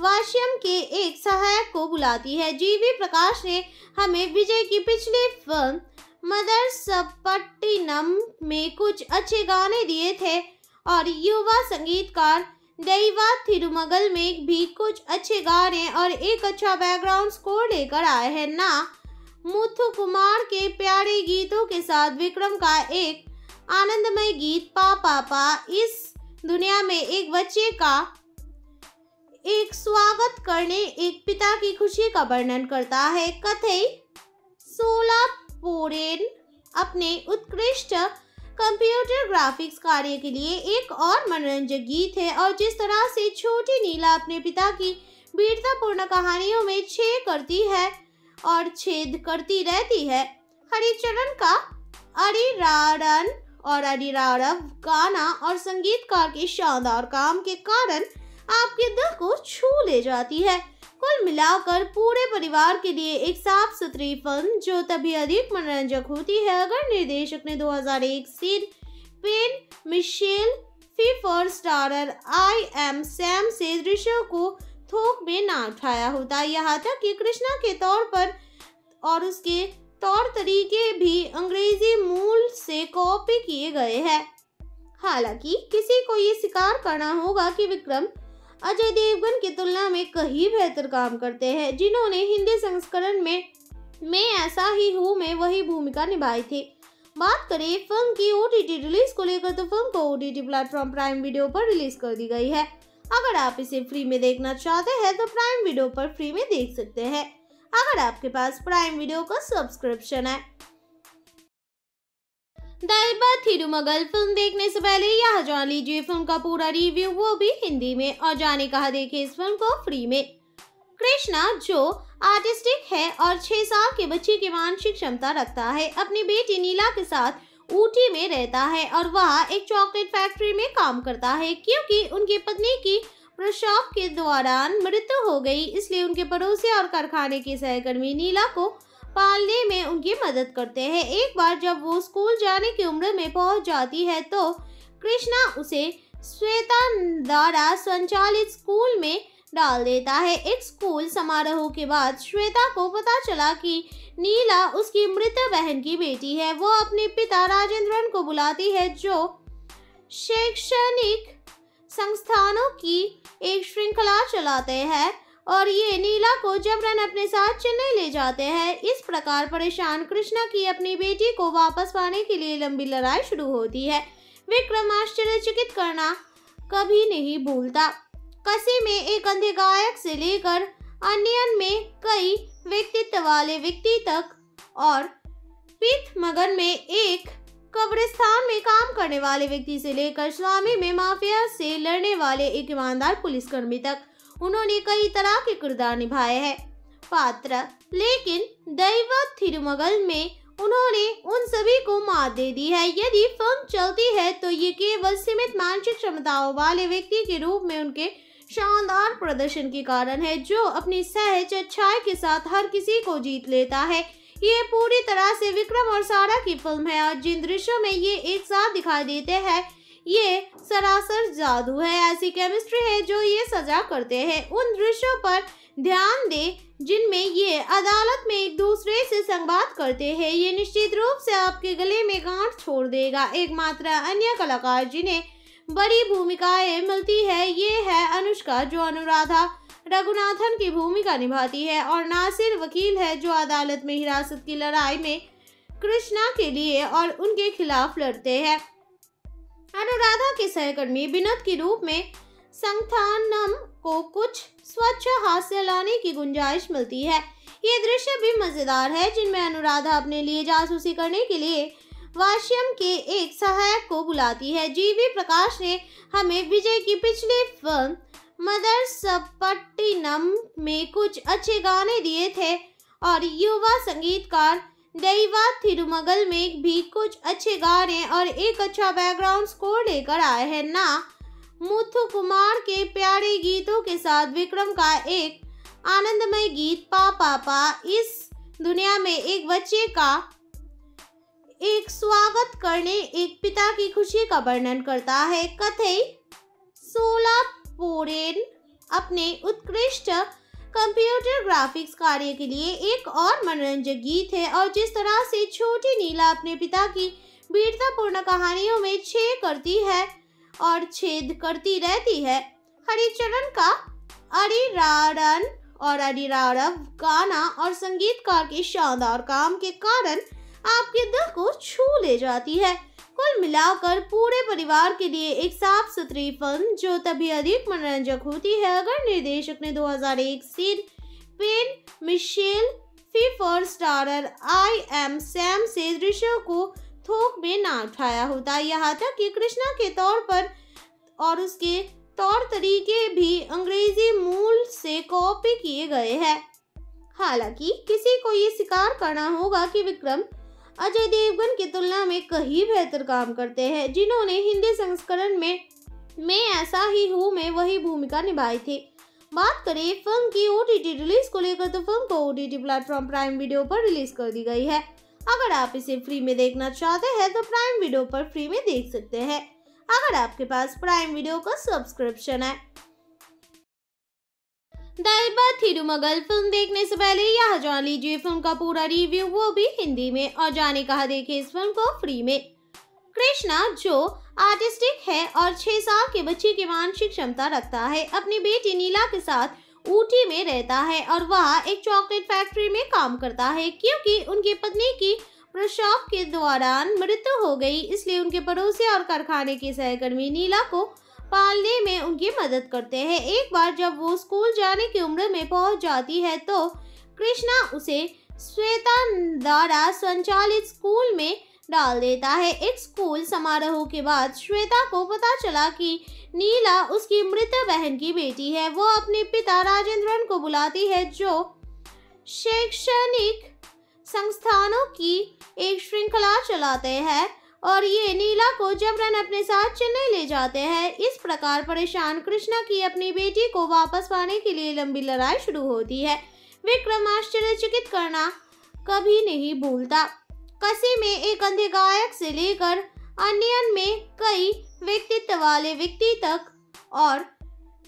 वाश्यम के एक सहायक को बुलाती है। जीवी प्रकाश ने हमें विजय की पिछली फ़िल्म मदर सपट्टिनम में कुछ अच्छे गाने दिए थे और युवा संगीतकार दैवा थिरुमगल में भी कुछ अच्छे गाने और एक अच्छा बैकग्राउंड स्कोर लेकर आए हैं। ना, मुथु कुमार के प्यारे गीतों के साथ विक्रम का एक आनंदमय गीत, पा पापा इस दुनिया में एक बच्चे का एक स्वागत करने, एक पिता की खुशी का वर्णन करता है। कथई सोला पोरेन अपने उत्कृष्ट कंप्यूटर ग्राफिक्स कार्य के लिए एक और मनोरंजक गीत है और जिस तरह से छोटी नीला अपने पिता की वीरतापूर्ण कहानियों में छेद करती है और छेद करती रहती है, हरिचरण का अरिरारन और अरिरारव गाना और संगीतकार के शानदार काम के कारण आपके दिल को छू ले जाती है। कुल मिलाकर पूरे परिवार के लिए एक साफ़ सुथरी फ़िल्म जो तभी अधिक मनोरंजक होती है, अगर निर्देशक ने 2001 Sean Penn Michelle Pfeiffer starrer I Am Sam से दृश्यों को थोक में ना उठाया होता। यहाँ तक कि कृष्णा के तौर पर और उसके तौर तरीके भी अंग्रेज़ी मूल से कॉपी किए गए हैं। हालाँकि किसी को ये स्वीकार करना होगा कि विक्रम अजय देवगन की तुलना में कहीं बेहतर काम करते हैं, जिन्होंने हिंदी संस्करण में, मैं ऐसा ही हूँ, में वही भूमिका निभाई थी। बात करें फ़िल्म की ओटीटी रिलीज़ को लेकर तो फ़िल्म को OTT प्लेटफॉर्म प्राइम वीडियो पर रिलीज़ कर दी गई है। अगर आप इसे फ्री में देखना चाहते हैं तो प्राइम वीडियो पर फ्री में देख सकते हैं। अगर आपके पास प्राइम वीडियो का सब्सक्रिप्शन है दाइबा थिरुमगल फ़िल्म देखने से पहले यह जान लीजिए फ़िल्म का पूरा रिव्यू वो भी हिंदी में और जाने कहा देखे इस फ़िल्म को फ्री में। कृष्णा, जो आर्टिस्टिक है और छह साल के बच्चे की मानसिक क्षमता रखता है, अपनी बेटी नीला के साथ ऊटी में रहता है और वह एक चॉकलेट फैक्ट्री में काम करता है, क्योंकि उनकी पत्नी की प्रसव के दौरान मृत्यु हो गई, इसलिए उनके पड़ोसी और कारखाने के सहकर्मी नीला को पालने में उनकी मदद करते हैं। एक बार जब वो स्कूल जाने की उम्र में पहुँच जाती है तो कृष्णा उसे श्वेता द्वारा संचालित स्कूल में डाल देता है। एक स्कूल समारोह के बाद श्वेता को पता चला कि नीला उसकी मृत बहन की बेटी है। वो अपने पिता राजेंद्रन को बुलाती है, जो शैक्षणिक संस्थानों की एक श्रृंखला चलाते हैं। और ये नीला को जबरन अपने साथ चेन्नई ले जाते हैं, इस प्रकार परेशान कृष्णा की अपनी बेटी को वापस पाने के लिए लंबी लड़ाई शुरू होती है। विक्रम आश्चर्यचकित करना कभी नहीं भूलता। कसी में एक अंधे गायक से लेकर अन्यन में कई व्यक्तित्व वाले व्यक्ति तक और पित मगन में एक कब्रिस्तान में काम करने वाले व्यक्ति से लेकर स्वामी में माफिया से लड़ने वाले एक ईमानदार पुलिसकर्मी तक। उन्होंने कई तरह के किरदार निभाए हैं। पात्र, लेकिन दैव थिरुमगल में उन्होंने उन सभी को मात दे दी है। यदि फ़िल्म चलती है तो ये केवल सीमित मानसिक क्षमताओं वाले व्यक्ति के रूप में उनके शानदार प्रदर्शन के कारण है, जो अपनी सहज अच्छाई के साथ हर किसी को जीत लेता है। ये पूरी तरह से विक्रम और सारा की फ़िल्म है। और जिन दृश्यों में ये एक साथ दिखाई देते हैं ये सरासर जादू है, ऐसी केमिस्ट्री है जो ये सजा करते हैं। उन दृश्यों पर ध्यान दे जिनमें ये अदालत में एक दूसरे से संवाद करते हैं। ये निश्चित रूप से आपके गले में गांठ छोड़ देगा। एकमात्र अन्य कलाकार जिन्हें बड़ी भूमिकाएँ मिलती है, ये है अनुष्का जो अनुराधा रघुनाथन की भूमिका निभाती है और नासिर वकील है जो अदालत में हिरासत की लड़ाई में कृष्णा के लिए और उनके खिलाफ लड़ते हैं। अनुराधा के सहकर्मी विनोद के रूप में संस्थानम को कुछ स्वच्छ हास्य लाने की गुंजाइश मिलती है। ये दृश्य भी मज़ेदार है, जिनमें अनुराधा अपने लिए जासूसी करने के लिए वाश्यम के एक सहायक को बुलाती है। जीवी प्रकाश ने हमें विजय की पिछली फ़िल्म मदर सपट्टिनम में कुछ अच्छे गाने दिए थे और युवा संगीतकार दैवा थिरुमगल में भी कुछ अच्छे गाने और एक अच्छा बैकग्राउंड स्कोर लेकर आए हैं ना। मुथु कुमार के प्यारे गीतों के साथ विक्रम का एक आनंदमय गीत, पा पापा इस दुनिया में एक बच्चे का एक स्वागत करने, एक पिता की खुशी का वर्णन करता है। कथई सोला पोरेन अपने उत्कृष्ट कंप्यूटर ग्राफिक्स कार्य के लिए एक और मनोरंजक गीत है और जिस तरह से छोटी नीला अपने पिता की वीरतापूर्ण कहानियों में छेद करती है और छेद करती रहती है, हरिचरण का अरिरारन और अरिरारव गाना और संगीतकार के शानदार काम के कारण आपके दिल को छू ले जाती है। कुल मिलाकर पूरे परिवार के लिए एक साफ़ सुथरी फ़िल्म जो तभी अधिक मनोरंजक होती है अगर निर्देशक ने 2001 Sean Penn Michelle Pfeiffer starrer I Am Sam से दृश्यों को थोक में ना उठाया होता। यहाँ तक कि कृष्णा के तौर पर और उसके तौर तरीके भी अंग्रेज़ी मूल से कॉपी किए गए हैं। हालाँकि किसी को ये स्वीकार करना होगा कि विक्रम अजय देवगन की तुलना में कहीं बेहतर काम करते हैं। जिन्होंने हिंदी संस्करण में, मैं ऐसा ही हूँ, में वही भूमिका निभाई थी। बात करें, फ़िल्म की ओटीटी रिलीज़ को लेकर तो फ़िल्म को ओ प्लेटफॉर्म प्राइम वीडियो पर रिलीज़ कर दी गई है। अगर आप इसे फ्री में देखना चाहते हैं तो प्राइम वीडियो पर फ्री में देख सकते हैं। अगर आपके पास प्राइम वीडियो का सब्सक्रिप्शन है दाइबा थिरुमगल फ़िल्म देखने से पहले यह जान लीजिए, फ़िल्म का पूरा रिव्यू वो भी हिंदी में और जाने कहा देखे इस फ़िल्म को फ्री में। कृष्णा, जो आर्टिस्टिक है और छह साल के बच्चे की मानसिक क्षमता रखता है, अपनी बेटी नीला के साथ ऊटी में रहता है और वह एक चॉकलेट फैक्ट्री में काम करता है, क्योंकि उनकी पत्नी की प्रसव के दौरान मृत्यु हो गई, इसलिए उनके पड़ोसी और कारखाने की सहकर्मी नीला को पालने में उनकी मदद करते हैं। एक बार जब वो स्कूल जाने की उम्र में पहुँच जाती है तो कृष्णा उसे श्वेता द्वारा संचालित स्कूल में डाल देता है। एक स्कूल समारोह के बाद श्वेता को पता चला कि नीला उसकी मृत बहन की बेटी है। वो अपने पिता राजेंद्रन को बुलाती है, जो शैक्षणिक संस्थानों की एक श्रृंखला चलाते हैं। और ये नीला को जबरन अपने साथ चेन्नई ले जाते हैं, इस प्रकार परेशान कृष्णा की अपनी बेटी को वापस पाने के लिए लंबी लड़ाई शुरू होती है। विक्रम आश्चर्यचकित करना कभी नहीं भूलता। कसी में एक अंधे गायक से लेकर अन्यन में कई व्यक्तित्व वाले व्यक्ति तक और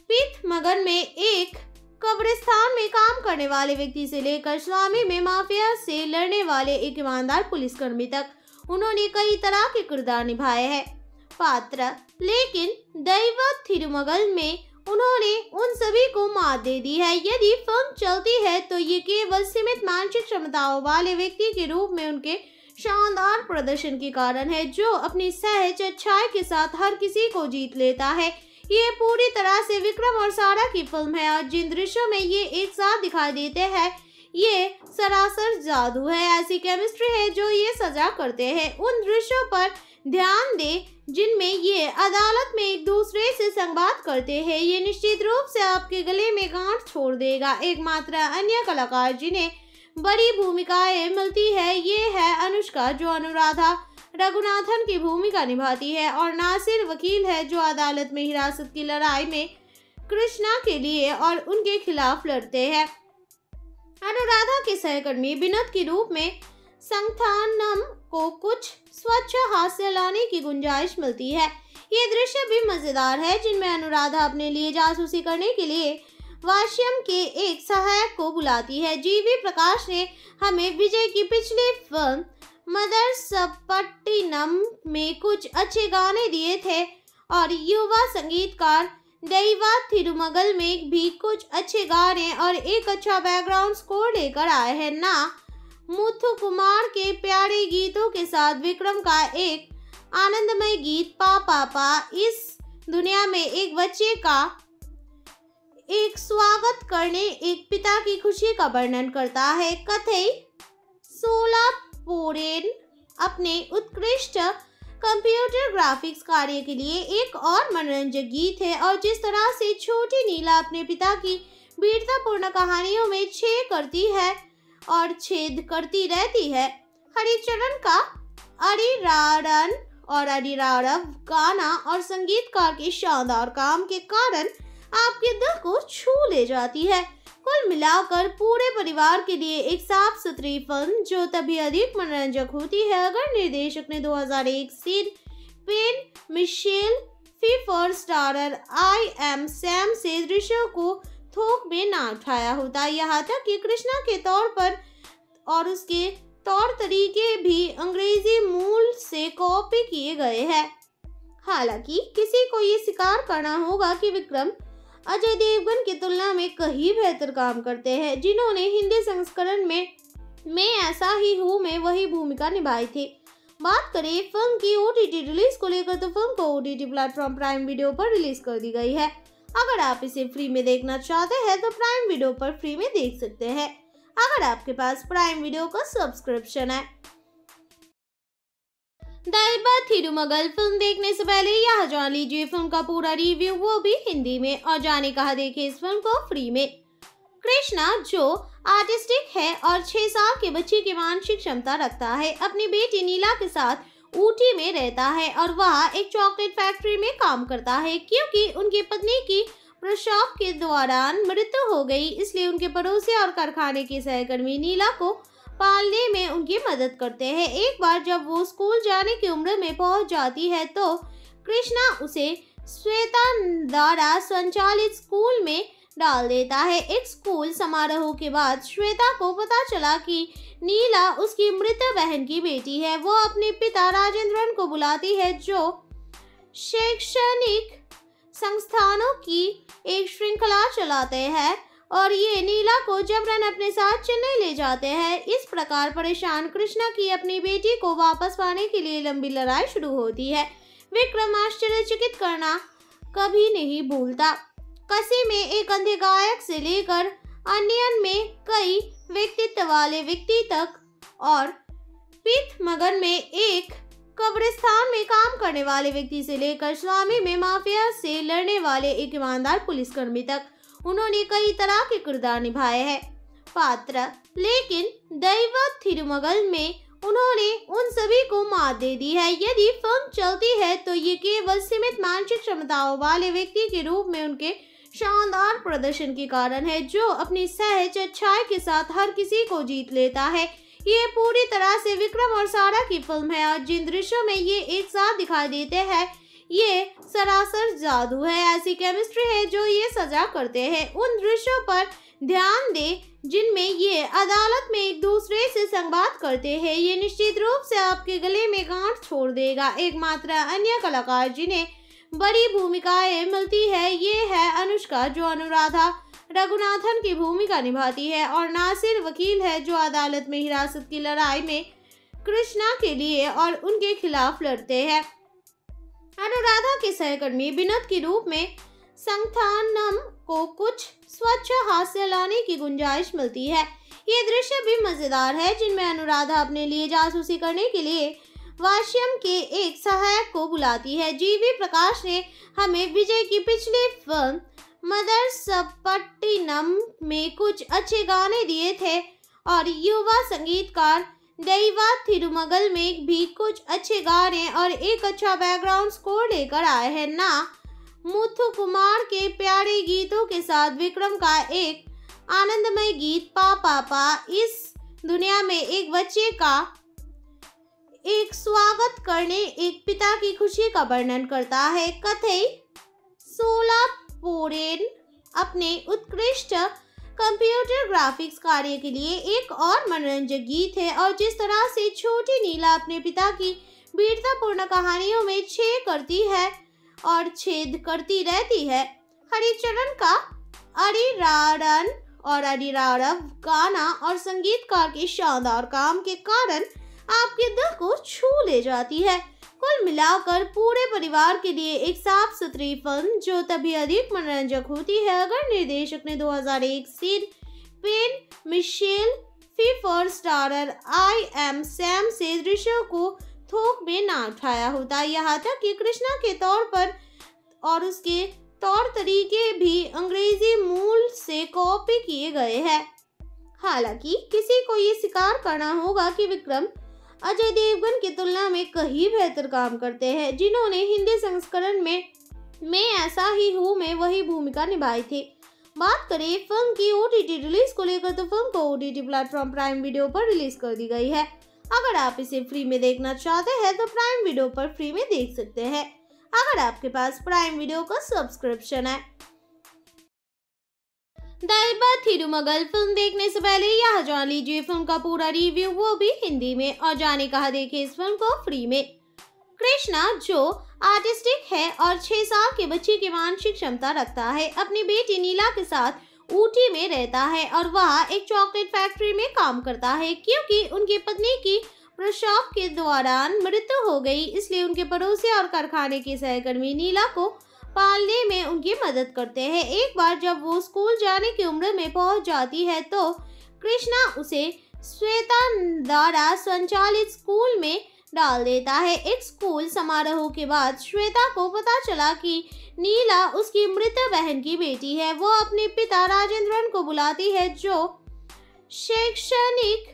पिथ मगन में एक कब्रिस्तान में काम करने वाले व्यक्ति से लेकर स्वामी में माफिया से लड़ने वाले एक ईमानदार पुलिसकर्मी तक उन्होंने कई तरह के किरदार निभाए हैं। पात्र, लेकिन दैव थिरुमगल में उन्होंने उन सभी को मात दे दी है। यदि फ़िल्म चलती है तो ये केवल सीमित मानसिक क्षमताओं वाले व्यक्ति के रूप में उनके शानदार प्रदर्शन के कारण है, जो अपनी सहज अच्छाई के साथ हर किसी को जीत लेता है। ये पूरी तरह से विक्रम और सारा की फ़िल्म है, और जिन दृश्यों में ये एक साथ दिखाई देते हैं ये सरासर जादू है, ऐसी केमिस्ट्री है जो ये सजा करते हैं। उन दृश्यों पर ध्यान दे, जिनमें ये अदालत में एक दूसरे से संवाद करते हैं। ये निश्चित रूप से आपके गले में गांठ छोड़ देगा। एकमात्र अन्य कलाकार जिन्हें बड़ी भूमिकाएँ मिलती है, ये है अनुष्का जो अनुराधा रघुनाथन की भूमिका निभाती है और नासिर वकील है जो अदालत में हिरासत की लड़ाई में कृष्णा के लिए और उनके खिलाफ लड़ते हैं। अनुराधा के सहकर्मी विनोद के रूप में संस्थानम को कुछ स्वच्छ हास्य लाने की गुंजाइश मिलती है। ये दृश्य भी मज़ेदार है, जिनमें अनुराधा अपने लिए जासूसी करने के लिए वाश्यम के एक सहायक को बुलाती है। जीवी प्रकाश ने हमें विजय की पिछली फ़िल्म मदर सपट्टिनम में कुछ अच्छे गाने दिए थे और युवा संगीतकार दैवा थिरुमगल में भी कुछ अच्छे गाने और एक अच्छा बैकग्राउंड स्कोर लेकर आए हैं। ना, मुथु कुमार के प्यारे गीतों के साथ विक्रम का एक आनंदमय गीत, पा पा पा, इस दुनिया में एक बच्चे का एक स्वागत करने, एक पिता की खुशी का वर्णन करता है। कथई सोला पोरेन अपने उत्कृष्ट कंप्यूटर ग्राफिक्स कार्य के लिए एक और मनोरंजक गीत है और जिस तरह से छोटी नीला अपने पिता की वीरतापूर्ण कहानियों में छेद करती है और छेद करती रहती है, हरिचरण का अरिरारन और अरिरारव गाना और संगीतकार के शानदार काम के कारण आपके दिल को छू ले जाती है। कुल मिलाकर पूरे परिवार के लिए एक साफ़ सुथरी फ़िल्म जो तभी अधिक मनोरंजक होती है, अगर निर्देशक ने 2001 Sean Penn Michelle Pfeiffer starrer I Am Sam से दृश्यों को थोक में ना उठाया होता। यहाँ तक कि कृष्णा के तौर पर और उसके तौर तरीके भी अंग्रेज़ी मूल से कॉपी किए गए हैं। हालाँकि किसी को ये स्वीकार करना होगा कि विक्रम अजय देवगन की तुलना में कहीं बेहतर काम करते हैं, जिन्होंने हिंदी संस्करण में, मैं ऐसा ही हूँ में, वही भूमिका निभाई थी। बात करें, फ़िल्म की ओटीटी रिलीज़ को लेकर तो फ़िल्म को ओ प्लेटफॉर्म प्राइम वीडियो पर रिलीज़ कर दी गई है। अगर आप इसे फ्री में देखना चाहते हैं तो प्राइम वीडियो पर फ्री में देख सकते हैं। अगर आपके पास प्राइम वीडियो का सब्सक्रिप्शन है दाइबा थिरुमगल फ़िल्म देखने से पहले यह जान लीजिए, फ़िल्म का पूरा रिव्यू वो भी हिंदी में, और जाने कहा देखे इस फ़िल्म को फ्री में। कृष्णा, जो आर्टिस्टिक है और छह साल के बच्चे की मानसिक क्षमता रखता है, अपनी बेटी नीला के साथ ऊटी में रहता है और वह एक चॉकलेट फैक्ट्री में काम करता है, क्योंकि उनकी पत्नी की प्रसव के दौरान मृत्यु हो गई, इसलिए उनके पड़ोसी और कारखाने के सहकर्मी नीला को पालने में उनकी मदद करते हैं। एक बार जब वो स्कूल जाने की उम्र में पहुँच जाती है तो कृष्णा उसे श्वेता द्वारा संचालित स्कूल में डाल देता है। एक स्कूल समारोह के बाद श्वेता को पता चला कि नीला उसकी मृत बहन की बेटी है। वो अपने पिता राजेंद्रन को बुलाती है, जो शैक्षणिक संस्थानों की एक श्रृंखला चलाते हैं। और ये नीला को जबरन अपने साथ चेन्नई ले जाते हैं, इस प्रकार परेशान कृष्णा की अपनी बेटी को वापस पाने के लिए लंबी लड़ाई शुरू होती है। विक्रम आश्चर्यचकित करना कभी नहीं भूलता। कसी में एक अंधे गायक से लेकर अन्यन में कई व्यक्तित्व वाले व्यक्ति तक और पिथ मगन में एक कब्रिस्तान में काम करने वाले व्यक्ति से लेकर स्वामी में माफिया से लड़ने वाले एक ईमानदार पुलिसकर्मी तक। उन्होंने कई तरह के किरदार निभाए हैं। पात्र, लेकिन दैव थिरुमगल में उन्होंने उन सभी को मात दे दी है। यदि फ़िल्म चलती है तो ये केवल सीमित मानसिक क्षमताओं वाले व्यक्ति के रूप में उनके शानदार प्रदर्शन के कारण है, जो अपनी सहज अच्छाई के साथ हर किसी को जीत लेता है। ये पूरी तरह से विक्रम और सारा की फ़िल्म है, और जिन दृश्यों में ये एक साथ दिखाई देते हैं ये सरासर जादू है, ऐसी केमिस्ट्री है जो ये सजा करते हैं। उन दृश्यों पर ध्यान दे, जिनमें ये अदालत में एक दूसरे से संवाद करते हैं। ये निश्चित रूप से आपके गले में गांठ छोड़ देगा। एकमात्र अन्य कलाकार जिन्हें बड़ी भूमिकाएँ मिलती है, ये है अनुष्का जो अनुराधा रघुनाथन की भूमिका निभाती है और नासिर वकील है जो अदालत में हिरासत की लड़ाई में कृष्णा के लिए और उनके खिलाफ लड़ते हैं। अनुराधा के सहकर्मी विनोद के रूप में संथानम को कुछ स्वच्छ हास्य लाने की गुंजाइश मिलती है। ये दृश्य भी मज़ेदार है, जिनमें अनुराधा अपने लिए जासूसी करने के लिए वाश्यम के एक सहायक को बुलाती है। जीवी प्रकाश ने हमें विजय की पिछली फ़िल्म मदर सपट्टिनम में कुछ अच्छे गाने दिए थे और युवा संगीतकार दैवा थिरुमगल में भी कुछ अच्छे गाने और एक अच्छा बैकग्राउंड स्कोर लेकर आए हैं ना। मुथु कुमार के प्यारे गीतों के साथ विक्रम का एक आनंदमय गीत, पा पा पा, इस दुनिया में एक बच्चे का एक स्वागत करने, एक पिता की खुशी का वर्णन करता है। कथई सोला पोरेन अपने उत्कृष्ट कंप्यूटर ग्राफिक्स कार्य के लिए एक और मनोरंजक गीत है और जिस तरह से छोटी नीला अपने पिता की वीरतापूर्ण कहानियों में छेद करती है और छेद करती रहती है, हरिचरण का अरिरारन और अरिरारव गाना और संगीतकार के शानदार काम के कारण आपके दिल को छू ले जाती है। कुल मिलाकर पूरे परिवार के लिए एक साफ़ सुथरी फ़िल्म जो तभी अधिक मनोरंजक होती है, अगर निर्देशक ने 2001 Sean Penn Michelle Pfeiffer starrer I Am Sam से दृश्यों को थोक में ना उठाया होता। यहाँ तक कि कृष्णा के तौर पर और उसके तौर तरीके भी अंग्रेज़ी मूल से कॉपी किए गए हैं। हालाँकि किसी को ये स्वीकार करना होगा कि विक्रम अजय देवगन की तुलना में कहीं बेहतर काम करते हैं, जिन्होंने हिंदी संस्करण में, मैं ऐसा ही हूँ, में वही भूमिका निभाई थी। बात करें, फ़िल्म की ओटीटी रिलीज़ को लेकर तो फ़िल्म को ओ प्लेटफॉर्म प्राइम वीडियो पर रिलीज़ कर दी गई है। अगर आप इसे फ्री में देखना चाहते हैं तो प्राइम वीडियो पर फ्री में देख सकते हैं। अगर आपके पास प्राइम वीडियो का सब्सक्रिप्शन है दैबा थिरुमगल फ़िल्म देखने से पहले यह जान लीजिए, फ़िल्म का पूरा रिव्यू वो भी हिंदी में, और जाने कहा देखे इस फ़िल्म को फ्री में। कृष्णा, जो आर्टिस्टिक है और छह साल के बच्चे की मानसिक क्षमता रखता है, अपनी बेटी नीला के साथ ऊटी में रहता है और वह एक चॉकलेट फैक्ट्री में काम करता है, क्योंकि उनकी पत्नी की प्रसव के दौरान मृत्यु हो गई, इसलिए उनके पड़ोसी और कारखाने के सहकर्मी नीला को पालने में उनकी मदद करते हैं। एक बार जब वो स्कूल जाने की उम्र में पहुँच जाती है तो कृष्णा उसे श्वेता द्वारा संचालित स्कूल में डाल देता है। एक स्कूल समारोह के बाद श्वेता को पता चला कि नीला उसकी मृत बहन की बेटी है। वो अपने पिता राजेंद्रन को बुलाती है, जो शैक्षणिक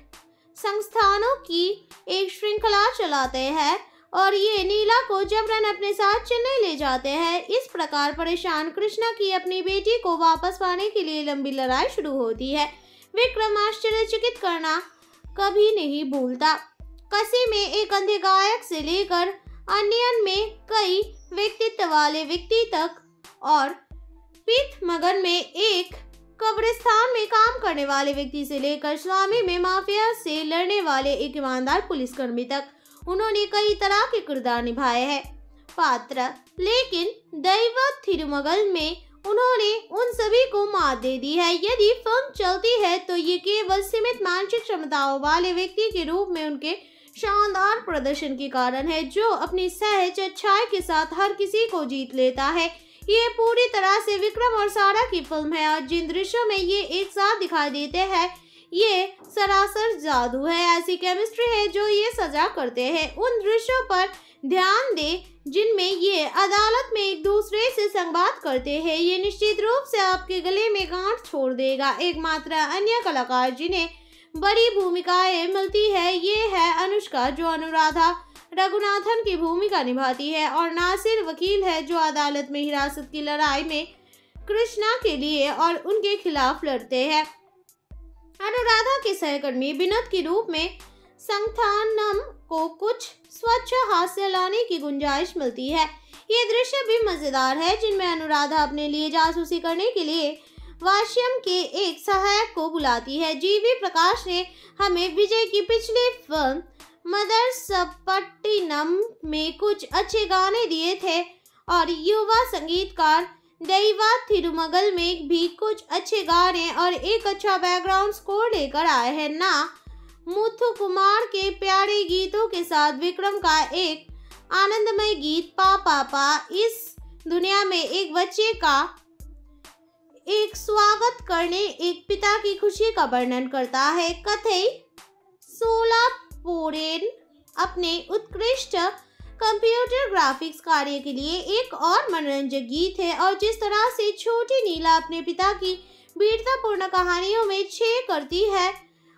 संस्थानों की एक श्रृंखला चलाते हैं। और ये नीला को जबरन अपने साथ चेन्नई ले जाते हैं, इस प्रकार परेशान कृष्णा की अपनी बेटी को वापस पाने के लिए लंबी लड़ाई शुरू होती है। विक्रम आश्चर्यचकित करना कभी नहीं भूलता। कसी में एक अंधे गायक से लेकर अन्यन में कई व्यक्तित्व वाले व्यक्ति तक और पीत मगन में एक कब्रिस्तान में काम करने वाले व्यक्ति से लेकर स्वामी में माफिया से लड़ने वाले एक ईमानदार पुलिसकर्मी तक। उन्होंने कई तरह के किरदार निभाए हैं। पात्र, लेकिन दैव थिरुमगल में उन्होंने उन सभी को मात दे दी है। यदि फ़िल्म चलती है तो ये केवल सीमित मानसिक क्षमताओं वाले व्यक्ति के रूप में उनके शानदार प्रदर्शन के कारण है, जो अपनी सहज अच्छाई के साथ हर किसी को जीत लेता है। ये पूरी तरह से विक्रम और सारा की फ़िल्म है, और जिन दृश्यों में ये एक साथ दिखाई देते हैं ये सरासर जादू है, ऐसी केमिस्ट्री है जो ये सजा करते हैं। उन दृश्यों पर ध्यान दे जिनमें ये अदालत में एक दूसरे से संवाद करते हैं। ये निश्चित रूप से आपके गले में गांठ छोड़ देगा। एकमात्र अन्य कलाकार जिन्हें बड़ी भूमिकाएँ मिलती है, ये है अनुष्का जो अनुराधा रघुनाथन की भूमिका निभाती है और नासिर वकील है जो अदालत में हिरासत की लड़ाई में कृष्णा के लिए और उनके खिलाफ लड़ते हैं। अनुराधा के सहकर्मी विनोद के रूप में संथानम को कुछ स्वच्छ हास्य लाने की गुंजाइश मिलती है। ये दृश्य भी मज़ेदार है, जिनमें अनुराधा अपने लिए जासूसी करने के लिए वाश्यम के एक सहायक को बुलाती है। जीवी प्रकाश ने हमें विजय की पिछली फ़िल्म मदर सपट्टिनम में कुछ अच्छे गाने दिए थे और युवा संगीतकार दैवा थिरुमगल में भी कुछ अच्छे गाने और एक अच्छा बैकग्राउंड स्कोर लेकर आए हैं ना। मुथु कुमार के प्यारे गीतों के साथ विक्रम का एक आनंदमय गीत, पा पापा इस दुनिया में एक बच्चे का एक स्वागत करने एक पिता की खुशी का वर्णन करता है। कथई सोला पोरेन अपने उत्कृष्ट कंप्यूटर ग्राफिक्स कार्य के लिए एक और मनोरंजक गीत है और जिस तरह से छोटी नीला अपने पिता की वीरतापूर्ण कहानियों में छेद करती है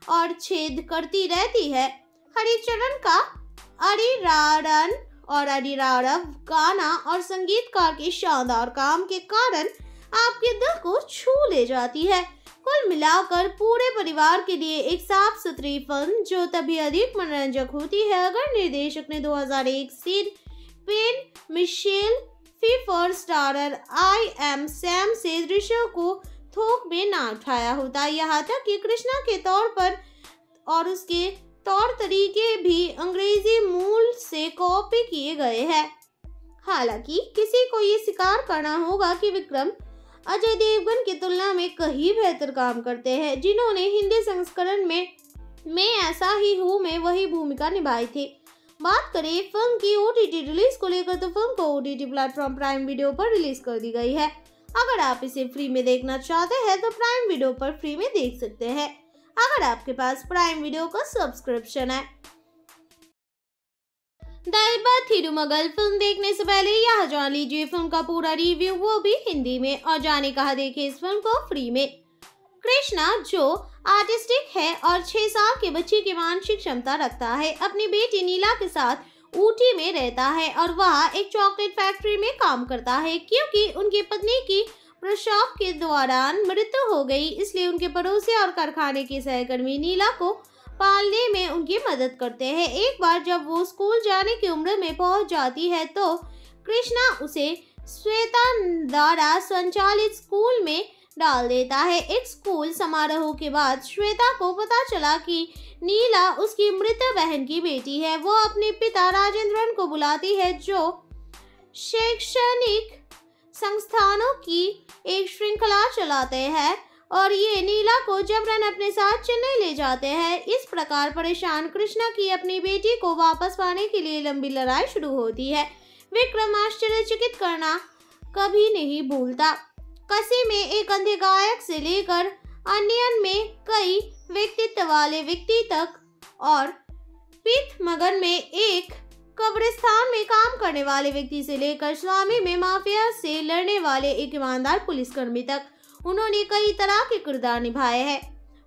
और छेद करती रहती है, हरिचरण का अरिरारन और अरिरारव गाना और संगीतकार के शानदार काम के कारण आपके दिल को छू ले जाती है। कुल मिलाकर पूरे परिवार के लिए एक साफ़ सुथरी फ़िल्म, जो तभी अधिक मनोरंजक होती है अगर निर्देशक ने 2001 Sean Penn Michelle Pfeiffer starrer I Am Sam से दृश्यों को थोक में ना उठाया होता। यहाँ तक कि कृष्णा के तौर पर और उसके तौर तरीके भी अंग्रेज़ी मूल से कॉपी किए गए हैं। हालाँकि किसी को ये स्वीकार करना होगा कि विक्रम अजय देवगन की तुलना में कहीं बेहतर काम करते हैं, जिन्होंने हिंदी संस्करण में, मैं ऐसा ही हूँ, में वही भूमिका निभाई थी। बात करें, फ़िल्म की ओटीटी रिलीज़ को लेकर तो फ़िल्म को ओटीटी प्लेटफॉर्म प्राइम वीडियो पर रिलीज़ कर दी गई है। अगर आप इसे फ्री में देखना चाहते हैं तो प्राइम वीडियो पर फ्री में देख सकते हैं। अगर आपके पास प्राइम वीडियो का सब्सक्रिप्शन है दाइबा थिरुमगल फ़िल्म देखने से पहले यह जान लीजिए, फ़िल्म का पूरा रिव्यू वो भी हिंदी में। और जाने कहा देखे इस फ़िल्म को? फ्री में। कृष्णा, जो आर्टिस्टिक है और छह साल के बच्चे की मानसिक क्षमता रखता है, अपनी बेटी नीला के साथ ऊटी में रहता है और वह एक चॉकलेट फैक्ट्री में काम करता है, क्योंकि उनकी पत्नी की प्रसव के दौरान मृत्यु हो गई, इसलिए उनके पड़ोसी और कारखाने के सहकर्मी नीला को पालने में उनकी मदद करते हैं। एक बार जब वो स्कूल जाने की उम्र में पहुँच जाती है तो कृष्णा उसे श्वेता द्वारा संचालित स्कूल में डाल देता है। एक स्कूल समारोह के बाद श्वेता को पता चला कि नीला उसकी मृत बहन की बेटी है। वो अपने पिता राजेंद्रन को बुलाती है, जो शैक्षणिक संस्थानों की एक श्रृंखला चलाते हैं। और ये नीला को जबरन अपने साथ चेन्नई ले जाते हैं, इस प्रकार परेशान कृष्णा की अपनी बेटी को वापस पाने के लिए लंबी लड़ाई शुरू होती है। विक्रम आश्चर्यचकित करना कभी नहीं भूलता। कसी में एक अंधे गायक से लेकर अन्यन में कई व्यक्तित्व वाले व्यक्ति तक और पिथ मगन में एक कब्रिस्तान में काम करने वाले व्यक्ति से लेकर स्वामी में माफिया से लड़ने वाले एक ईमानदार पुलिसकर्मी तक उन्होंने कई तरह के किरदार निभाए हैं।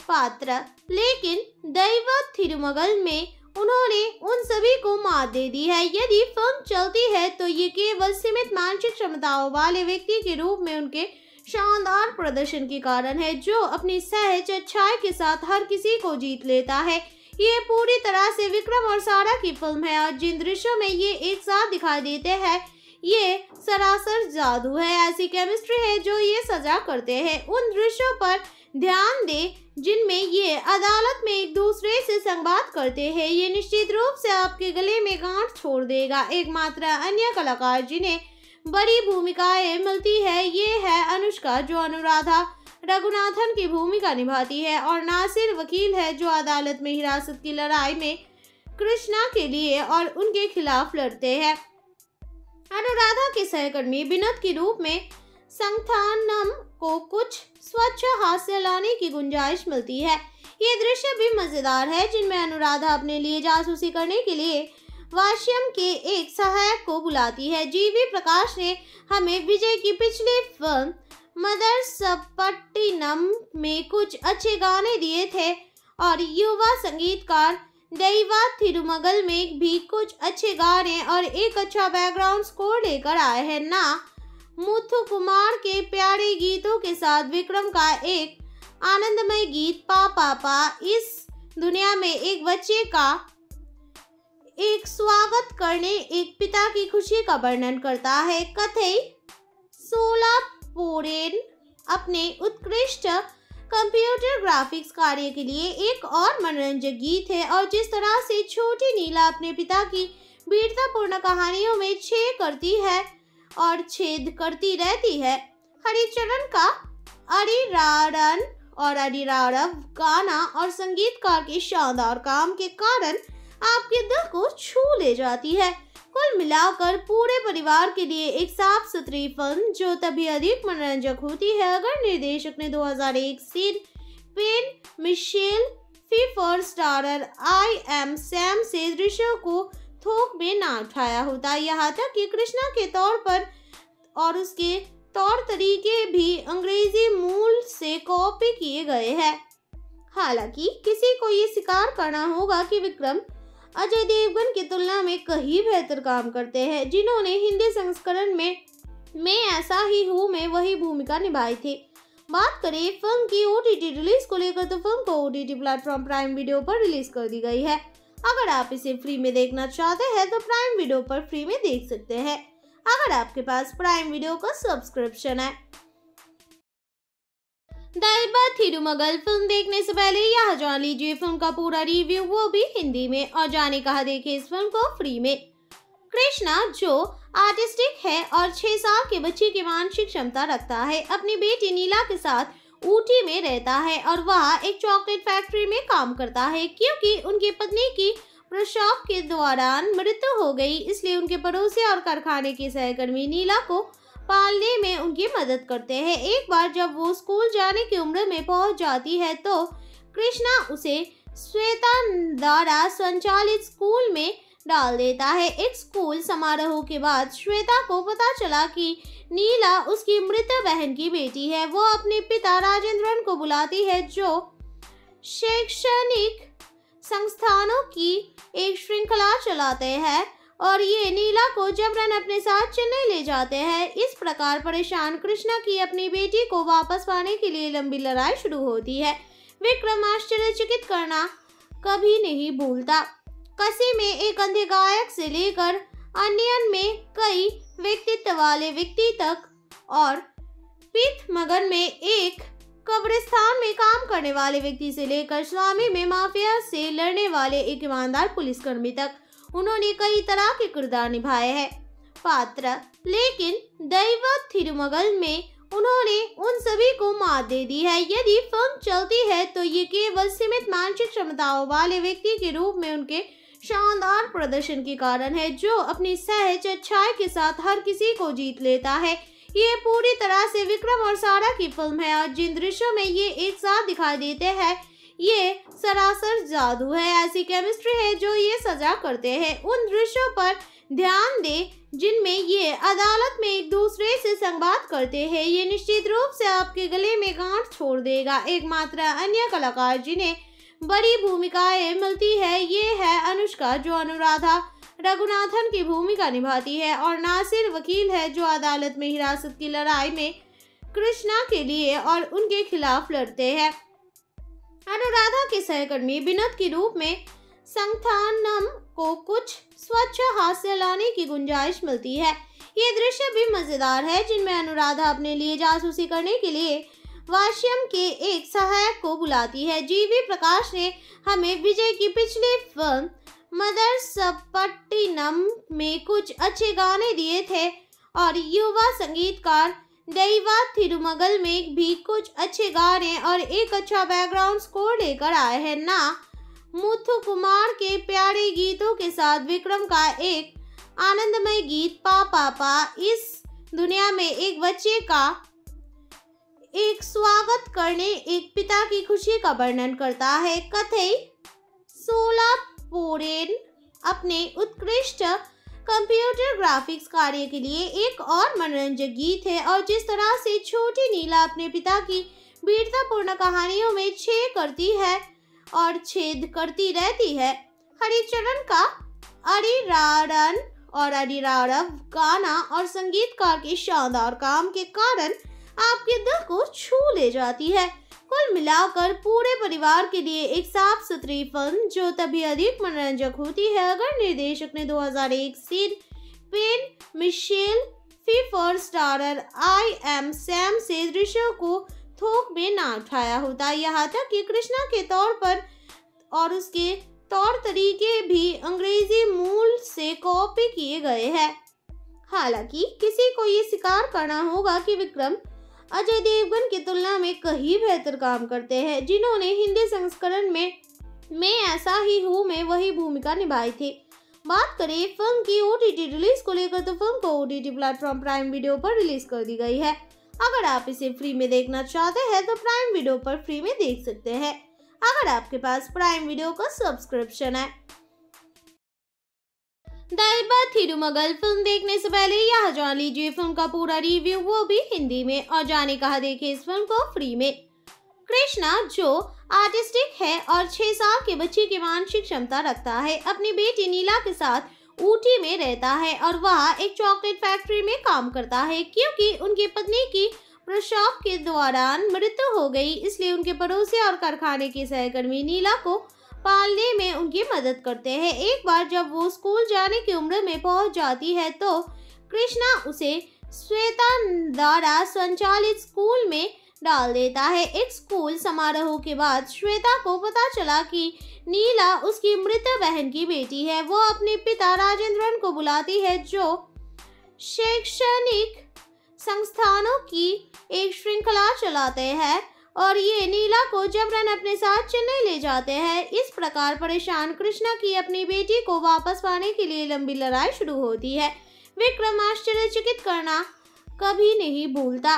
पात्र, लेकिन दैव थिरुमगल में उन्होंने उन सभी को मात दे दी है। यदि फ़िल्म चलती है तो ये केवल सीमित मानसिक क्षमताओं वाले व्यक्ति के रूप में उनके शानदार प्रदर्शन के कारण है, जो अपनी सहज अच्छाई के साथ हर किसी को जीत लेता है। ये पूरी तरह से विक्रम और सारा की फ़िल्म है, और जिन दृश्यों में ये एक साथ दिखाई देते हैं, ये सरासर जादू है ऐसी केमिस्ट्री है जो ये सजा करते हैं। उन दृश्यों पर ध्यान दे जिनमें ये अदालत में एक दूसरे से संवाद करते हैं। ये निश्चित रूप से आपके गले में गांठ छोड़ देगा। एकमात्र अन्य कलाकार जिन्हें बड़ी भूमिकाएँ मिलती है, ये है अनुष्का जो अनुराधा रघुनाथन की भूमिका निभाती है और नासिर वकील है जो अदालत में हिरासत की लड़ाई में कृष्णा के लिए और उनके खिलाफ लड़ते हैं। अनुराधा के सहकर्मी विनोद के रूप में संथानम को कुछ स्वच्छ हास्य लाने की गुंजाइश मिलती है। ये दृश्य भी मज़ेदार है, जिनमें अनुराधा अपने लिए जासूसी करने के लिए वाश्यम के एक सहायक को बुलाती है। जीवी प्रकाश ने हमें विजय की पिछली फ़िल्म मदर सपट्टिनम में कुछ अच्छे गाने दिए थे और युवा संगीतकार दैवा थिरुमगल में भी कुछ अच्छे गाने और एक अच्छा बैकग्राउंड स्कोर लेकर आए हैं। ना, मुथु कुमार के प्यारे गीतों के साथ विक्रम का एक आनंदमय गीत, पा पापा इस दुनिया में एक बच्चे का एक स्वागत करने, एक पिता की खुशी का वर्णन करता है। कथई सोला पोरेन अपने उत्कृष्ट कंप्यूटर ग्राफिक्स कार्य के लिए एक और मनोरंजक गीत है और जिस तरह से छोटी नीला अपने पिता की वीरतापूर्ण कहानियों में छेद करती है और छेद करती रहती है, हरिचरण का अरिरारन और अरिरारव गाना और संगीतकार के शानदार काम के कारण आपके दिल को छू ले जाती है। कुल मिलाकर पूरे परिवार के लिए एक साफ़ सुथरी फ़िल्म जो तभी अधिक मनोरंजक होती है, अगर निर्देशक ने 2001 Sean Penn Michelle Pfeiffer starrer I Am Sam से दृश्यों को थोक में ना उठाया होता। यहाँ तक कि कृष्णा के तौर पर और उसके तौर तरीके भी अंग्रेज़ी मूल से कॉपी किए गए हैं। हालाँकि किसी को ये स्वीकार करना होगा कि विक्रम अजय देवगन की तुलना में कहीं बेहतर काम करते हैं, जिन्होंने हिंदी संस्करण में, मैं ऐसा ही हूँ, में वही भूमिका निभाई थी। बात करें फ़िल्म की ओटीटी रिलीज़ को लेकर तो फ़िल्म को ओटीटी प्लेटफॉर्म प्राइम वीडियो पर रिलीज़ कर दी गई है। अगर आप इसे फ्री में देखना चाहते हैं तो प्राइम वीडियो पर फ्री में देख सकते हैं। अगर आपके पास प्राइम वीडियो का सब्सक्रिप्शन है थिरुमगल फ़िल्म देखने से पहले यह जान लीजिए फ़िल्म का पूरा रिव्यू वो भी हिंदी में और जाने कहा देखे इस फ़िल्म को फ्री में। कृष्णा, जो आर्टिस्टिक है और छह साल के बच्चे की मानसिक क्षमता रखता है, अपनी बेटी नीला के साथ ऊटी में रहता है और वह एक चॉकलेट फैक्ट्री में काम करता है, क्योंकि उनकी पत्नी की प्रसव के दौरान मृत्यु हो गई, इसलिए उनके पड़ोसी और कारखाने के सहकर्मी नीला को पालने में उनकी मदद करते हैं। एक बार जब वो स्कूल जाने की उम्र में पहुँच जाती है तो कृष्णा उसे श्वेता द्वारा संचालित स्कूल में डाल देता है। एक स्कूल समारोह के बाद श्वेता को पता चला कि नीला उसकी मृत बहन की बेटी है। वो अपने पिता राजेंद्रन को बुलाती है, जो शैक्षणिक संस्थानों की एक श्रृंखला चलाते हैं। और ये नीला को जबरन अपने साथ चेन्नई ले जाते हैं, इस प्रकार परेशान कृष्णा की अपनी बेटी को वापस पाने के लिए लंबी लड़ाई शुरू होती है। विक्रम आश्चर्यचकित करना कभी नहीं भूलता। कसी में एक अंधे गायक से लेकर अन्यन में कई व्यक्तित्व वाले व्यक्ति तक और पिथ मगन में एक कब्रिस्तान में काम करने वाले व्यक्ति से लेकर स्वामी में माफिया से लड़ने वाले एक ईमानदार पुलिसकर्मी तक। उन्होंने कई तरह के किरदार निभाए हैं। पात्र, लेकिन दैव थिरुमगल में उन्होंने उन सभी को मात दे दी है। यदि फ़िल्म चलती है तो ये केवल सीमित मानसिक क्षमताओं वाले व्यक्ति के रूप में उनके शानदार प्रदर्शन के कारण है, जो अपनी सहज अच्छाई के साथ हर किसी को जीत लेता है। ये पूरी तरह से विक्रम और सारा की फ़िल्म है। और जिन दृश्यों में ये एक साथ दिखाई देते हैं ये सरासर जादू है, ऐसी केमिस्ट्री है जो ये सजा करते हैं। उन दृश्यों पर ध्यान दे जिनमें ये अदालत में एक दूसरे से संवाद करते हैं। ये निश्चित रूप से आपके गले में गांठ छोड़ देगा। एकमात्र अन्य कलाकार जिन्हें बड़ी भूमिकाएँ मिलती है, ये है अनुष्का जो अनुराधा रघुनाथन की भूमिका निभाती है और नासिर वकील है जो अदालत में हिरासत की लड़ाई में कृष्णा के लिए और उनके खिलाफ लड़ते हैं। अनुराधा के सहकर्मी विनोद के रूप में संथानम को कुछ स्वच्छ हास्य लाने की गुंजाइश मिलती है। ये दृश्य भी मज़ेदार है, जिनमें अनुराधा अपने लिए जासूसी करने के लिए वाश्यम के एक सहायक को बुलाती है। जीवी प्रकाश ने हमें विजय की पिछली फ़िल्म मदर सपट्टिनम में कुछ अच्छे गाने दिए थे और युवा संगीतकार दैवा थिरुमगल में भी कुछ अच्छे गाने और एक अच्छा बैकग्राउंड स्कोर लेकर आए हैं ना। मुथु कुमार के प्यारे गीतों के साथ विक्रम का एक आनंदमय गीत, पा पापा इस दुनिया में एक बच्चे का एक स्वागत करने, एक पिता की खुशी का वर्णन करता है। कथई सोला पोरेन अपने उत्कृष्ट कंप्यूटर ग्राफिक्स कार्य के लिए एक और मनोरंजक गीत है और जिस तरह से छोटी नीला अपने पिता की वीरतापूर्ण कहानियों में छेद करती है और छेद करती रहती है, हरिचरण का अरिरारन और अरिरारव गाना और संगीतकार के शानदार काम के कारण आपके दिल को छू ले जाती है। कुल मिलाकर पूरे परिवार के लिए एक साफ़ सुथरी फ़िल्म जो तभी अधिक मनोरंजक होती है अगर निर्देशक ने 2001 Sean Penn Michelle Pfeiffer starrer I Am Sam से दृश्यों को थोक में ना उठाया होता। यहाँ तक कि कृष्णा के तौर पर और उसके तौर तरीके भी अंग्रेज़ी मूल से कॉपी किए गए हैं। हालाँकि किसी को ये स्वीकार करना होगा कि विक्रम अजय देवगन की तुलना में कहीं बेहतर काम करते हैं। जिन्होंने हिंदी संस्करण में, मैं ऐसा ही हूँ, में वही भूमिका निभाई थी। बात करें, फ़िल्म की ओटीटी रिलीज़ को लेकर तो फ़िल्म को ओटीटी प्लेटफॉर्म प्राइम वीडियो पर रिलीज़ कर दी गई है। अगर आप इसे फ्री में देखना चाहते हैं तो प्राइम वीडियो पर फ्री में देख सकते हैं। अगर आपके पास प्राइम वीडियो का सब्सक्रिप्शन है दाइबा थिरुमगल फ़िल्म देखने से पहले यह जान लीजिए, फ़िल्म का पूरा रिव्यू वो भी हिंदी में। और जाने कहा देखे इस फ़िल्म को? फ्री में। कृष्णा, जो आर्टिस्टिक है और छह साल के बच्चे की मानसिक क्षमता रखता है, अपनी बेटी नीला के साथ ऊटी में रहता है और वह एक चॉकलेट फैक्ट्री में काम करता है, क्योंकि उनकी पत्नी की प्रसव के दौरान मृत्यु हो गई, इसलिए उनके पड़ोसी और कारखाने के सहकर्मी नीला को पालने में उनकी मदद करते हैं। एक बार जब वो स्कूल जाने की उम्र में पहुँच जाती है तो कृष्णा उसे श्वेता द्वारा संचालित स्कूल में डाल देता है। एक स्कूल समारोह के बाद श्वेता को पता चला कि नीला उसकी मृत बहन की बेटी है। वो अपने पिता राजेंद्रन को बुलाती है, जो शैक्षणिक संस्थानों की एक श्रृंखला चलाते हैं। और ये नीला को जबरन अपने साथ चेन्नई ले जाते हैं। इस प्रकार परेशान कृष्णा की अपनी बेटी को वापस पाने के लिए लंबी लड़ाई शुरू होती है। विक्रम आश्चर्यचकित करना कभी नहीं भूलता।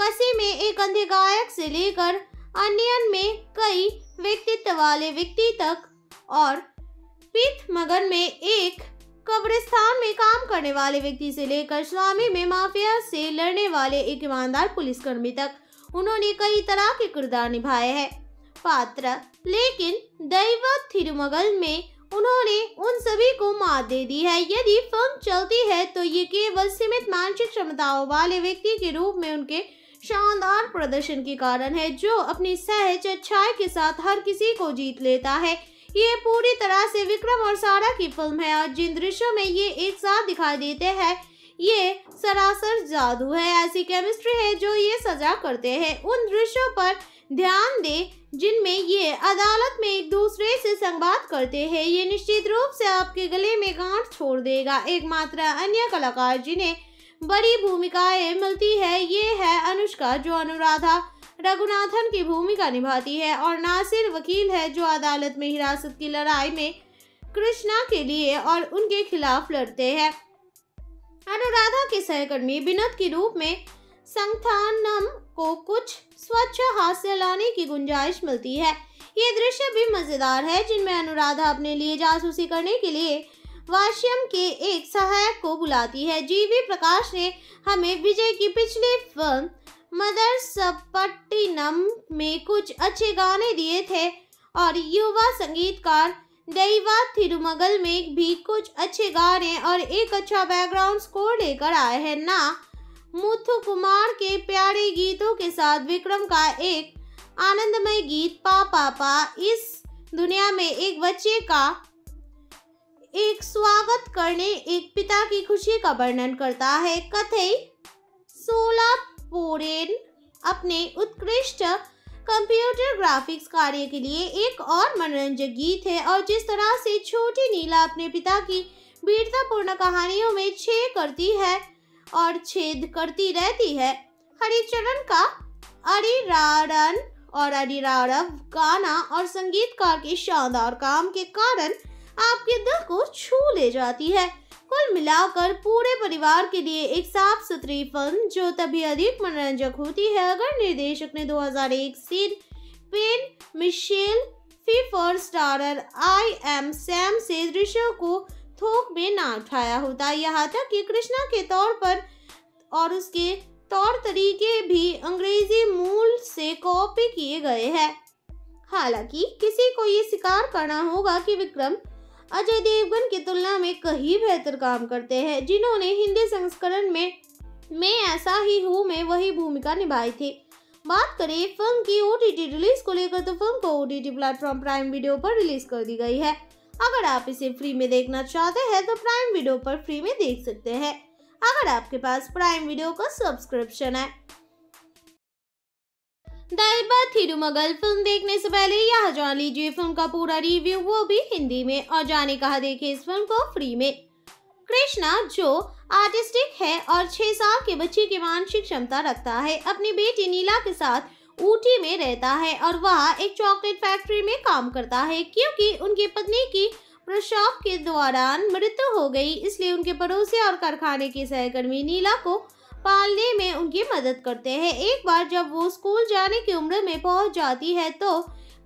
कसी में एक अंधे गायक से लेकर अन्यन में कई व्यक्तित्व वाले व्यक्ति तक और पीठ मगन में एक कब्रिस्तान में काम करने वाले व्यक्ति से लेकर स्वामी में माफिया से लड़ने वाले एक ईमानदार पुलिसकर्मी तक उन्होंने कई तरह के किरदार निभाए हैं। पात्र, लेकिन दैव थिरुमगल में उन्होंने उन सभी को मात दे दी है। यदि फ़िल्म चलती है तो ये केवल सीमित मानसिक क्षमताओं वाले व्यक्ति के रूप में उनके शानदार प्रदर्शन के कारण है, जो अपनी सहज अच्छाई के साथ हर किसी को जीत लेता है। ये पूरी तरह से विक्रम और सारा की फ़िल्म है, और जिन दृश्यों में ये एक साथ दिखाई देते हैं ये सरासर जादू है, ऐसी केमिस्ट्री है जो ये सजा करते हैं। उन दृश्यों पर ध्यान दे, जिनमें ये अदालत में एक दूसरे से संवाद करते हैं। ये निश्चित रूप से आपके गले में गांठ छोड़ देगा। एकमात्र अन्य कलाकार जिन्हें बड़ी भूमिकाएँ मिलती है, ये है अनुष्का जो अनुराधा रघुनाथन की भूमिका निभाती है और नासिर वकील है जो अदालत में हिरासत की लड़ाई में कृष्णा के लिए और उनके खिलाफ लड़ते हैं। अनुराधा के सहकर्मी विनोद के रूप में संथानम को कुछ स्वच्छ हास्य लाने की गुंजाइश मिलती है। ये दृश्य भी मज़ेदार है, जिनमें अनुराधा अपने लिए जासूसी करने के लिए वाश्यम के एक सहायक को बुलाती है। जीवी प्रकाश ने हमें विजय की पिछली फ़िल्म मदर सपट्टिनम में कुछ अच्छे गाने दिए थे और युवा संगीतकार दैवा थिरुमगल में भी कुछ अच्छे गाने और एक अच्छा बैकग्राउंड स्कोर लेकर आए हैं। ना, मुथु कुमार के प्यारे गीतों के साथ विक्रम का एक आनंदमय गीत, पा पापा इस दुनिया में एक बच्चे का एक स्वागत करने, एक पिता की खुशी का वर्णन करता है। कथई सोला पोरेन अपने उत्कृष्ट कंप्यूटर ग्राफिक्स कार्य के लिए एक और मनोरंजक गीत है और जिस तरह से छोटी नीला अपने पिता की वीरतापूर्ण कहानियों में छेद करती है और छेद करती रहती है, हरिचरण का अरिरारन और अरिरारव गाना और संगीतकार के शानदार काम के कारण आपके दिल को छू ले जाती है। कुल मिलाकर पूरे परिवार के लिए एक साफ़ सुथरी फ़िल्म जो तभी अधिक मनोरंजक होती है अगर निर्देशक ने 2001 Sean Penn Michelle Pfeiffer starrer I Am Sam से दृश्यों को थोक में ना उठाया होता। यहाँ तक कि कृष्णा के तौर पर और उसके तौर तरीके भी अंग्रेज़ी मूल से कॉपी किए गए हैं। हालाँकि किसी को ये स्वीकार करना होगा कि विक्रम अजय देवगन की तुलना में कहीं बेहतर काम करते हैं, जिन्होंने हिंदी संस्करण में, मैं ऐसा ही हूँ, में वही भूमिका निभाई थी। बात करें, फ़िल्म की ओटीटी रिलीज़ को लेकर तो फ़िल्म को ओ प्लेटफॉर्म प्राइम वीडियो पर रिलीज़ कर दी गई है। अगर आप इसे फ्री में देखना चाहते हैं तो प्राइम वीडियो पर फ्री में देख सकते हैं। अगर आपके पास प्राइम वीडियो का सब्सक्रिप्शन है दाइबा थिरुमगल फ़िल्म देखने से पहले यह जान लीजिए, फ़िल्म का पूरा रिव्यू वो भी हिंदी में, और जाने कहा देखे इस फ़िल्म को फ्री में। कृष्णा, जो आर्टिस्टिक है और छह साल के बच्चे की मानसिक क्षमता रखता है, अपनी बेटी नीला के साथ ऊटी में रहता है और वह एक चॉकलेट फैक्ट्री में काम करता है, क्योंकि उनकी पत्नी की प्रसव के दौरान मृत्यु हो गई, इसलिए उनके पड़ोसी और कारखाने के सहकर्मी नीला को पालने में उनकी मदद करते हैं। एक बार जब वो स्कूल जाने की उम्र में पहुँच जाती है तो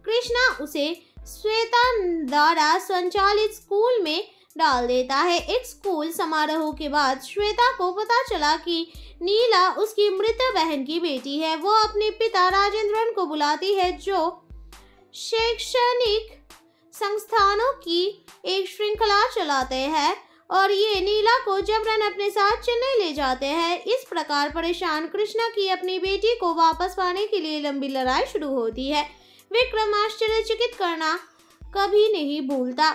कृष्णा उसे श्वेता द्वारा संचालित स्कूल में डाल देता है। एक स्कूल समारोह के बाद श्वेता को पता चला कि नीला उसकी मृत बहन की बेटी है। वो अपने पिता राजेंद्रन को बुलाती है, जो शैक्षणिक संस्थानों की एक श्रृंखला चलाते हैं। और ये नीला को जबरन अपने साथ चेन्नई ले जाते हैं, इस प्रकार परेशान कृष्णा की अपनी बेटी को वापस पाने के लिए लंबी लड़ाई शुरू होती है। विक्रम आश्चर्यचकित करना कभी नहीं भूलता।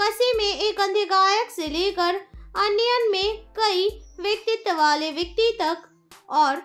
कसी में एक अंधे गायक से लेकर अन्यन में कई व्यक्तित्व वाले व्यक्ति तक और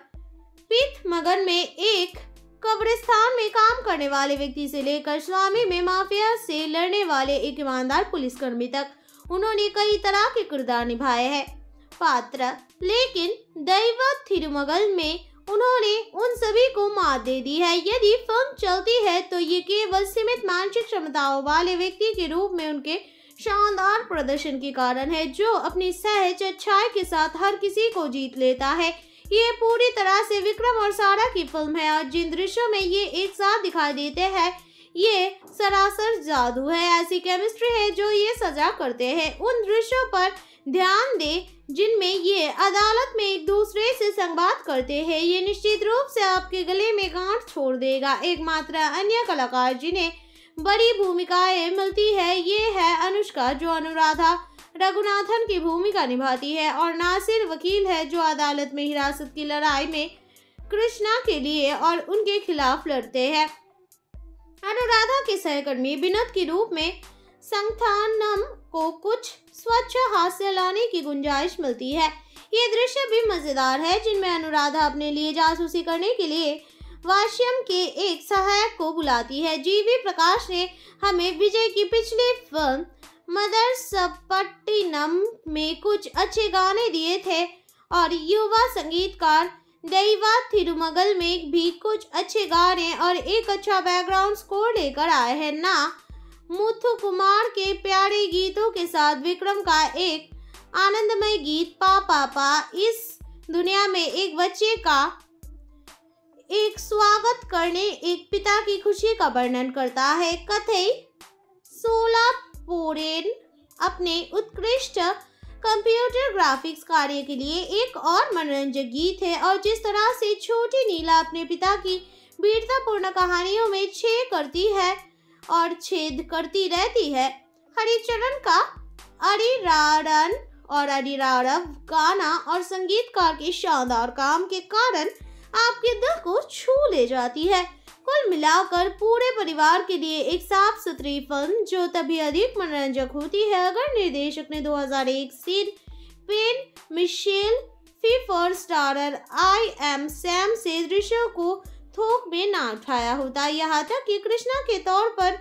पीत मगन में एक कब्रिस्तान में काम करने वाले व्यक्ति से लेकर स्वामी में माफिया से लड़ने वाले एक ईमानदार पुलिसकर्मी तक। उन्होंने कई तरह के किरदार निभाए हैं। पात्र, लेकिन दैव थिरुमगल में उन्होंने उन सभी को मात दे दी है। यदि फ़िल्म चलती है तो ये केवल सीमित मानसिक क्षमताओं वाले व्यक्ति के रूप में उनके शानदार प्रदर्शन के कारण है, जो अपनी सहज अच्छाई के साथ हर किसी को जीत लेता है। ये पूरी तरह से विक्रम और सारा की फ़िल्म है, और जिन दृश्यों में ये एक साथ दिखाई देते हैं ये सरासर जादू है, ऐसी केमिस्ट्री है जो ये सजा करते हैं। उन दृश्यों पर ध्यान दे, जिनमें ये अदालत में एक दूसरे से संवाद करते हैं। ये निश्चित रूप से आपके गले में गांठ छोड़ देगा। एकमात्र अन्य कलाकार जिन्हें बड़ी भूमिकाएँ मिलती है, ये है अनुष्का जो अनुराधा रघुनाथन की भूमिका निभाती है और नासिर वकील है जो अदालत में हिरासत की लड़ाई में कृष्णा के लिए और उनके खिलाफ लड़ते हैं। अनुराधा के सहकर्मी विनोद के रूप में संथानम को कुछ स्वच्छ हास्य लाने की गुंजाइश मिलती है। ये दृश्य भी मज़ेदार है, जिनमें अनुराधा अपने लिए जासूसी करने के लिए वाश्यम के एक सहायक को बुलाती है। जीवी प्रकाश ने हमें विजय की पिछली फ़िल्म मदर सपट्टिनम में कुछ अच्छे गाने दिए थे और युवा संगीतकार दैवा थिरुमगल में भी कुछ अच्छे गाने और एक अच्छा बैकग्राउंड स्कोर लेकर आए हैं। ना, मुथु कुमार के प्यारे गीतों के साथ विक्रम का एक आनंदमय गीत, पा पापा इस दुनिया में एक बच्चे का एक स्वागत करने, एक पिता की खुशी का वर्णन करता है। कथई सोला पोरेन अपने उत्कृष्ट कंप्यूटर ग्राफिक्स कार्य के लिए एक और मनोरंजक गीत है और जिस तरह से छोटी नीला अपने पिता की वीरतापूर्ण कहानियों में छेद करती है और छेद करती रहती है, हरिचरण का अरिरारन और अरिरारव गाना और संगीतकार के शानदार काम के कारण आपके दिल को छू ले जाती है। कुल मिलाकर पूरे परिवार के लिए एक साफ़ सुथरी फ़िल्म जो तभी अधिक मनोरंजक होती है, अगर निर्देशक ने 2001 Sean Penn Michelle Pfeiffer starrer I Am Sam से दृश्यों को थोक में ना उठाया होता। यहाँ तक कि कृष्णा के तौर पर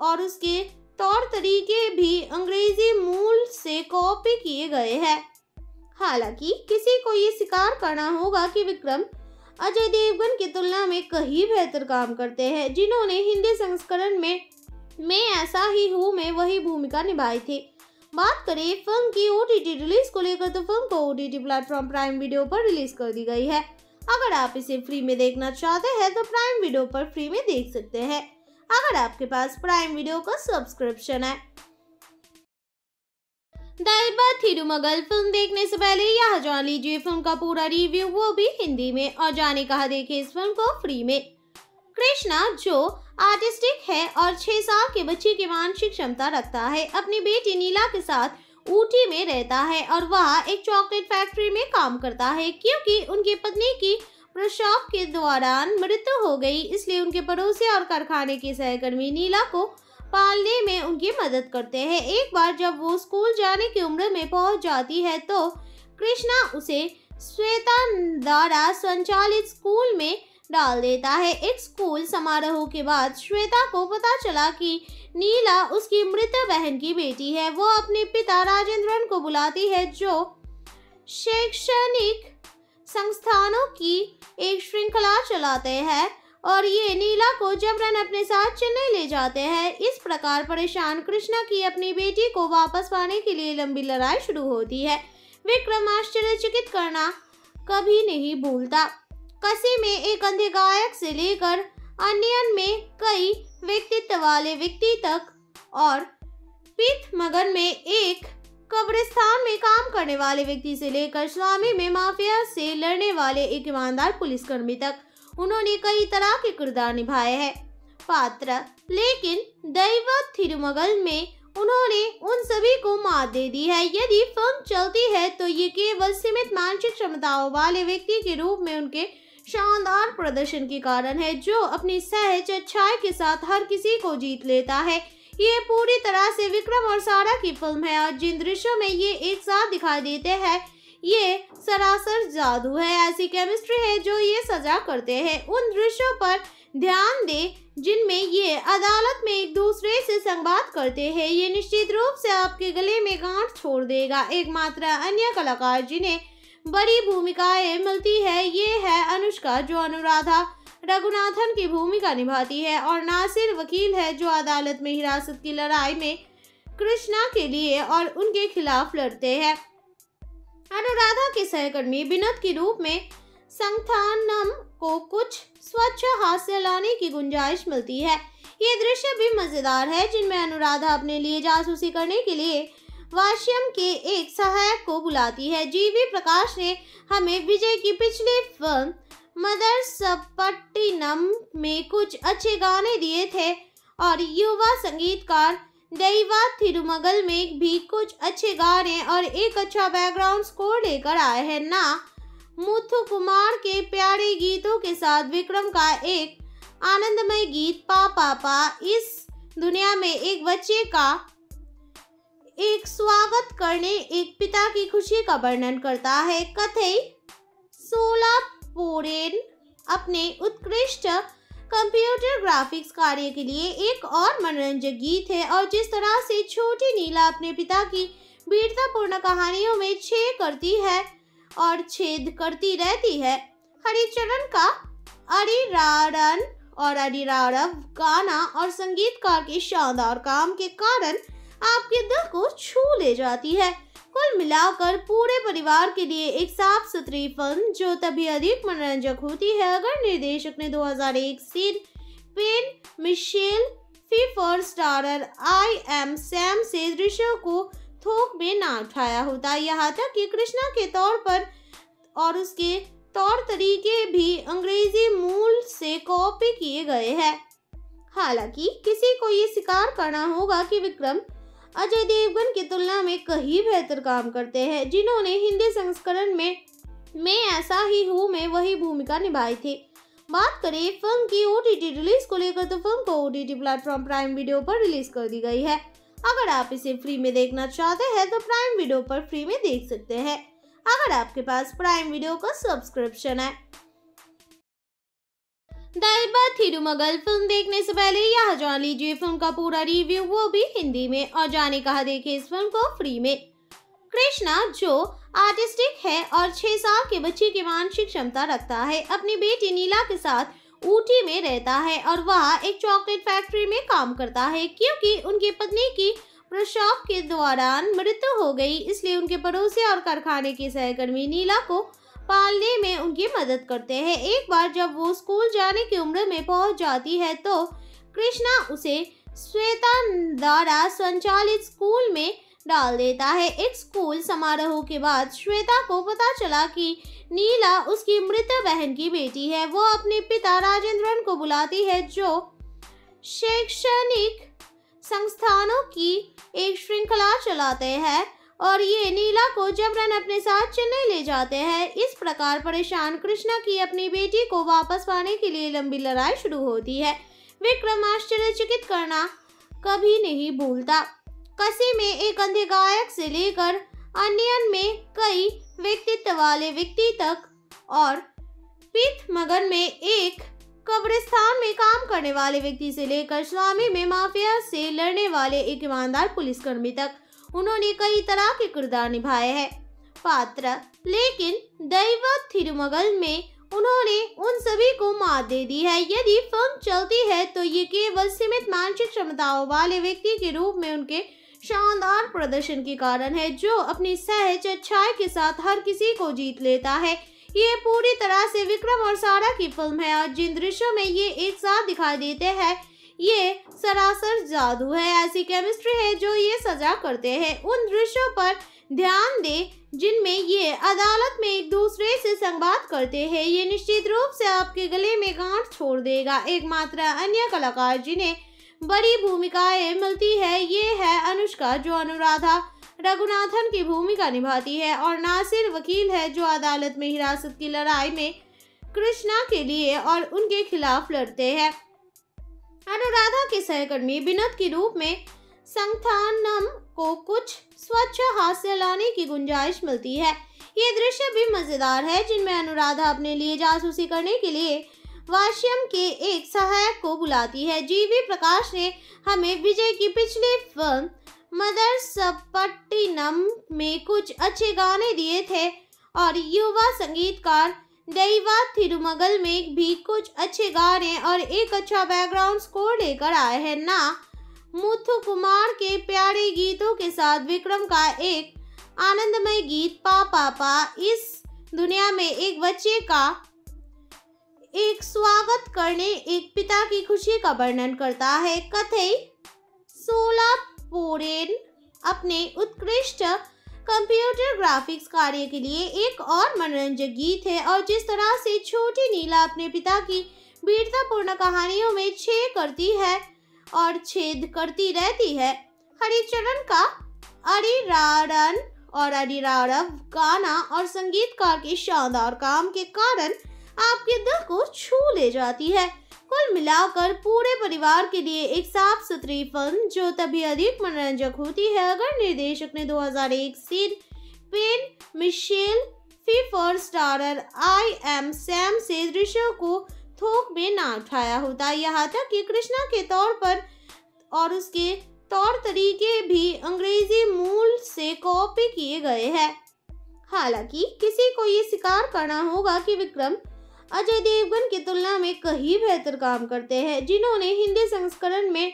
और उसके तौर तरीके भी अंग्रेज़ी मूल से कॉपी किए गए हैं। हालाँकि किसी को ये स्वीकार करना होगा कि विक्रम अजय देवगन की तुलना में कहीं बेहतर काम करते हैं, जिन्होंने हिंदी संस्करण में, मैं ऐसा ही हूँ, में वही भूमिका निभाई थी। बात करें फ़िल्म की ओटीटी रिलीज़ को लेकर तो फ़िल्म को ओ प्लेटफॉर्म प्राइम वीडियो पर रिलीज़ कर दी गई है। अगर आप इसे फ्री में देखना चाहते हैं तो प्राइम वीडियो पर फ्री में देख सकते हैं। अगर आपके पास प्राइम वीडियो का सब्सक्रिप्शन है दाइबा थिरुमगल फ़िल्म देखने से पहले यह जान लीजिए, फ़िल्म का पूरा रिव्यू वो भी हिंदी में और जाने कहा देखे इस फ़िल्म को फ्री में। कृष्णा, जो आर्टिस्टिक है और छह साल के बच्चे की मानसिक क्षमता रखता है, अपनी बेटी नीला के साथ ऊटी में रहता है और वह एक चॉकलेट फैक्ट्री में काम करता है, क्योंकि उनकी पत्नी की प्रसव के दौरान मृत्यु हो गई, इसलिए उनके पड़ोसी और कारखाने के सहकर्मी नीला को पालने में उनकी मदद करते हैं। एक बार जब वो स्कूल जाने की उम्र में पहुँच जाती है तो कृष्णा उसे श्वेता द्वारा संचालित स्कूल में डाल देता है। एक स्कूल समारोह के बाद श्वेता को पता चला कि नीला उसकी मृत बहन की बेटी है। वो अपने पिता राजेंद्रन को बुलाती है, जो शैक्षणिक संस्थानों की एक श्रृंखला चलाते हैं। और ये नीला को जबरन अपने साथ चेन्नई ले जाते हैं, इस प्रकार परेशान कृष्णा की अपनी बेटी को वापस पाने के लिए लंबी लड़ाई शुरू होती है। विक्रम आश्चर्यचकित करना कभी नहीं भूलता। कसी में एक अंधे गायक से लेकर अन्यन में कई व्यक्तित्व वाले व्यक्ति तक और पीत मगन में एक कब्रिस्तान में काम करने वाले व्यक्ति से लेकर स्वामी में माफिया से लड़ने वाले एक ईमानदार पुलिसकर्मी तक। उन्होंने कई तरह के किरदार निभाए हैं। पात्र, लेकिन दैव थिरुमगल में उन्होंने उन सभी को मात दे दी है। यदि फ़िल्म चलती है तो ये केवल सीमित मानसिक क्षमताओं वाले व्यक्ति के रूप में उनके शानदार प्रदर्शन के कारण है, जो अपनी सहज अच्छाई के साथ हर किसी को जीत लेता है। ये पूरी तरह से विक्रम और सारा की फ़िल्म है, और जिन दृश्यों में ये एक साथ दिखाई देते हैं ये सरासर जादू है, ऐसी केमिस्ट्री है जो ये सजा करते हैं। उन दृश्यों पर ध्यान दे जिनमें ये अदालत में एक दूसरे से संवाद करते हैं। ये निश्चित रूप से आपके गले में गांठ छोड़ देगा। एकमात्र अन्य कलाकार जिन्हें बड़ी भूमिकाएँ मिलती है, ये है अनुष्का जो अनुराधा रघुनाथन की भूमिका निभाती है और नासिर वकील है जो अदालत में हिरासत की लड़ाई में कृष्णा के लिए और उनके खिलाफ लड़ते हैं। अनुराधा के सहकर्मी विनोद के रूप में संथानम को कुछ स्वच्छ हास्य लाने की गुंजाइश मिलती है। ये दृश्य भी मज़ेदार है, जिनमें अनुराधा अपने लिए जासूसी करने के लिए वाश्यम के एक सहायक को बुलाती है। जीवी प्रकाश ने हमें विजय की पिछली फ़िल्म मदर सपट्टिनम में कुछ अच्छे गाने दिए थे और युवा संगीतकार दैवा थिरुमगल में भी कुछ अच्छे गाने और एक अच्छा बैकग्राउंड स्कोर लेकर आए हैं ना। मुथु कुमार के प्यारे गीतों के साथ विक्रम का एक आनंदमय गीत, पा पापा इस दुनिया में एक बच्चे का एक स्वागत करने एक पिता की खुशी का वर्णन करता है। कथई सोला पोरेन अपने उत्कृष्ट कंप्यूटर ग्राफिक्स कार्य के लिए एक और मनोरंजक गीत है और जिस तरह से छोटी नीला अपने पिता की वीरतापूर्ण कहानियों में छेद करती है और छेद करती रहती है, हरिचरण का अरिरारन और अरिरारव गाना और संगीतकार के शानदार काम के कारण आपके दिल को छू ले जाती है। कुल मिलाकर पूरे परिवार के लिए एक साफ़ सुथरी फ़िल्म, जो तभी अधिक मनोरंजक होती है अगर निर्देशक ने 2001 Sean Penn Michelle Pfeiffer starrer I Am Sam से दृश्यों को थोक में ना उठाया होता। यहाँ तक कि कृष्णा के तौर पर और उसके तौर तरीके भी अंग्रेज़ी मूल से कॉपी किए गए हैं। हालाँकि किसी को ये स्वीकार करना होगा कि विक्रम अजय देवगन की तुलना में कहीं बेहतर काम करते हैं, जिन्होंने हिंदी संस्करण में, मैं ऐसा ही हूँ, में वही भूमिका निभाई थी। बात करें, फ़िल्म की ओटीटी रिलीज़ को लेकर तो फ़िल्म को O T T platform Prime Video पर रिलीज़ कर दी गई है। अगर आप इसे फ्री में देखना चाहते हैं तो प्राइम वीडियो पर फ्री में देख सकते हैं। अगर आपके पास प्राइम वीडियो का सब्सक्रिप्शन है दाइबा थिरुमगल फ़िल्म देखने से पहले यह जान लीजिए, फ़िल्म का पूरा रिव्यू वो भी हिंदी में। और जाने कहा देखे इस फ़िल्म को? फ्री में। कृष्णा, जो आर्टिस्टिक है और छह साल के बच्चे की मानसिक क्षमता रखता है, अपनी बेटी नीला के साथ ऊटी में रहता है और वह एक चॉकलेट फैक्ट्री में काम करता है, क्योंकि उनकी पत्नी की प्रसव के दौरान मृत्यु हो गई, इसलिए उनके पड़ोसी और कारखाने के सहकर्मी नीला को पालने में उनकी मदद करते हैं। एक बार जब वो स्कूल जाने की उम्र में पहुँच जाती है तो कृष्णा उसे श्वेता द्वारा संचालित स्कूल में डाल देता है। एक स्कूल समारोह के बाद श्वेता को पता चला कि नीला उसकी मृत बहन की बेटी है। वो अपने पिता राजेंद्रन को बुलाती है, जो शैक्षणिक संस्थानों की एक श्रृंखला चलाते हैं। और ये नीला को जबरन अपने साथ चेन्नई ले जाते हैं। इस प्रकार परेशान कृष्णा की अपनी बेटी को वापस पाने के लिए लंबी लड़ाई शुरू होती है। विक्रम आश्चर्यचकित करना कभी नहीं भूलता। कसी में एक अंधे गायक से लेकर अन्यन में कई व्यक्तित्व वाले व्यक्ति तक और पीठ मगन में एक कब्रिस्तान में काम करने वाले व्यक्ति से लेकर स्वामी में माफिया से लड़ने वाले एक ईमानदार पुलिसकर्मी तक उन्होंने कई तरह के किरदार निभाए हैं। पात्र, लेकिन दैव थिरुमगल में उन्होंने उन सभी को मात दे दी है। यदि फ़िल्म चलती है तो ये केवल सीमित मानसिक क्षमताओं वाले व्यक्ति के रूप में उनके शानदार प्रदर्शन के कारण है, जो अपनी सहज अच्छाई के साथ हर किसी को जीत लेता है। ये पूरी तरह से विक्रम और सारा की फ़िल्म है, और जिन दृश्यों में ये एक साथ दिखाई देते हैं ये सरासर जादू है, ऐसी केमिस्ट्री है जो ये सजा करते हैं। उन दृश्यों पर ध्यान दे, जिनमें ये अदालत में एक दूसरे से संवाद करते हैं। ये निश्चित रूप से आपके गले में गांठ छोड़ देगा। एकमात्र अन्य कलाकार जिन्हें बड़ी भूमिकाएँ मिलती है, ये है अनुष्का, जो अनुराधा रघुनाथन की भूमिका निभाती है, और नासिर वकील है, जो अदालत में हिरासत की लड़ाई में कृष्णा के लिए और उनके खिलाफ लड़ते हैं। अनुराधा के सहकर्मी विनोद के रूप में संस्थानम को कुछ स्वच्छ हास्य लाने की गुंजाइश मिलती है। ये दृश्य भी मज़ेदार है, जिनमें अनुराधा अपने लिए जासूसी करने के लिए वाश्यम के एक सहायक को बुलाती है। जीवी प्रकाश ने हमें विजय की पिछली फ़िल्म मदर सपट्टिनम में कुछ अच्छे गाने दिए थे और युवा संगीतकार दैवा थिरुमगल में भी कुछ अच्छे गाने और एक अच्छा बैकग्राउंड स्कोर लेकर आए हैं। ना, मुथु कुमार के प्यारे गीतों के साथ विक्रम का एक आनंदमय गीत, पा पापा इस दुनिया में एक बच्चे का एक स्वागत करने, एक पिता की खुशी का वर्णन करता है। कथई सोला पोरेन अपने उत्कृष्ट कंप्यूटर ग्राफिक्स कार्य के लिए एक और मनोरंजक गीत है और जिस तरह से छोटी नीला अपने पिता की वीरतापूर्ण कहानियों में छेद करती है और छेद करती रहती है, हरिचरण का अरिरारन और अरिरारव गाना और संगीतकार के शानदार काम के कारण आपके दिल को छू ले जाती है। कुल मिलाकर पूरे परिवार के लिए एक साफ़ सुथरी फ़िल्म जो तभी अधिक मनोरंजक होती है, अगर निर्देशक ने 2001 Sean Penn Michelle Pfeiffer starrer I Am Sam से दृश्यों को थोक में ना उठाया होता। यहाँ तक कि कृष्णा के तौर पर और उसके तौर तरीके भी अंग्रेज़ी मूल से कॉपी किए गए हैं। हालाँकि किसी को ये स्वीकार करना होगा कि विक्रम अजय देवगन की तुलना में कहीं बेहतर काम करते हैं, जिन्होंने हिंदी संस्करण में,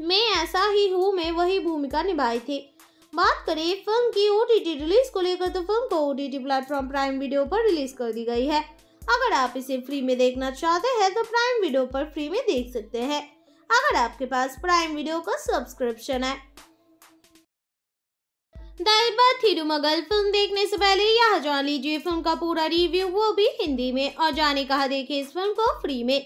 मैं ऐसा ही हूँ, में वही भूमिका निभाई थी। बात करें फ़िल्म की ओटीटी रिलीज़ को लेकर तो फ़िल्म को OTT प्लेटफॉर्म प्राइम वीडियो पर रिलीज़ कर दी गई है। अगर आप इसे फ्री में देखना चाहते हैं तो प्राइम वीडियो पर फ्री में देख सकते हैं। अगर आपके पास प्राइम वीडियो का सब्सक्रिप्शन है दैबा थिरुमगल फ़िल्म देखने से पहले यह जान लीजिए फ़िल्म का पूरा रिव्यू वो भी हिंदी में और जाने कहा देखे इस फ़िल्म को फ्री में।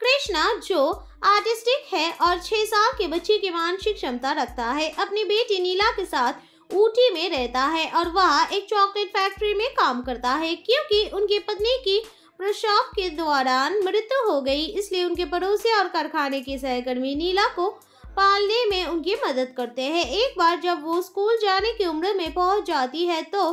कृष्णा, जो आर्टिस्टिक है और छह साल के बच्चे की मानसिक क्षमता रखता है, अपनी बेटी नीला के साथ ऊटी में रहता है और वह एक चॉकलेट फैक्ट्री में काम करता है, क्योंकि उनकी पत्नी की प्रसव के दौरान मृत्यु हो गई, इसलिए उनके पड़ोसी और कारखाने के सहकर्मी नीला को पालने में उनकी मदद करते हैं। एक बार जब वो स्कूल जाने की उम्र में पहुँच जाती है तो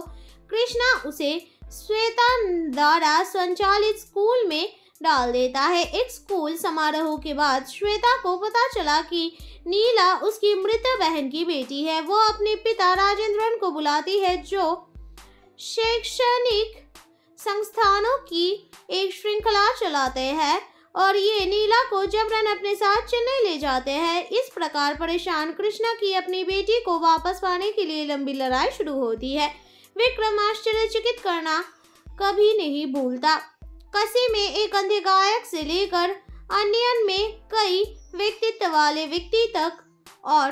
कृष्णा उसे श्वेता द्वारा संचालित स्कूल में डाल देता है। एक स्कूल समारोह के बाद श्वेता को पता चला कि नीला उसकी मृत बहन की बेटी है। वो अपने पिता राजेंद्रन को बुलाती है, जो शैक्षणिक संस्थानों की एक श्रृंखला चलाते हैं। और ये नीला को जबरन अपने साथ चेन्नई ले जाते हैं, इस प्रकार परेशान कृष्णा की अपनी बेटी को वापस पाने के लिए लंबी लड़ाई शुरू होती है। विक्रम आश्चर्यचकित करना कभी नहीं भूलता। कसी में एक अंधे गायक से लेकर अन्यन में कई व्यक्तित्व वाले व्यक्ति तक और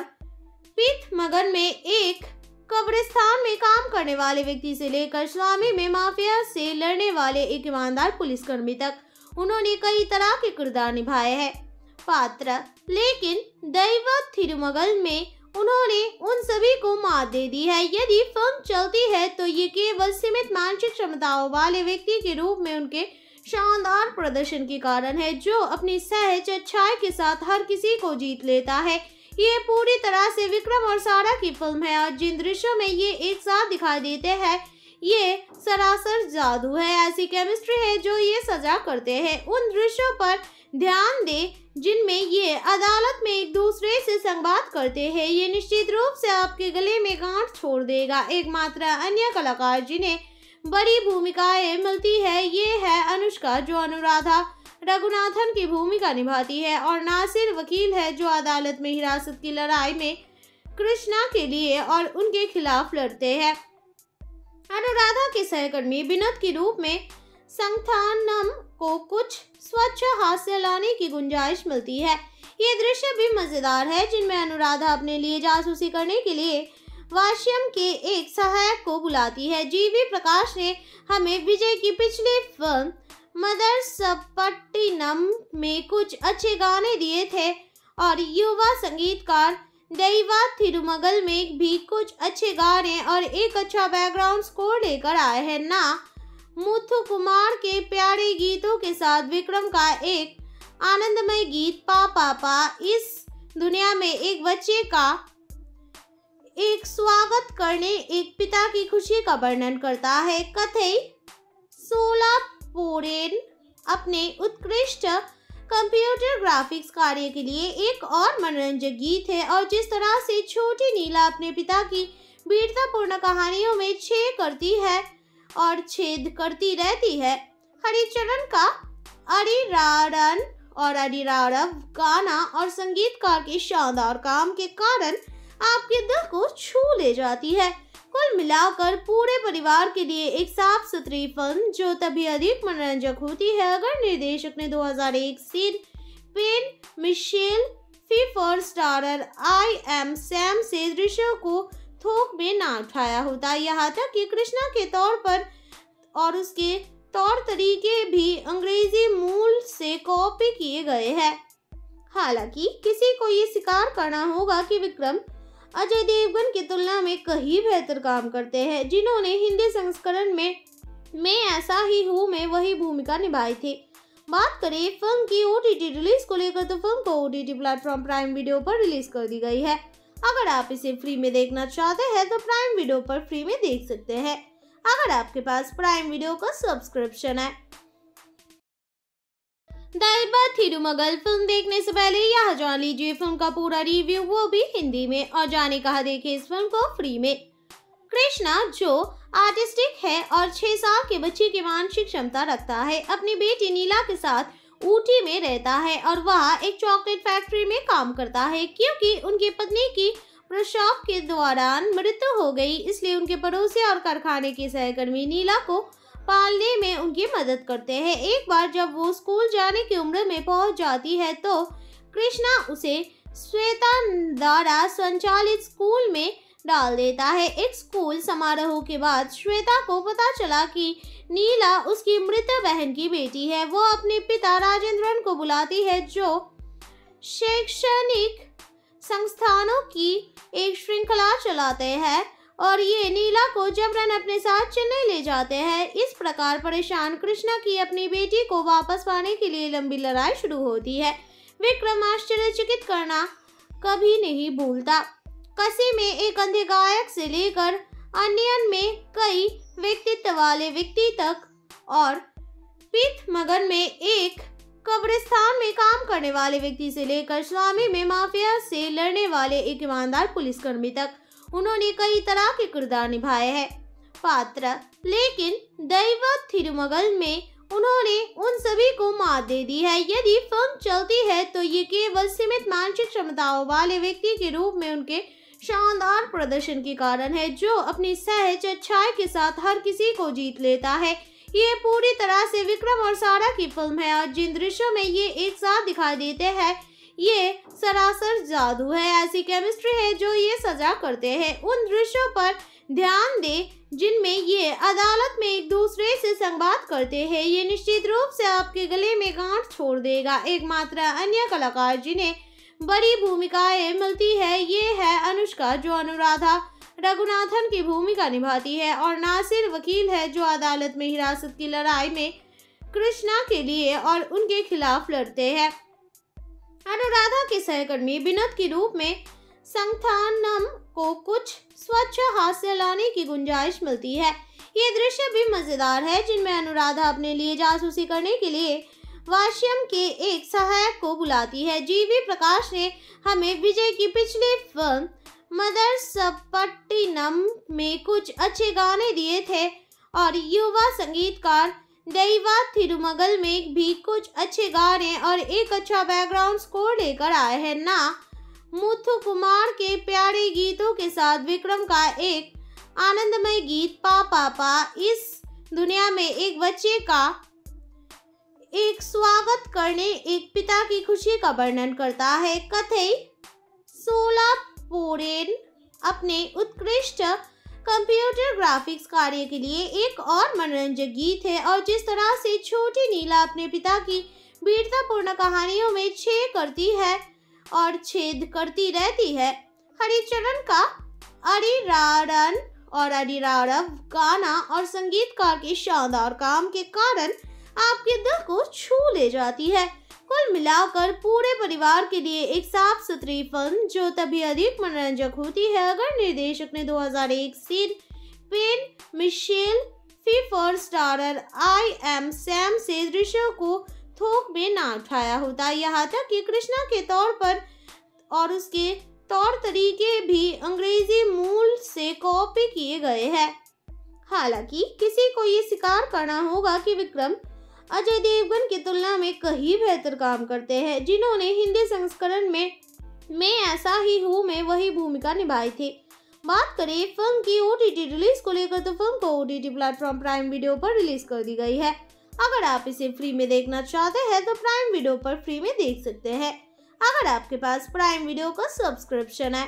पिथ मगन में एक कब्रिस्तान में काम करने वाले व्यक्ति से लेकर स्वामी में माफिया से लड़ने वाले एक ईमानदार पुलिसकर्मी तक। उन्होंने कई तरह के किरदार निभाए हैं। पात्र, लेकिन दैव थिरुमगल में उन्होंने उन सभी को मात दे दी है। यदि फ़िल्म चलती है तो ये केवल सीमित मानसिक क्षमताओं वाले व्यक्ति के रूप में उनके शानदार प्रदर्शन के कारण है, जो अपनी सहज अच्छाई के साथ हर किसी को जीत लेता है। ये पूरी तरह से विक्रम और सारा की फ़िल्म है। और जिन दृश्यों में ये एक साथ दिखाई देते हैं ये सरासर जादू है, ऐसी केमिस्ट्री है जो ये सजा करते हैं। उन दृश्यों पर ध्यान दे, जिनमें ये अदालत में एक दूसरे से संवाद करते हैं। ये निश्चित रूप से आपके गले में गांठ छोड़ देगा। एकमात्र अन्य कलाकार जिन्हें बड़ी भूमिकाएँ मिलती है, ये है अनुष्का जो अनुराधा रघुनाथन की भूमिका निभाती है और नासिर वकील है जो अदालत में हिरासत की लड़ाई में कृष्णा के लिए और उनके खिलाफ लड़ते हैं। अनुराधा के सहकर्मी विनोद के रूप में संस्थानम को कुछ स्वच्छ हास्य लाने की गुंजाइश मिलती है। ये दृश्य भी मज़ेदार है, जिनमें अनुराधा अपने लिए जासूसी करने के लिए वाश्यम के एक सहायक को बुलाती है। जीवी प्रकाश ने हमें विजय की पिछली फ़िल्म मदर सपट्टिनम में कुछ अच्छे गाने दिए थे और युवा संगीतकार दैवा थिरुमगल में भी कुछ अच्छे गाने और एक अच्छा बैकग्राउंड स्कोर लेकर आए हैं ना। मुथु कुमार के प्यारे गीतों के साथ विक्रम का एक आनंदमय गीत, पा पापा इस दुनिया में एक बच्चे का एक स्वागत करने, एक पिता की खुशी का वर्णन करता है। कथई सोला पोरेन अपने उत्कृष्ट कंप्यूटर ग्राफिक्स कार्य के लिए एक और मनोरंजक गीत है और जिस तरह से छोटी नीला अपने पिता की वीरतापूर्ण कहानियों में छेद करती है और छेद करती रहती है, हरिचरण का अरिरारन और अरिरारव गाना और संगीतकार के शानदार काम के कारण आपके दिल को छू ले जाती है। कुल मिलाकर पूरे परिवार के लिए एक साफ़ सुथरी फ़िल्म जो तभी अधिक मनोरंजक होती है अगर निर्देशक ने 2001 Sean Penn Michelle Pfeiffer starrer I Am Sam से दृश्यों को थोक में ना उठाया होता। यहाँ तक कि कृष्णा के तौर पर और उसके तौर तरीके भी अंग्रेज़ी मूल से कॉपी किए गए हैं। हालाँकि किसी को ये स्वीकार करना होगा कि विक्रम अजय देवगन की तुलना में कहीं बेहतर काम करते हैं। जिन्होंने हिंदी संस्करण में, मैं ऐसा ही हूँ, में वही भूमिका निभाई थी। बात करें, फ़िल्म की ओटीटी रिलीज़ को लेकर तो फ़िल्म को ओ प्लेटफॉर्म प्राइम वीडियो पर रिलीज़ कर दी गई है। अगर आप इसे फ्री में देखना चाहते हैं तो प्राइम वीडियो पर फ्री में देख सकते हैं। अगर आपके पास प्राइम वीडियो का सब्सक्रिप्शन है दाइबा थिरुमगल फ़िल्म देखने से पहले यह जान लीजिए, फ़िल्म का पूरा रिव्यू वो भी हिंदी में, और जाने कहा देखे इस फ़िल्म को फ्री में। कृष्णा, जो आर्टिस्टिक है और छह साल के बच्चे की मानसिक क्षमता रखता है, अपनी बेटी नीला के साथ ऊटी में रहता है और वह एक चॉकलेट फैक्ट्री में काम करता है, क्योंकि उनकी पत्नी की प्रसव के दौरान मृत्यु हो गई, इसलिए उनके पड़ोसी और कारखाने के सहकर्मी नीला को पालने में उनकी मदद करते हैं। एक बार जब वो स्कूल जाने की उम्र में पहुँच जाती है तो कृष्णा उसे श्वेता द्वारा संचालित स्कूल में डाल देता है। एक स्कूल समारोह के बाद श्वेता को पता चला कि नीला उसकी मृत बहन की बेटी है। वो अपने पिता राजेंद्रन को बुलाती है, जो शैक्षणिक संस्थानों की एक श्रृंखला चलाते हैं। और ये नीला को जबरन अपने साथ चेन्नई ले जाते हैं। इस प्रकार परेशान कृष्णा की अपनी बेटी को वापस पाने के लिए लंबी लड़ाई शुरू होती है। विक्रम आश्चर्यचकित करना कभी नहीं भूलता। कसी में एक अंधे गायक से लेकर अन्यन में कई व्यक्तित्व वाले व्यक्ति तक और पिथ मगन में एक कब्रिस्तान में काम करने वाले व्यक्ति से लेकर स्वामी में माफिया से लड़ने वाले एक ईमानदार पुलिसकर्मी तक उन्होंने कई तरह के किरदार निभाए हैं। पात्र, लेकिन दैव थिरुमगल में उन्होंने उन सभी को मात दे दी है। यदि फ़िल्म चलती है तो ये केवल सीमित मानसिक क्षमताओं वाले व्यक्ति के रूप में उनके शानदार प्रदर्शन के कारण है, जो अपनी सहज अच्छाई के साथ हर किसी को जीत लेता है। ये पूरी तरह से विक्रम और सारा की फ़िल्म है, और जिन दृश्यों में ये एक साथ दिखाई देते हैं ये सरासर जादू है, ऐसी केमिस्ट्री है जो ये सजा करते हैं। उन दृश्यों पर ध्यान दे, जिनमें ये अदालत में एक दूसरे से संवाद करते हैं। ये निश्चित रूप से आपके गले में गांठ छोड़ देगा। एकमात्र अन्य कलाकार जिन्हें बड़ी भूमिकाएँ मिलती है, ये है अनुष्का जो अनुराधा रघुनाथन की भूमिका निभाती है और नासिर वकील है जो अदालत में हिरासत की लड़ाई में कृष्णा के लिए और उनके खिलाफ लड़ते हैं। अनुराधा के सहकर्मी विनोद के रूप में संथानम को कुछ स्वच्छ हास्य लाने की गुंजाइश मिलती है। ये दृश्य भी मज़ेदार है, जिनमें अनुराधा अपने लिए जासूसी करने के लिए वाश्यम के एक सहायक को बुलाती है। जीवी प्रकाश ने हमें विजय की पिछली फ़िल्म मदर सपट्टिनम में कुछ अच्छे गाने दिए थे और युवा संगीतकार दैवा थिरुमगल में भी कुछ अच्छे गाने और एक अच्छा बैकग्राउंड स्कोर लेकर आए हैं। ना, मुथु कुमार के प्यारे गीतों के साथ विक्रम का एक आनंदमय गीत, पा पापा इस दुनिया में एक बच्चे का एक स्वागत करने, एक पिता की खुशी का वर्णन करता है। कथई सोला पोरेन अपने उत्कृष्ट कंप्यूटर ग्राफिक्स कार्य के लिए एक और मनोरंजक गीत है और जिस तरह से छोटी नीला अपने पिता की वीरतापूर्ण कहानियों में छेद करती है और छेद करती रहती है, हरिचरण का अरिरारन और अरिरारव गाना और संगीतकार के शानदार काम के कारण आपके दिल को छू ले जाती है। कुल मिलाकर पूरे परिवार के लिए एक साफ़ सुथरी फ़िल्म जो तभी अधिक मनोरंजक होती है, अगर निर्देशक ने 2001 Sean Penn Michelle Pfeiffer starrer I Am Sam से दृश्यों को थोक में ना उठाया होता। यहाँ तक कि कृष्णा के तौर पर और उसके तौर तरीके भी अंग्रेज़ी मूल से कॉपी किए गए हैं। हालाँकि किसी को ये स्वीकार करना होगा कि विक्रम अजय देवगन की तुलना में कहीं बेहतर काम करते हैं, जिन्होंने हिंदी संस्करण में, मैं ऐसा ही हूँ में, वही भूमिका निभाई थी। बात करें, फ़िल्म की ओटीटी रिलीज़ को लेकर तो फ़िल्म को ओटीटी प्लेटफॉर्म प्राइम वीडियो पर रिलीज़ कर दी गई है। अगर आप इसे फ्री में देखना चाहते हैं तो प्राइम वीडियो पर फ्री में देख सकते हैं। अगर आपके पास प्राइम वीडियो का सब्सक्रिप्शन है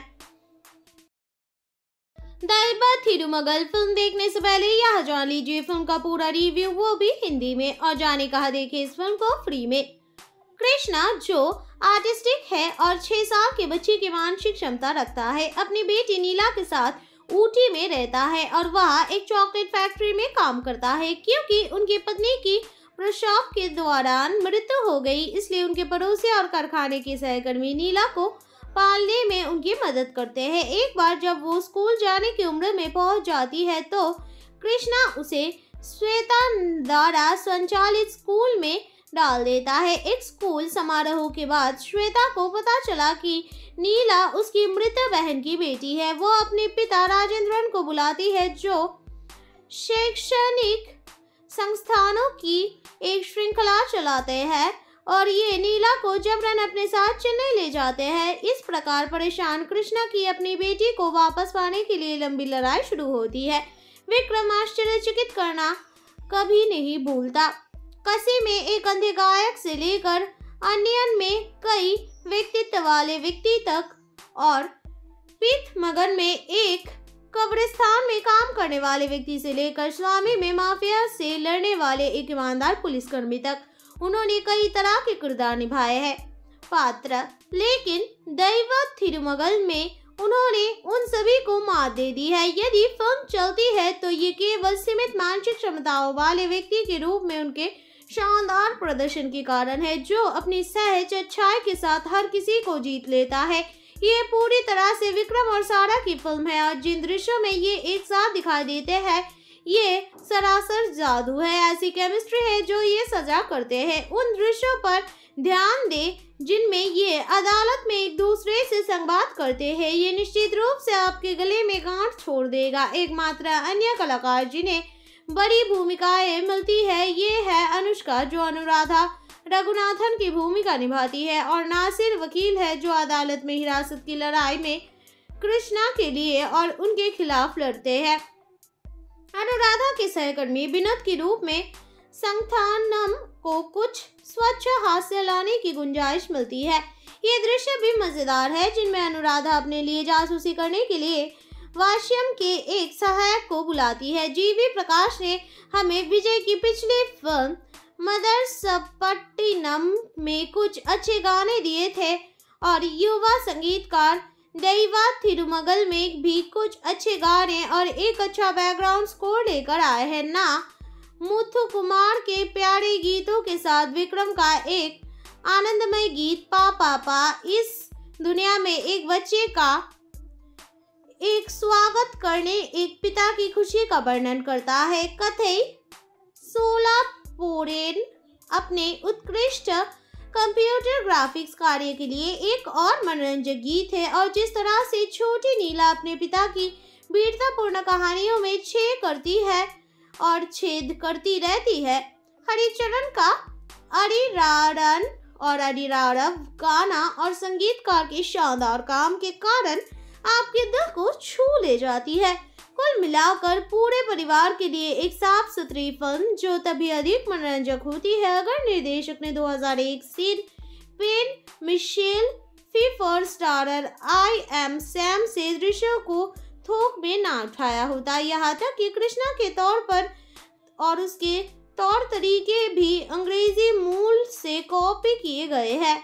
दाइबा थिरुमगल फ़िल्म देखने से पहले यह जान लीजिए, फ़िल्म का पूरा रिव्यू वो भी हिंदी में, और जाने कहा देखे इस फ़िल्म को फ्री में। कृष्णा, जो आर्टिस्टिक है और छह साल के बच्चे की मानसिक क्षमता रखता है, अपनी बेटी नीला के साथ ऊटी में रहता है और वह एक चॉकलेट फैक्ट्री में काम करता है, क्योंकि उनकी पत्नी की प्रसव के दौरान मृत्यु हो गई, इसलिए उनके पड़ोसी और कारखाने के सहकर्मी नीला को पालने में उनकी मदद करते हैं। एक बार जब वो स्कूल जाने की उम्र में पहुँच जाती है तो कृष्णा उसे श्वेता द्वारा संचालित स्कूल में डाल देता है। एक स्कूल समारोह के बाद श्वेता को पता चला कि नीला उसकी मृत बहन की बेटी है। वो अपने पिता राजेंद्रन को बुलाती है, जो शैक्षणिक संस्थानों की एक श्रृंखला चलाते हैं। और ये नीला को जबरन अपने साथ चेन्नई ले जाते हैं, इस प्रकार परेशान कृष्णा की अपनी बेटी को वापस पाने के लिए लंबी लड़ाई शुरू होती है। विक्रम आश्चर्यचकित करना कभी नहीं भूलता। कसी में एक अंधे गायक से लेकर अन्यन में कई व्यक्तित्व वाले व्यक्ति तक और पिथ मगन में एक कब्रिस्तान में काम करने वाले व्यक्ति से लेकर स्वामी में माफिया से लड़ने वाले एक ईमानदार पुलिसकर्मी तक उन्होंने कई तरह के किरदार निभाए हैं। पात्र, लेकिन दैव थिरुमगल में उन्होंने उन सभी को मात दे दी है। यदि फ़िल्म चलती है तो ये केवल सीमित मानसिक क्षमताओं वाले व्यक्ति के रूप में उनके शानदार प्रदर्शन के कारण है, जो अपनी सहज अच्छाई के साथ हर किसी को जीत लेता है। ये पूरी तरह से विक्रम और सारा की फ़िल्म है, और जिन दृश्यों में ये एक साथ दिखाई देते हैं ये सरासर जादू है, ऐसी केमिस्ट्री है जो ये सजा करते हैं। उन दृश्यों पर ध्यान दे, जिनमें ये अदालत में एक दूसरे से संवाद करते हैं। ये निश्चित रूप से आपके गले में गांठ छोड़ देगा। एकमात्र अन्य कलाकार जिन्हें बड़ी भूमिकाएँ मिलती है, ये है अनुष्का जो अनुराधा रघुनाथन की भूमिका निभाती है और नासिर वकील है जो अदालत में हिरासत की लड़ाई में कृष्णा के लिए और उनके खिलाफ लड़ते हैं। अनुराधा के सहकर्मी विनोद के रूप में संथानम को कुछ स्वच्छ हास्य लाने की गुंजाइश मिलती है। ये दृश्य भी मज़ेदार है, जिनमें अनुराधा अपने लिए जासूसी करने के लिए वाश्यम के एक सहायक को बुलाती है। जीवी प्रकाश ने हमें विजय की पिछली फ़िल्म मदर सपट्टिनम में कुछ अच्छे गाने दिए थे और युवा संगीतकार दैवा थिरुमगल में भी कुछ अच्छे गाने और एक अच्छा बैकग्राउंड स्कोर लेकर आए हैं ना। मुथु कुमार के प्यारे गीतों के साथ विक्रम का एक आनंदमय गीत, पा पापा इस दुनिया में एक बच्चे का एक स्वागत करने, एक पिता की खुशी का वर्णन करता है। कथई सोला पोरेन अपने उत्कृष्ट कंप्यूटर ग्राफिक्स कार्य के लिए एक और मनोरंजक गीत है और जिस तरह से छोटी नीला अपने पिता की वीरतापूर्ण कहानियों में छेद करती है और छेद करती रहती है, हरिचरण का अरिरारन और अरिरारव गाना और संगीतकार के शानदार काम के कारण आपके दिल को छू ले जाती है। कुल मिलाकर पूरे परिवार के लिए एक साफ़ सुथरी फ़िल्म जो तभी अधिक मनोरंजक होती है, अगर निर्देशक ने 2001 Sean Penn Michelle Pfeiffer starrer I Am Sam से दृश्यों को थोक में ना उठाया होता। यहाँ तक कि कृष्णा के तौर पर और उसके तौर तरीके भी अंग्रेज़ी मूल से कॉपी किए गए हैं।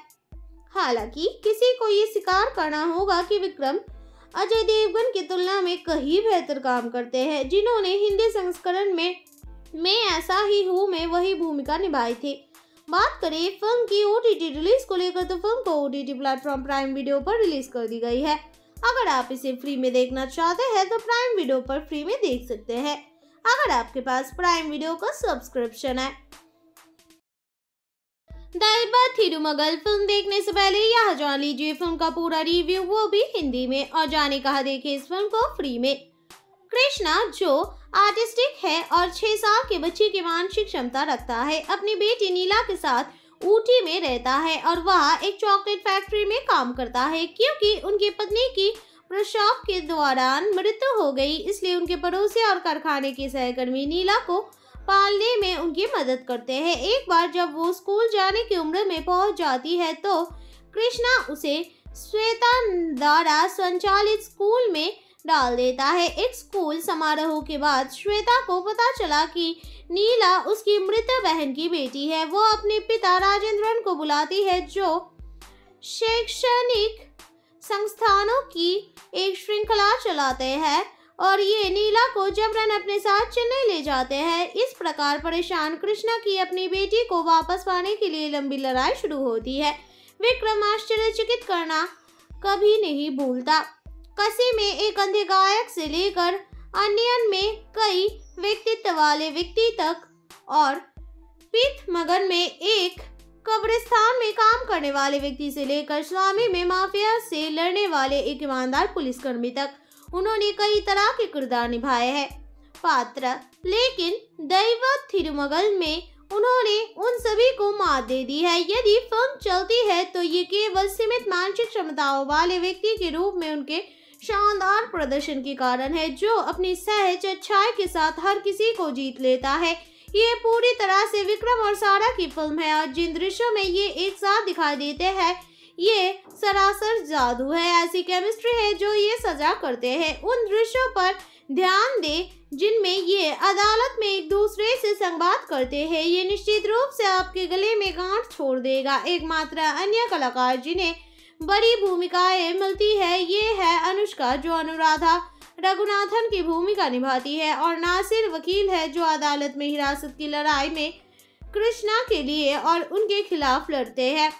हालाँकि किसी को ये स्वीकार करना होगा कि विक्रम अजय देवगन की तुलना में कहीं बेहतर काम करते हैं, जिन्होंने हिंदी संस्करण में, मैं ऐसा ही हूँ, में वही भूमिका निभाई थी। बात करें, फ़िल्म की ओटीटी रिलीज़ को लेकर तो फ़िल्म को ओटीटी प्लेटफॉर्म प्राइम वीडियो पर रिलीज़ कर दी गई है। अगर आप इसे फ्री में देखना चाहते हैं तो प्राइम वीडियो पर फ्री में देख सकते हैं। अगर आपके पास प्राइम वीडियो का सब्सक्रिप्शन है दैबा थिरुमगल फ़िल्म देखने से पहले यह जान लीजिए, फ़िल्म का पूरा रिव्यू वो भी हिंदी में, और जाने कहा देखे इस फ़िल्म को फ्री में। कृष्णा, जो आर्टिस्टिक है और छह साल के बच्चे की मानसिक क्षमता रखता है, अपनी बेटी नीला के साथ ऊटी में रहता है और वह एक चॉकलेट फैक्ट्री में काम करता है, क्योंकि उनकी पत्नी की प्रसव के दौरान मृत्यु हो गई, इसलिए उनके पड़ोसी और कारखाने के सहकर्मी नीला को पालने में उनकी मदद करते हैं। एक बार जब वो स्कूल जाने की उम्र में पहुँच जाती है तो कृष्णा उसे श्वेता द्वारा संचालित स्कूल में डाल देता है। एक स्कूल समारोह के बाद श्वेता को पता चला कि नीला उसकी मृत बहन की बेटी है। वो अपने पिता राजेंद्रन को बुलाती है, जो शैक्षणिक संस्थानों की एक श्रृंखला चलाते हैं। और ये नीला को जबरन अपने साथ चेन्नई ले जाते हैं, इस प्रकार परेशान कृष्णा की अपनी बेटी को वापस पाने के लिए लंबी लड़ाई शुरू होती है। विक्रम आश्चर्यचकित करना कभी नहीं भूलता। कसी में एक अंधे गायक से लेकर अन्यन में कई व्यक्तित्व वाले व्यक्ति तक और पीत मगन में एक कब्रिस्तान में काम करने वाले व्यक्ति से लेकर स्वामी में माफिया से लड़ने वाले एक ईमानदार पुलिसकर्मी तक। उन्होंने कई तरह के किरदार निभाए हैं। पात्र, लेकिन दैवत थिरुमगल में उन्होंने उन सभी को मात दे दी है। यदि फ़िल्म चलती है तो ये केवल सीमित मानसिक क्षमताओं वाले व्यक्ति के रूप में उनके शानदार प्रदर्शन के कारण है, जो अपनी सहज अच्छाई के साथ हर किसी को जीत लेता है। ये पूरी तरह से विक्रम और सारा की फ़िल्म है, और जिन दृश्यों में ये एक साथ दिखाई देते हैं ये सरासर जादू है, ऐसी केमिस्ट्री है जो ये सजा करते हैं। उन दृश्यों पर ध्यान दे जिनमें ये अदालत में एक दूसरे से संवाद करते हैं। ये निश्चित रूप से आपके गले में गांठ छोड़ देगा। एकमात्र अन्य कलाकार जिन्हें बड़ी भूमिकाएँ मिलती है, ये है अनुष्का जो अनुराधा रघुनाथन की भूमिका निभाती है और नासिर वकील है जो अदालत में हिरासत की लड़ाई में कृष्णा के लिए और उनके खिलाफ लड़ते हैं।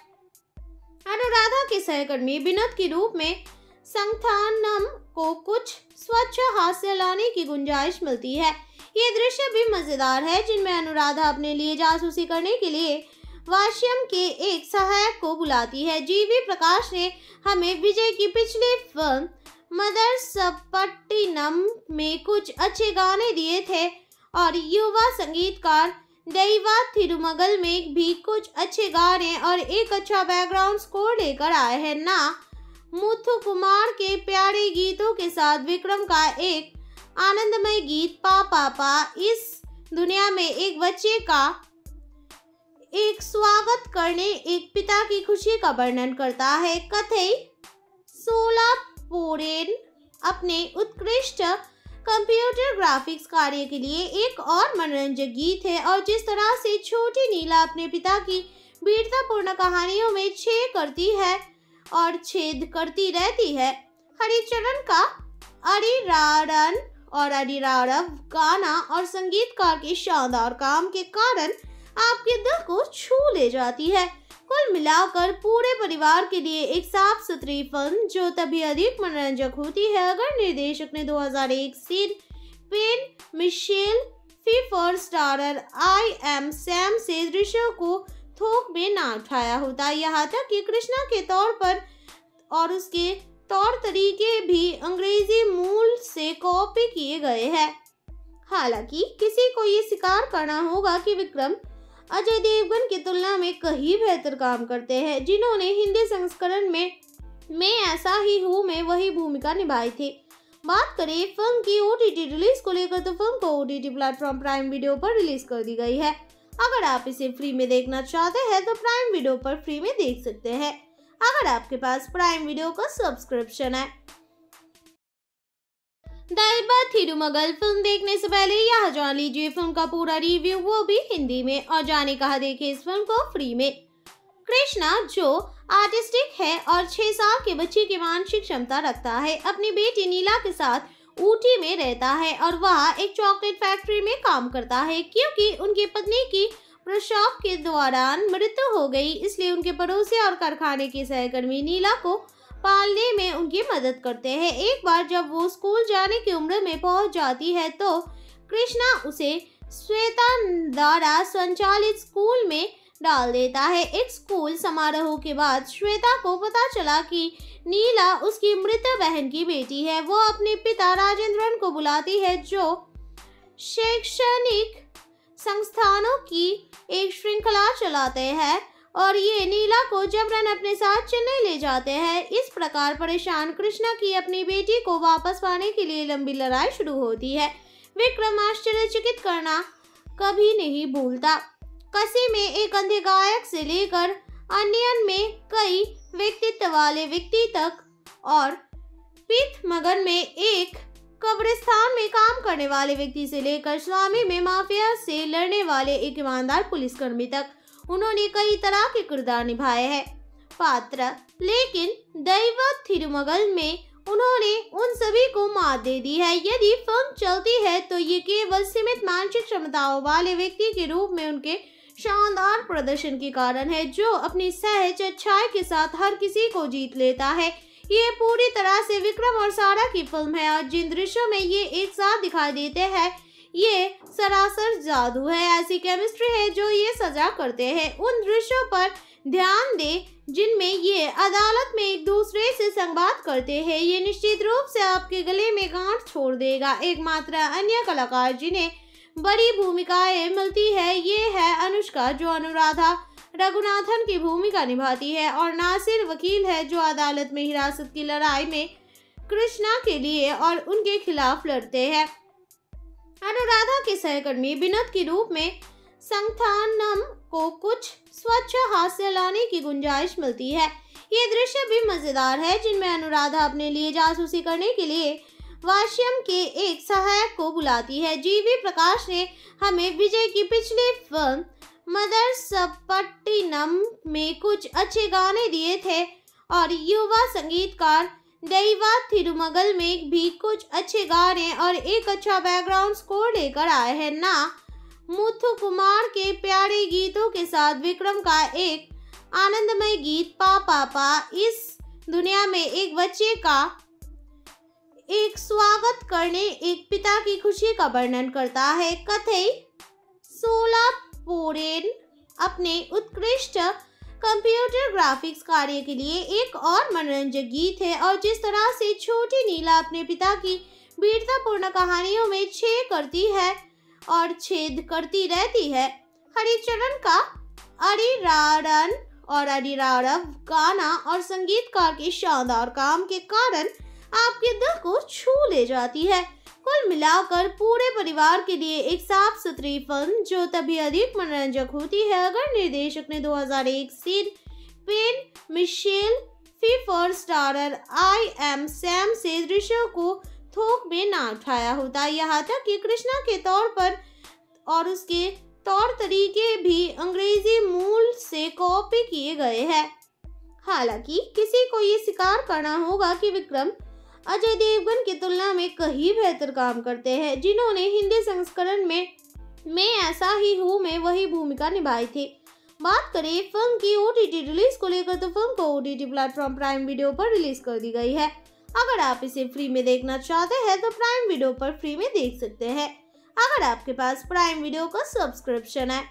अनुराधा के सहकर्मी विनोद के रूप में संथानम को कुछ स्वच्छ हास्य लाने की गुंजाइश मिलती है। ये दृश्य भी मज़ेदार है, जिनमें अनुराधा अपने लिए जासूसी करने के लिए वाश्यम के एक सहायक को बुलाती है। जीवी प्रकाश ने हमें विजय की पिछली फ़िल्म मदर सपट्टिनम में कुछ अच्छे गाने दिए थे और युवा संगीतकार दैवा थिरुमगल में भी कुछ अच्छे गाने और एक अच्छा बैकग्राउंड स्कोर लेकर आए हैं ना। मुथु कुमार के प्यारे गीतों के साथ विक्रम का एक आनंदमय गीत, पा पापा इस दुनिया में एक बच्चे का एक स्वागत करने, एक पिता की खुशी का वर्णन करता है। कथई सोला पोरेन अपने उत्कृष्ट कंप्यूटर ग्राफिक्स कार्य के लिए एक और मनोरंजक गीत है और जिस तरह से छोटी नीला अपने पिता की वीरतापूर्ण कहानियों में छेद करती है और छेद करती रहती है, हरिचरण का अरिरारन और अरिरारव गाना और संगीतकार के शानदार काम के कारण आपके दिल को छू ले जाती है। कुल मिलाकर पूरे परिवार के लिए एक साफ़ सुथरी फ़िल्म, जो तभी अधिक मनोरंजक होती है अगर निर्देशक ने 2001 Sean Penn Michelle Pfeiffer starrer I Am Sam से दृश्यों को थोक में ना उठाया होता। यहाँ तक कि कृष्णा के तौर पर और उसके तौर तरीके भी अंग्रेज़ी मूल से कॉपी किए गए हैं। हालाँकि किसी को ये स्वीकार करना होगा कि विक्रम अजय देवगन की तुलना में कहीं बेहतर काम करते हैं, जिन्होंने हिंदी संस्करण में, मैं ऐसा ही हूँ, में वही भूमिका निभाई थी। बात करें, फ़िल्म की ओटीटी रिलीज़ को लेकर तो फ़िल्म को ओटीटी प्लेटफॉर्म प्राइम वीडियो पर रिलीज़ कर दी गई है। अगर आप इसे फ्री में देखना चाहते हैं तो प्राइम वीडियो पर फ्री में देख सकते हैं। अगर आपके पास प्राइम वीडियो का सब्सक्रिप्शन है दाइबा थिरुमगल फ़िल्म देखने से पहले यह जान लीजिए, फ़िल्म का पूरा रिव्यू वो भी हिंदी में, और जाने कहा देखे इस फ़िल्म को फ्री में। कृष्णा, जो आर्टिस्टिक है और छह साल के बच्चे की मानसिक क्षमता रखता है, अपनी बेटी नीला के साथ ऊटी में रहता है और वह एक चॉकलेट फैक्ट्री में काम करता है, क्योंकि उनकी पत्नी की प्रसव के दौरान मृत्यु हो गई, इसलिए उनके पड़ोसी और कारखाने के सहकर्मी नीला को पालने में उनकी मदद करते हैं। एक बार जब वो स्कूल जाने की उम्र में पहुँच जाती है तो कृष्णा उसे श्वेता द्वारा संचालित स्कूल में डाल देता है। एक स्कूल समारोह के बाद श्वेता को पता चला कि नीला उसकी मृत बहन की बेटी है। वो अपने पिता राजेंद्रन को बुलाती है, जो शैक्षणिक संस्थानों की एक श्रृंखला चलाते हैं। और ये नीला को जबरन अपने साथ चेन्नई ले जाते हैं। इस प्रकार परेशान कृष्णा की अपनी बेटी को वापस पाने के लिए लंबी लड़ाई शुरू होती है। विक्रम आश्चर्यचकित करना कभी नहीं भूलता। कसी में एक अंधे गायक से लेकर अन्यन में कई व्यक्तित्व वाले व्यक्ति तक और पीठ मगन में एक कब्रिस्तान में काम करने वाले व्यक्ति से लेकर स्वामी में माफिया से लड़ने वाले एक ईमानदार पुलिसकर्मी तक उन्होंने कई तरह के किरदार निभाए हैं। पात्र, लेकिन दैव थिरुमगल में उन्होंने उन सभी को मात दे दी है। यदि फ़िल्म चलती है तो ये केवल सीमित मानसिक क्षमताओं वाले व्यक्ति के रूप में उनके शानदार प्रदर्शन के कारण है, जो अपनी सहज अच्छाई के साथ हर किसी को जीत लेता है। ये पूरी तरह से विक्रम और सारा की फ़िल्म है, और जिन दृश्यों में ये एक साथ दिखाई देते हैं ये सरासर जादू है, ऐसी केमिस्ट्री है जो ये सजा करते हैं। उन दृश्यों पर ध्यान दे, जिनमें ये अदालत में एक दूसरे से संवाद करते हैं। ये निश्चित रूप से आपके गले में गांठ छोड़ देगा। एकमात्र अन्य कलाकार जिन्हें बड़ी भूमिकाएँ मिलती है, ये है अनुष्का, जो अनुराधा रघुनाथन की भूमिका निभाती है, और नासिर वकील है, जो अदालत में हिरासत की लड़ाई में कृष्णा के लिए और उनके खिलाफ लड़ते हैं। अनुराधा के सहकर्मी विनोद के रूप में संथानम को कुछ स्वच्छ हास्य लाने की गुंजाइश मिलती है। ये दृश्य भी मज़ेदार है, जिनमें अनुराधा अपने लिए जासूसी करने के लिए वाश्यम के एक सहायक को बुलाती है। जीवी प्रकाश ने हमें विजय की पिछली फ़िल्म मदर सपट्टिनम में कुछ अच्छे गाने दिए थे और युवा संगीतकार दैवा थिरुमगल में भी कुछ अच्छे गाने और एक अच्छा बैकग्राउंड स्कोर लेकर आए हैं। ना, मुथु कुमार के प्यारे गीतों के साथ विक्रम का एक आनंदमय गीत, पा पापा इस दुनिया में एक बच्चे का एक स्वागत करने, एक पिता की खुशी का वर्णन करता है। कथई सोला पोरेन अपने उत्कृष्ट कंप्यूटर ग्राफिक्स कार्य के लिए एक और मनोरंजक गीत है और जिस तरह से छोटी नीला अपने पिता की वीरतापूर्ण कहानियों में छेद करती है और छेद करती रहती है, हरिचरण का अरिरारन और अरिरारव गाना और संगीतकार के शानदार काम के कारण आपके दिल को छू ले जाती है। कुल मिलाकर पूरे परिवार के लिए एक साफ़ सुथरी फ़िल्म जो तभी अधिक मनोरंजक होती है, अगर निर्देशक ने 2001 Sean Penn Michelle Pfeiffer starrer I Am Sam से दृश्यों को थोक में ना उठाया होता। यहाँ तक कि कृष्णा के तौर पर और उसके तौर तरीके भी अंग्रेज़ी मूल से कॉपी किए गए हैं। हालाँकि किसी को ये स्वीकार करना होगा कि विक्रम अजय देवगन की तुलना में कहीं बेहतर काम करते हैं, जिन्होंने हिंदी संस्करण में, मैं ऐसा ही हूँ, में वही भूमिका निभाई थी। बात करें फ़िल्म की ओटीटी रिलीज़ को लेकर तो फ़िल्म को ओ प्लेटफॉर्म प्राइम वीडियो पर रिलीज़ कर दी गई है। अगर आप इसे फ्री में देखना चाहते हैं तो प्राइम वीडियो पर फ्री में देख सकते हैं। अगर आपके पास प्राइम वीडियो का सब्सक्रिप्शन है